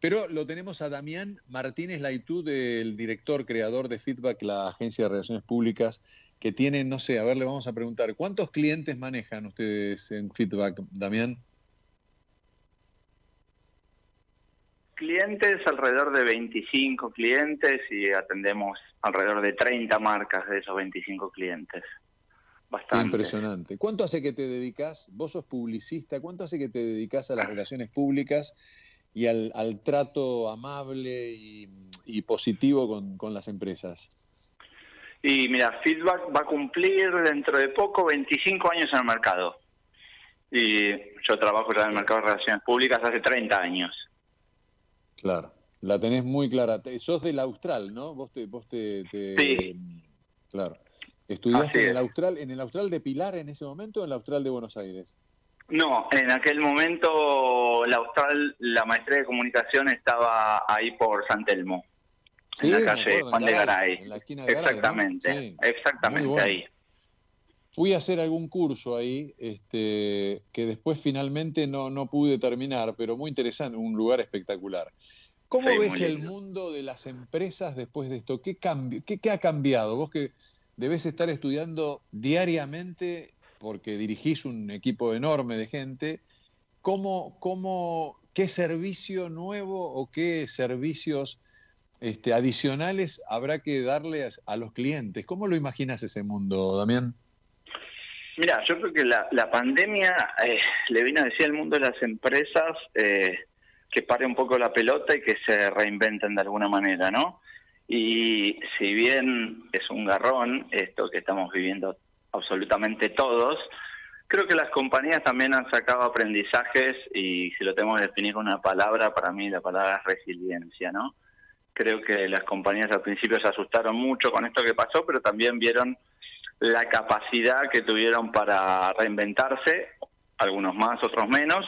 S1: Pero lo tenemos a Damián Martínez Laitú, del director, creador de Feedback, la agencia de relaciones públicas, que tiene, no sé, a ver, le vamos a preguntar, ¿cuántos clientes manejan ustedes en Feedback, Damián?
S18: Clientes, alrededor de 25 clientes y atendemos alrededor de 30 marcas de esos 25 clientes. Bastante.
S1: impresionante. ¿Cuánto hace que te dedicas? Vos sos publicista, ¿cuánto hace que te dedicas a las relaciones públicas y al, al trato amable y, y positivo con, con las empresas?
S18: Y mira, Feedback va a cumplir dentro de poco 25 años en el mercado. Y yo trabajo ya en el mercado de relaciones públicas hace 30 años.
S1: Claro, la tenés muy clara. Te- Sos del Austral, ¿no? Vos te... Vos te, te-
S18: Sí.
S1: Claro. ¿Estudiaste en el, Austral, en el Austral de Pilar en ese momento o en el Austral de Buenos Aires?
S18: No, en aquel momento la Austral, la maestría de comunicación estaba ahí por San Telmo,
S1: Sí,
S18: en la calle
S1: acuerdo, en
S18: Juan de
S1: Garay, en la esquina de Garay, ¿no?
S18: exactamente,
S1: Sí,
S18: exactamente
S1: bueno.
S18: ahí.
S1: Fui a hacer algún curso ahí, este, que después finalmente no, no pude terminar, pero muy interesante, un lugar espectacular. ¿Cómo
S18: Sí,
S1: ves el mundo de las empresas después de esto? ¿Qué, cambi- qué, qué ha cambiado? Vos que debes estar estudiando diariamente, porque dirigís un equipo enorme de gente, ¿cómo, cómo, ¿qué servicio nuevo o qué servicios este, adicionales habrá que darle a, a los clientes? ¿Cómo lo imaginas ese mundo, Damián?
S18: Mira, yo creo que la, la pandemia eh, le vino a decir al mundo de las empresas eh, que pare un poco la pelota y que se reinventen de alguna manera, ¿no? Y si bien es un garrón esto que estamos viviendo absolutamente todos, creo que las compañías también han sacado aprendizajes y si lo tengo que definir con una palabra, para mí la palabra es resiliencia, ¿no? Creo que las compañías al principio se asustaron mucho con esto que pasó, pero también vieron la capacidad que tuvieron para reinventarse, algunos más, otros menos,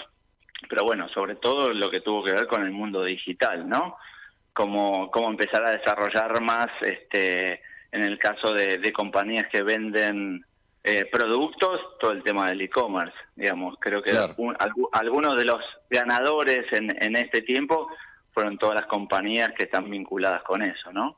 S18: pero bueno, sobre todo lo que tuvo que ver con el mundo digital, ¿no? Cómo, cómo empezar a desarrollar más, este, en el caso de, compañías que venden eh, productos, todo el tema del e-commerce, digamos. Creo que algunos de los ganadores en, en este tiempo fueron todas las compañías que están vinculadas con eso, ¿no?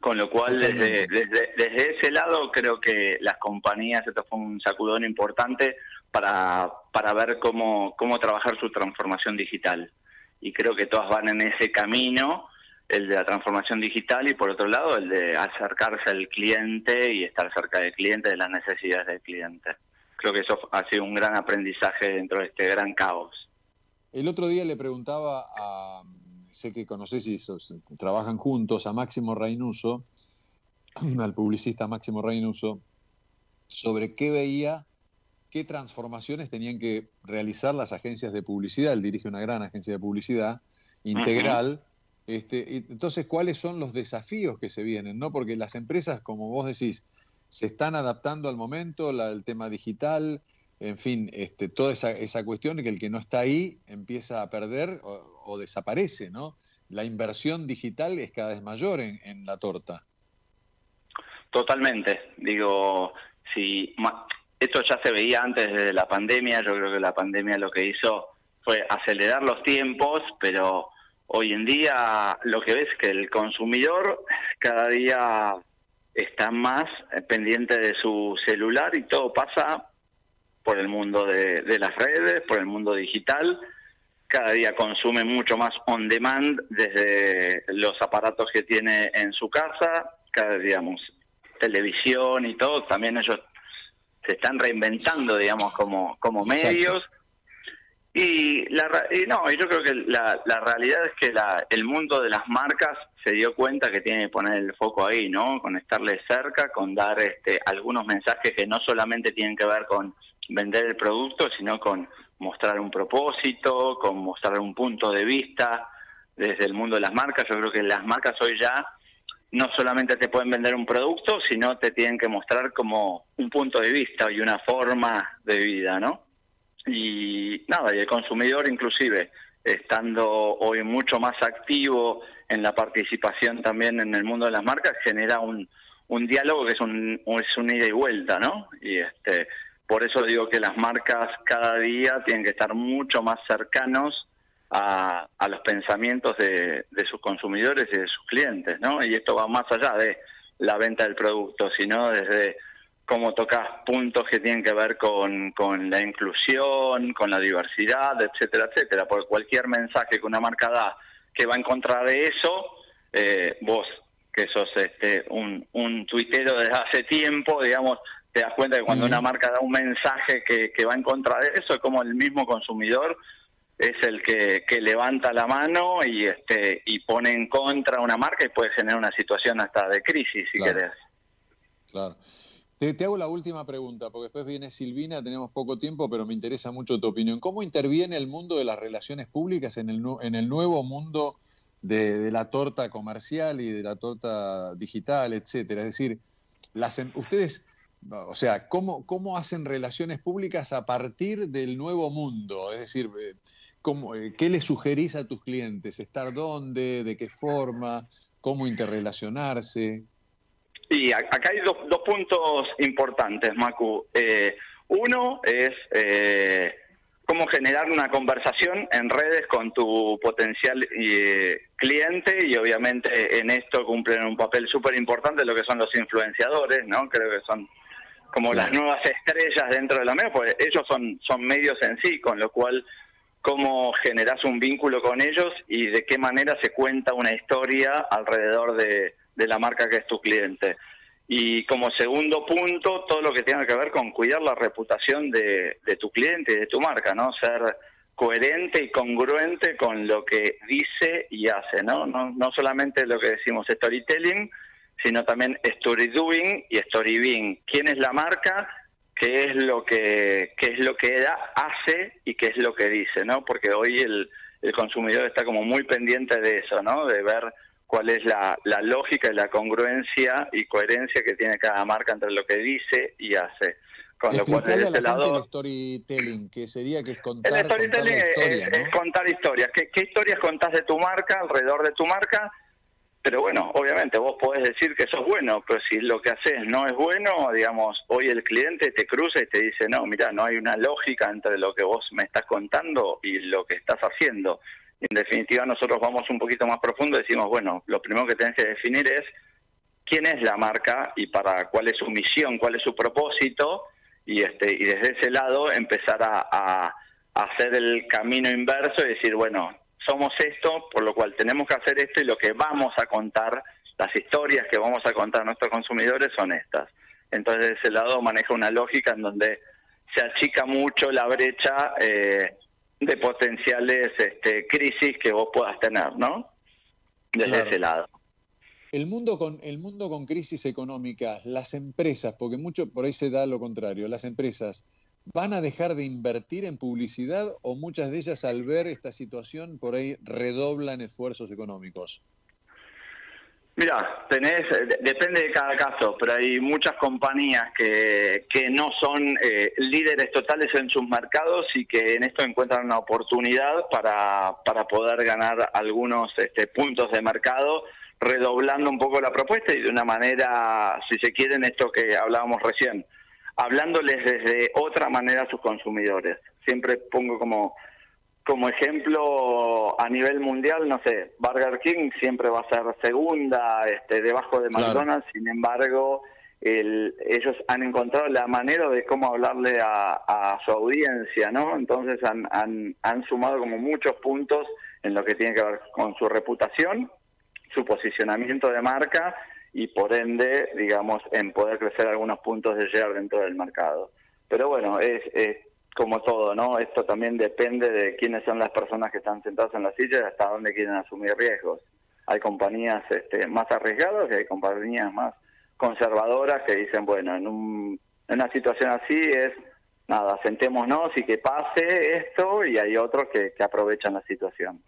S18: Con lo cual, desde, desde, ese lado, creo que las compañías, esto fue un sacudón importante para, para ver cómo, cómo trabajar su transformación digital. Y creo que todas van en ese camino, el de la transformación digital y por otro lado el de acercarse al cliente y estar cerca del cliente, de las necesidades del cliente. Creo que eso ha sido un gran aprendizaje dentro de este gran caos.
S1: El otro día le preguntaba a, sé que conocés y trabajan juntos, a Máximo Reynuso, al publicista Máximo Reynuso, sobre qué veía, qué transformaciones tenían que realizar las agencias de publicidad. Él dirige una gran agencia de publicidad integral. Este, entonces, ¿cuáles son los desafíos que se vienen? ¿no? Porque las empresas, como vos decís, se están adaptando al momento, el tema digital, en fin, este, toda esa, esa cuestión de que el que no está ahí empieza a perder o, desaparece, ¿no? La inversión digital es cada vez mayor en, en la torta.
S18: Totalmente. Digo, si esto ya se veía antes de la pandemia, yo creo que la pandemia lo que hizo fue acelerar los tiempos, pero hoy en día lo que ves es que el consumidor cada día está más pendiente de su celular y todo pasa por el mundo de, las redes, por el mundo digital. Cada día consume mucho más on demand desde los aparatos que tiene en su casa, cada digamos, televisión y todo, también ellos se están reinventando, digamos, como, como medios. Y, la, no, yo creo que la, la realidad es que la, el mundo de las marcas se dio cuenta que tiene que poner el foco ahí, ¿no? Con estarle cerca, con dar este, algunos mensajes que no solamente tienen que ver con vender el producto, sino con mostrar un propósito, con mostrar un punto de vista desde el mundo de las marcas. Yo creo que las marcas hoy ya no solamente te pueden vender un producto, sino te tienen que mostrar como un punto de vista y una forma de vida, ¿no? Y nada, y el consumidor inclusive, estando hoy mucho más activo en la participación también en el mundo de las marcas, genera un, un diálogo que es un, es un ida y vuelta, ¿no? Y este por eso digo que las marcas cada día tienen que estar mucho más cercanos a, los pensamientos de, sus consumidores y de sus clientes, ¿no? Y esto va más allá de la venta del producto, sino desde cómo tocas puntos que tienen que ver con, con la inclusión, con la diversidad, etcétera, etcétera. Porque cualquier mensaje que una marca da que va en contra de eso, eh, vos que sos este, un, un tuitero desde hace tiempo, digamos, te das cuenta que cuando una marca da un mensaje que, que va en contra de eso, es como el mismo consumidor es el que, que, levanta la mano y este y pone en contra una marca y puede generar una situación hasta de crisis, si querés.
S1: Claro. Te, te, hago la última pregunta, porque después viene Silvina, tenemos poco tiempo, pero me interesa mucho tu opinión. ¿Cómo interviene el mundo de las relaciones públicas en el, en el nuevo mundo de, de la torta comercial y de la torta digital, etcétera? Es decir, las, em, ustedes o sea, ¿cómo, ¿cómo hacen relaciones públicas a partir del nuevo mundo? Es decir, eh, ¿cómo, eh, ¿qué le sugerís a tus clientes? ¿Estar dónde? ¿De qué forma? ¿Cómo interrelacionarse?
S18: Sí, acá hay dos, dos puntos importantes, Macu. Eh, uno es cómo generar una conversación en redes con tu potencial cliente y obviamente en esto cumplen un papel súper importante lo que son los influenciadores, ¿no? Creo que son como las nuevas estrellas dentro de la media, pues ellos son, son medios en sí, con lo cual cómo generas un vínculo con ellos y de qué manera se cuenta una historia alrededor de, la marca que es tu cliente. Y como segundo punto, todo lo que tenga que ver con cuidar la reputación de, de tu cliente y de tu marca, ¿no? Ser coherente y congruente con lo que dice y hace, ¿no? No, no solamente lo que decimos storytelling, sino también story doing y story being. ¿Quién es la marca? ¿Qué es lo que qué es lo que da, hace y qué es lo que dice, ¿no? Porque hoy el, el consumidor está como muy pendiente de eso, ¿no? De ver cuál es la, la lógica y la congruencia y coherencia que tiene cada marca entre lo que dice y hace.
S1: Con lo cual, de este lado... El storytelling, que sería que es contar,
S18: el storytelling
S1: contar historia,
S18: es,
S1: ¿no?
S18: es, contar historias. ¿Qué, ¿Qué, historias contás de tu marca, alrededor de tu marca? Pero bueno, obviamente vos podés decir que eso es bueno, pero si lo que haces no es bueno, digamos, hoy el cliente te cruza y te dice, no, mira, no hay una lógica entre lo que vos me estás contando y lo que estás haciendo. En definitiva, nosotros vamos un poquito más profundo y decimos, bueno, lo primero que tenés que definir es quién es la marca y para cuál es su misión, cuál es su propósito, y este y desde ese lado empezar a, a hacer el camino inverso y decir, bueno, somos esto, por lo cual tenemos que hacer esto y lo que vamos a contar, las historias que vamos a contar a nuestros consumidores son estas. Entonces, de ese lado maneja una lógica en donde se achica mucho la brecha eh, de potenciales este, crisis que vos puedas tener, ¿no? Desde
S1: Claro.
S18: ese lado.
S1: El mundo con el mundo con crisis económicas, las empresas, porque mucho por ahí se da lo contrario, las empresas van a dejar de invertir en publicidad o muchas de ellas al ver esta situación por ahí redoblan esfuerzos económicos.
S18: Mira, tenés, de- depende de cada caso, pero hay muchas compañías que, que no son eh, líderes totales en sus mercados y que en esto encuentran una oportunidad para, para poder ganar algunos este, puntos de mercado, redoblando un poco la propuesta y de una manera, si se quieren, esto que hablábamos recién, hablándoles desde otra manera a sus consumidores. Siempre pongo como como ejemplo a nivel mundial, no sé, Burger King siempre va a ser segunda, este, debajo de
S1: Claro.
S18: McDonald's, sin embargo, el- ellos han encontrado la manera de cómo hablarle a, a su audiencia, ¿no? Entonces han, han, han sumado como muchos puntos en lo que tiene que ver con su reputación, su posicionamiento de marca y por ende, digamos, en poder crecer algunos puntos de share dentro del mercado. Pero bueno, es, es como todo, ¿no? Esto también depende de quiénes son las personas que están sentadas en la silla y hasta dónde quieren asumir riesgos. Hay compañías este, más arriesgadas y hay compañías más conservadoras que dicen, bueno, en, un, en una situación así es, nada, sentémonos y que pase esto y hay otros que, que aprovechan la situación.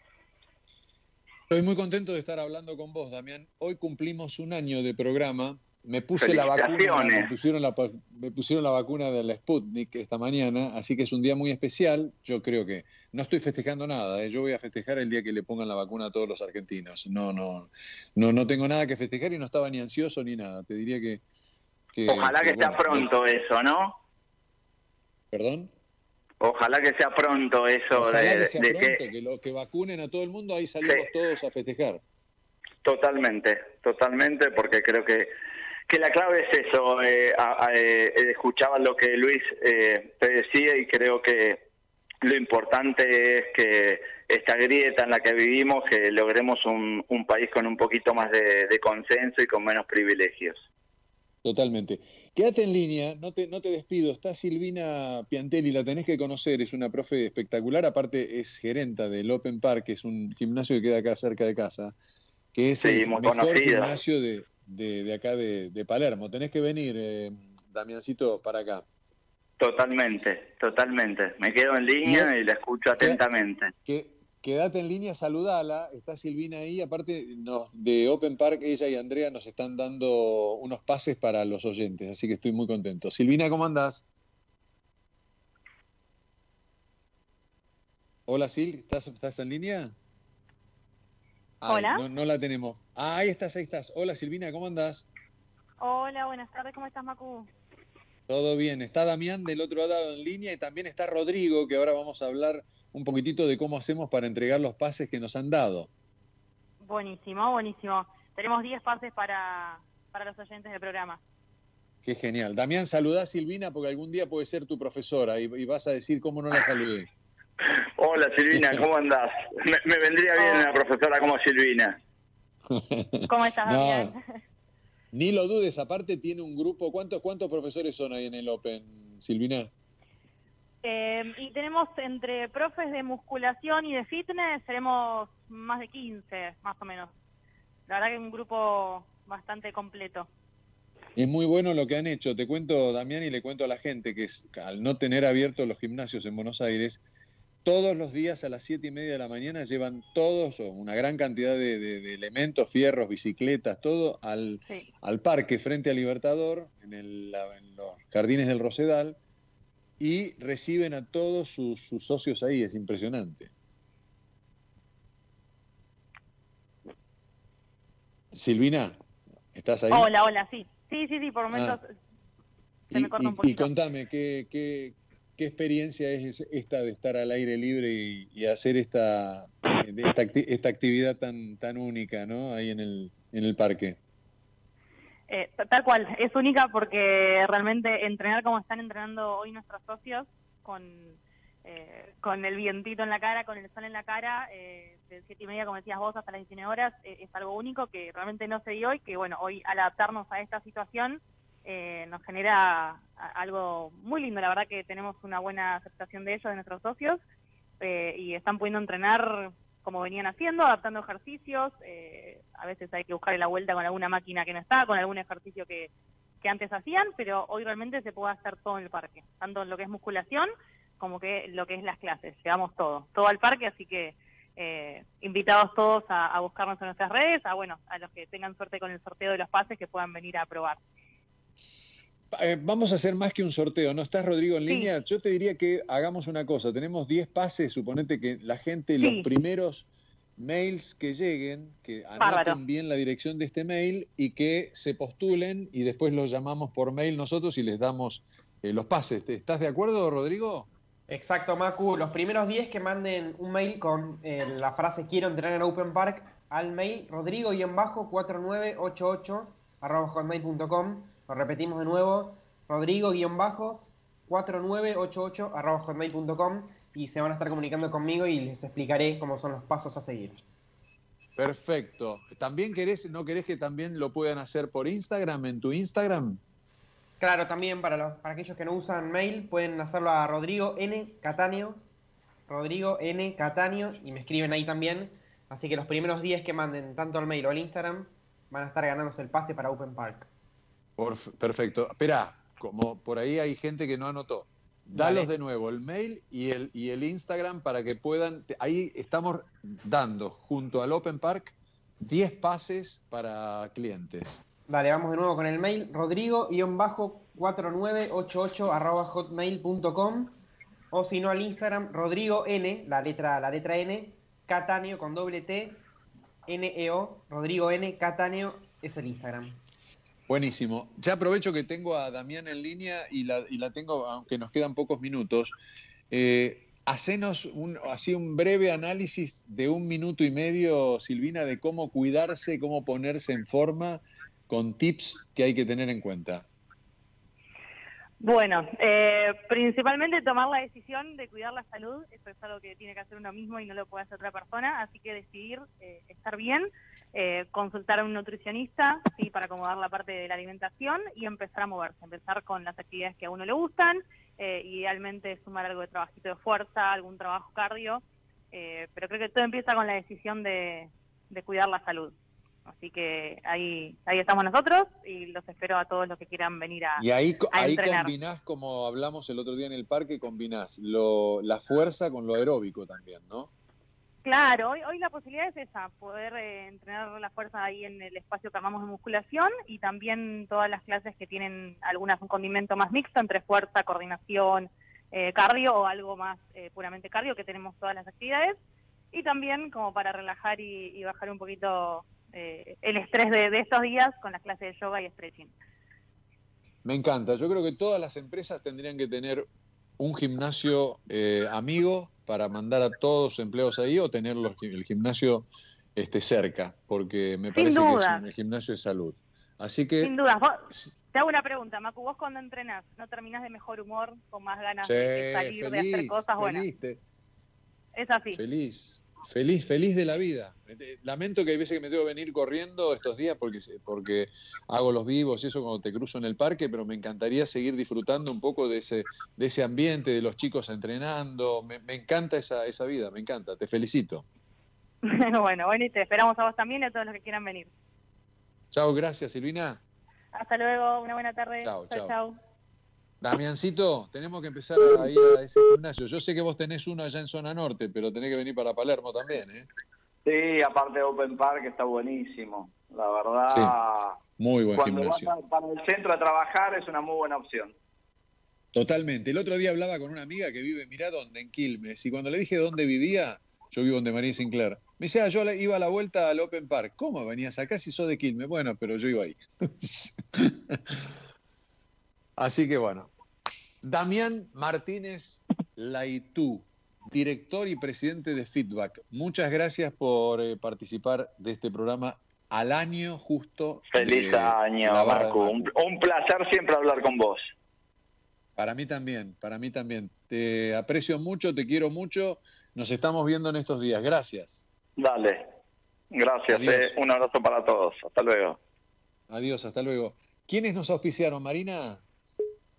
S1: Estoy muy contento de estar hablando con vos, Damián. Hoy cumplimos un año de programa. Me puse la vacuna, me pusieron la, me pusieron la vacuna de la Sputnik esta mañana, así que es un día muy especial. Yo creo que no estoy festejando nada, ¿eh? yo voy a festejar el día que le pongan la vacuna a todos los argentinos. No, no, no, no tengo nada que festejar y no estaba ni ansioso ni nada. Te diría que, que-
S18: Ojalá que sea
S1: bueno,
S18: pronto eso, ¿no?
S1: Perdón.
S18: Ojalá que sea pronto eso
S1: Ojalá
S18: de,
S1: que sea
S18: de
S1: pronto,
S18: que
S1: que... lo, que vacunen a todo el mundo, ahí salimos
S18: Sí.
S1: todos a festejar.
S18: Totalmente, totalmente, porque creo que, que la clave es eso. eh, a- a- eh, escuchaba lo que Luis eh, te decía y creo que lo importante es que esta grieta en la que vivimos, que logremos un, un país con un poquito más de, de consenso y con menos privilegios.
S1: Totalmente. Quédate en línea, no te, no te despido. Está Silvina Piantelli, la tenés que conocer, es una profe espectacular, aparte es gerenta del Open Park, que es un gimnasio que queda acá cerca de casa, que es
S18: Sí,
S1: el mejor
S18: conocida.
S1: gimnasio de, de, de acá de, de Palermo. Tenés que venir, eh, Damiancito, para acá.
S18: Totalmente, totalmente. Me quedo en línea y la escucho atentamente.
S1: Que, quédate en línea, saludala, está Silvina ahí, aparte nos, de Open Park, ella y Andrea nos están dando unos pases para los oyentes, así que estoy muy contento. Silvina, ¿cómo andás? Hola Sil, ¿estás, estás en línea? Ay,
S19: Hola.
S1: No, no la tenemos. Ah, ahí estás, ahí estás. Hola Silvina, ¿cómo andás?
S19: Hola, buenas tardes, ¿cómo estás, Macu?
S1: Todo bien. Está Damián del otro lado en línea y también está Rodrigo, que ahora vamos a hablar un poquitito de cómo hacemos para entregar los pases que nos han dado.
S19: Buenísimo, buenísimo. Tenemos 10 pases para, para los oyentes del programa.
S1: Qué genial. Damián, saludá a Silvina porque algún día puede ser tu profesora y, y vas a decir cómo no la saludé.
S18: Hola Silvina, ¿cómo andás? Me, me vendría bien una profesora como Silvina.
S19: ¿Cómo estás,
S1: No.
S19: Damián?
S1: Ni lo dudes, aparte tiene un grupo. ¿Cuántos, cuántos profesores son ahí en el Open, Silvina?
S19: Eh, y tenemos entre profes de musculación y de fitness, seremos más de 15, más o menos. La verdad que es un grupo bastante completo.
S1: Es muy bueno lo que han hecho. Te cuento, Damián, y le cuento a la gente que es, al no tener abiertos los gimnasios en Buenos Aires, todos los días a las siete y media de la mañana llevan todos, o una gran cantidad de, de- de elementos, fierros, bicicletas, todo al,
S19: Sí.
S1: al parque frente al Libertador, en, el- en los jardines del Rosedal, y reciben a todos sus, sus socios ahí. Es impresionante. Silvina, ¿estás ahí?
S19: Hola, hola, sí. Sí, sí, sí, por
S1: Ah.
S19: momentos se
S1: Y,
S19: me corta un
S1: y- y
S19: poquito.
S1: contame, ¿qué, qué, qué experiencia es esta de estar al aire libre y, y hacer esta, esta, esta actividad tan, tan única ¿no? ahí en el, en el parque?
S19: Eh, tal cual, es única porque realmente entrenar como están entrenando hoy nuestros socios, con, eh, con el vientito en la cara, con el sol en la cara, eh, de siete y media, como decías vos, hasta las 19 horas, eh, es algo único que realmente no se dio y que, bueno, hoy al adaptarnos a esta situación eh, nos genera algo muy lindo. La verdad que tenemos una buena aceptación de ellos, de nuestros socios, eh, y están pudiendo entrenar como venían haciendo, adaptando ejercicios. eh, a veces hay que buscar la vuelta con alguna máquina que no está, con algún ejercicio que, que antes hacían, pero hoy realmente se puede hacer todo en el parque, tanto en lo que es musculación como que lo que es las clases. Llevamos todo, todo al parque, así que eh, invitados todos a, a buscarnos en nuestras redes, a bueno, a los que tengan suerte con el sorteo de los pases que puedan venir a probar.
S1: Eh, vamos a hacer más que un sorteo, ¿no estás, Rodrigo, en
S19: Sí.
S1: línea? Yo te diría que hagamos una cosa, tenemos 10 pases, suponete que la gente,
S19: Sí.
S1: los primeros mails que lleguen, que
S19: Bárbaro.
S1: anoten bien la dirección de este mail y que se postulen y después los llamamos por mail nosotros y les damos eh, los pases. ¿Estás de acuerdo, Rodrigo?
S3: Exacto, Macu. Los primeros 10 que manden un mail con eh, la frase quiero entrenar en Open Park al mail rodrigo-4988 arroba hotmail.com. Lo repetimos de nuevo, rodrigo-4988 arroba hotmail.com y se van a estar comunicando conmigo y les explicaré cómo son los pasos a seguir.
S1: Perfecto. ¿También querés, no querés que también lo puedan hacer por Instagram, en tu Instagram?
S3: Claro, también para, los, para aquellos que no usan mail pueden hacerlo a Rodrigo N. Cataneo. Rodrigo N. Y me escriben ahí también. Así que los primeros 10 que manden tanto al mail o al Instagram van a estar ganándose el pase para Open Park.
S1: Por- perfecto. Esperá, como por ahí hay gente que no anotó. Dalos
S3: Dale.
S1: de nuevo el mail y el, y el Instagram para que puedan. Ahí estamos dando junto al Open Park 10 pases para clientes.
S3: Dale, vamos de nuevo con el mail rodrigo-4988 arroba hotmail.com o si no al Instagram rodrigo n, la letra, la letra n, cataneo con doble T, N-E-O, rodrigo n, cataneo es el Instagram.
S1: Buenísimo. Ya aprovecho que tengo a Damián en línea y la, y la tengo, aunque nos quedan pocos minutos. Eh, hacenos así un breve análisis de un minuto y medio, Silvina, de cómo cuidarse, cómo ponerse en forma, con tips que hay que tener en cuenta.
S19: Bueno, eh, principalmente tomar la decisión de cuidar la salud, eso es algo que tiene que hacer uno mismo y no lo puede hacer otra persona, así que decidir eh, estar bien, eh, consultar a un nutricionista sí, para acomodar la parte de la alimentación y empezar a moverse, empezar con las actividades que a uno le gustan, eh, idealmente sumar algo de trabajito de fuerza, algún trabajo cardio, eh, pero creo que todo empieza con la decisión de, de cuidar la salud. Así que ahí, ahí estamos nosotros y los espero a todos los que quieran venir a,
S1: Y ahí,
S19: a
S1: ahí
S19: entrenar.
S1: combinás, como hablamos el otro día en el parque, combinás lo, la fuerza con lo aeróbico también, ¿no?
S19: Claro, hoy, hoy la posibilidad es esa, poder eh, entrenar la fuerza ahí en el espacio que amamos de musculación y también todas las clases que tienen algunas un condimento más mixto entre fuerza, coordinación, eh, cardio o algo más eh, puramente cardio, que tenemos todas las actividades. Y también como para relajar y, y bajar un poquito eh, el estrés de, de estos días con las clases de yoga y stretching.
S1: Me encanta. Yo creo que todas las empresas tendrían que tener un gimnasio eh, amigo para mandar a todos sus empleados ahí o tener los- el gimnasio este, cerca, porque me
S19: Sin
S1: parece que es el gimnasio de salud. Así que
S19: Sin duda. Vos- te hago una pregunta, Macu, vos cuando entrenas, ¿no terminás de mejor humor, con más ganas
S1: Sí,
S19: de, salir, de hacer cosas buenas?
S1: feliz, te-
S19: Es así.
S1: feliz. Feliz, feliz de la vida. Eh, Lamento que hay veces que me tengo que venir corriendo estos días porque, porque hago los vivos y eso cuando te cruzo en el parque, pero me encantaría seguir disfrutando un poco de ese, de ese ambiente, de los chicos entrenando. Me, me encanta esa, esa vida, me encanta. Te felicito.
S19: bueno, bueno, y te esperamos a vos también y a todos los que quieran venir.
S1: Chao, gracias Silvina.
S19: Hasta luego, una buena tarde.
S1: Chao,
S19: chao.
S1: chao. Damiancito, tenemos que empezar a ir a ese gimnasio. Yo sé que vos tenés uno allá en zona norte, pero tenés que venir para Palermo también, ¿eh?
S20: Sí, aparte de Open Park está buenísimo. La verdad,
S1: Sí, muy buen
S20: cuando
S1: gimnasio.
S20: vas a- para el centro a trabajar es una muy buena opción.
S1: Totalmente. El otro día hablaba con una amiga que vive, mirá dónde, en Quilmes, y cuando le dije dónde vivía, yo vivo en de María Sinclair, me decía, "Ah, yo iba a la vuelta al Open Park. ¿Cómo venías acá si sos de Quilmes? Bueno, pero yo iba ahí. Así que bueno. Damián Martínez Laitú, director y presidente de Feedback. Muchas gracias por eh, participar de este programa al año justo.
S20: Feliz
S1: de
S20: año,
S1: de
S20: Marco. Un, un placer siempre hablar con vos.
S1: Para mí también, para mí también. Te aprecio mucho, te quiero mucho. Nos estamos viendo en estos días. Gracias.
S20: Dale. Gracias. Eh. Un abrazo para todos. Hasta luego.
S1: Adiós, hasta luego. ¿Quiénes nos auspiciaron, Marina?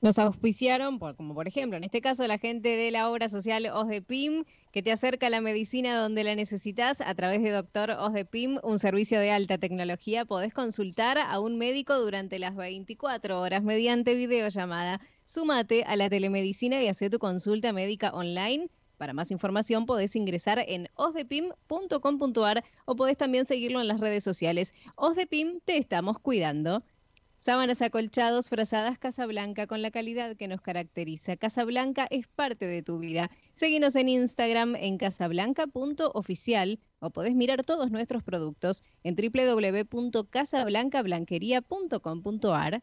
S2: Nos auspiciaron, por, como por ejemplo, en este caso, la gente de la obra social OSDPIM, que te acerca a la medicina donde la necesitas a través de Doctor OSDPIM, un servicio de alta tecnología. Podés consultar a un médico durante las 24 horas mediante videollamada. Súmate a la telemedicina y hace tu consulta médica online. Para más información podés ingresar en osdepim.com.ar o podés también seguirlo en las redes sociales. Osdepim, te estamos cuidando. Sábanas acolchados, frazadas Casablanca con la calidad que nos caracteriza. Casablanca es parte de tu vida. Seguinos en Instagram en casablanca.oficial o podés mirar todos nuestros productos en www.casablancablanquería.com.ar.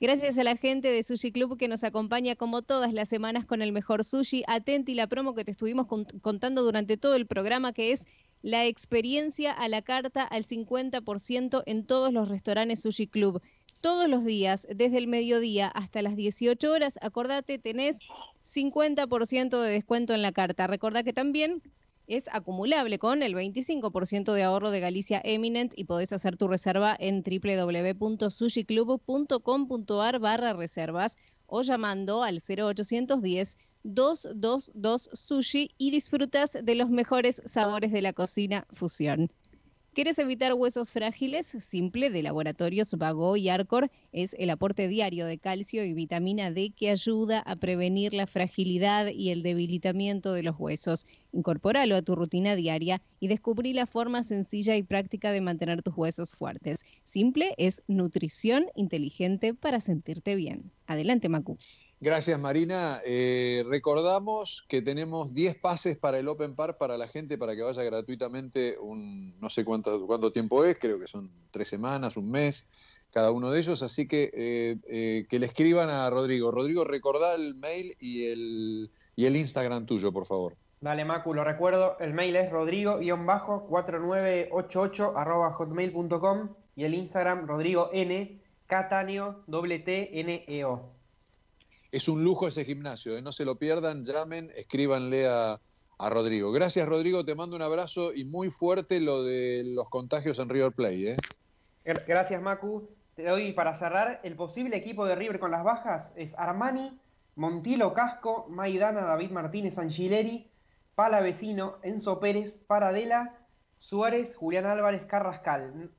S2: Gracias a la gente de Sushi Club que nos acompaña como todas las semanas con el mejor sushi. Atenti la promo que te estuvimos cont- contando durante todo el programa que es la experiencia a la carta al 50% en todos los restaurantes Sushi Club. Todos los días, desde el mediodía hasta las 18 horas, acordate, tenés 50% de descuento en la carta. Recordá que también es acumulable con el 25% de ahorro de Galicia Eminent y podés hacer tu reserva en www.sushiclub.com.ar barra reservas o llamando al 0810 222 Sushi y disfrutas de los mejores sabores de la cocina fusión. ¿Quieres evitar huesos frágiles? Simple de Laboratorios Vago y Arcor es el aporte diario de calcio y vitamina D que ayuda a prevenir la fragilidad y el debilitamiento de los huesos. Incorpóralo a tu rutina diaria y descubrí la forma sencilla y práctica de mantener tus huesos fuertes. Simple es nutrición inteligente para sentirte bien. Adelante, Macu.
S1: Gracias, Marina. Eh, recordamos que tenemos 10 pases para el Open Park para la gente para que vaya gratuitamente un no sé cuánto, cuánto tiempo es, creo que son tres semanas, un mes, cada uno de ellos. Así que eh, eh, que le escriban a Rodrigo. Rodrigo, recordá el mail y el, y el Instagram tuyo, por favor.
S3: Dale, Macu, lo recuerdo. El mail es rodrigo-4988 arroba hotmail.com y el Instagram rodrigo n cataneo doble t n e o.
S1: Es un lujo ese gimnasio, ¿eh? no se lo pierdan, llamen, escríbanle a, a Rodrigo. Gracias, Rodrigo, te mando un abrazo y muy fuerte lo de los contagios en River Plate. ¿eh?
S3: Gra- Gracias, Macu. Te doy para cerrar. El posible equipo de River con las bajas es Armani, Montielo Casco, Maidana, David Martínez, Angileri, Palavecino, Enzo Pérez, Paradela, Suárez, Julián Álvarez, Carrascal.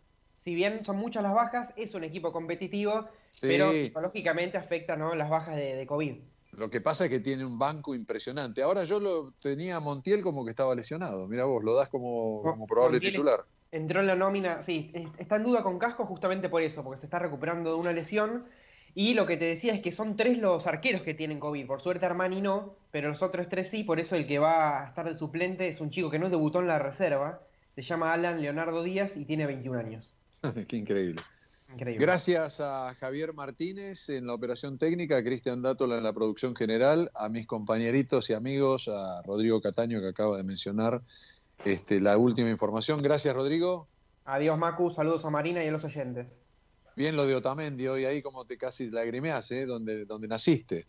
S3: Si bien son muchas las bajas, es un equipo competitivo,
S1: Sí.
S3: pero psicológicamente afecta ¿no? las bajas de, de COVID.
S1: Lo que pasa es que tiene un banco impresionante. Ahora yo lo tenía a Montiel como que estaba lesionado. Mira vos, lo das como, como probable
S3: Montiel
S1: titular.
S3: Entró en la nómina, sí, es- está en duda con Casco justamente por eso, porque se está recuperando de una lesión. Y lo que te decía es que son tres los arqueros que tienen COVID. Por suerte Armani no, pero los otros tres sí. Por eso el que va a estar de suplente es un chico que no debutó en la reserva. Se llama Alan Leonardo Díaz y tiene 21 años.
S1: Qué increíble.
S3: Increíble.
S1: Gracias a Javier Martínez en la operación técnica, a Cristian Dátola en la producción general, a mis compañeritos y amigos, a Rodrigo Cataño que acaba de mencionar este, la última información. Gracias, Rodrigo.
S3: Adiós, Macu. Saludos a Marina y a los oyentes.
S1: Bien lo de Otamendi hoy ahí como te casi lagrimeás, ¿eh? donde, donde naciste.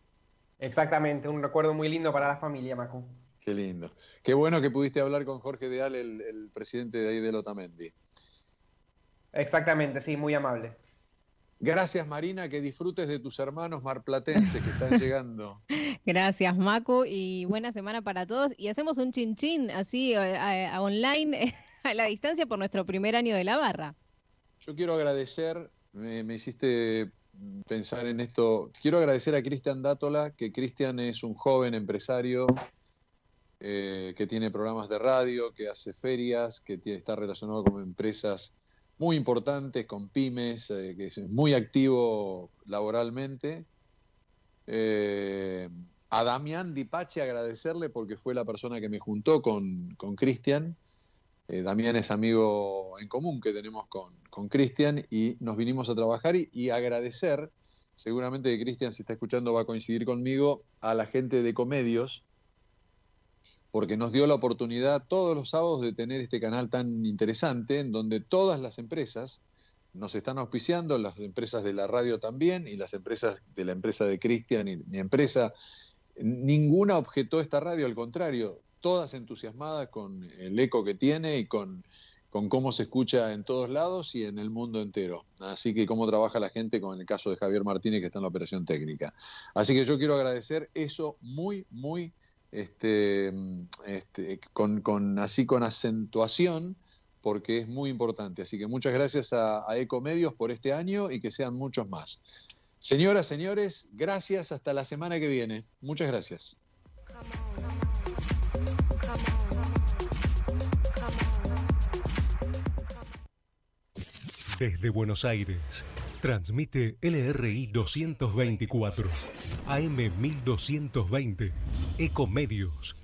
S3: Exactamente, un recuerdo muy lindo para la familia, Macu.
S1: Qué lindo. Qué bueno que pudiste hablar con Jorge Deal, el, el presidente de ahí de Lotamendi.
S3: Exactamente, sí, muy amable.
S1: Gracias Marina, que disfrutes de tus hermanos marplatenses que están llegando.
S2: Gracias Macu y buena semana para todos. Y hacemos un chinchín así a, a online a la distancia por nuestro primer año de la barra.
S1: Yo quiero agradecer, me, me hiciste pensar en esto, quiero agradecer a Cristian Dátola, que Cristian es un joven empresario eh, que tiene programas de radio, que hace ferias, que tiene, está relacionado con empresas muy importantes, con pymes, eh, que es muy activo laboralmente. Eh, a Damián Dipache agradecerle porque fue la persona que me juntó con Cristian. Eh, Damián es amigo en común que tenemos con Cristian y nos vinimos a trabajar y, y agradecer, seguramente Cristian si está escuchando va a coincidir conmigo, a la gente de Comedios, porque nos dio la oportunidad todos los sábados de tener este canal tan interesante en donde todas las empresas nos están auspiciando, las empresas de la radio también y las empresas de la empresa de Cristian y mi empresa. Ninguna objetó esta radio, al contrario, todas entusiasmadas con el eco que tiene y con, con cómo se escucha en todos lados y en el mundo entero. Así que cómo trabaja la gente con el caso de Javier Martínez que está en la operación técnica. Así que yo quiero agradecer eso muy, muy este, este, con, con, así con acentuación, porque es muy importante. Así que muchas gracias a, a Ecomedios por este año y que sean muchos más. Señoras, señores, gracias. Hasta la semana que viene. Muchas gracias.
S5: Desde Buenos Aires, transmite LRI 224, AM 1220, Ecomedios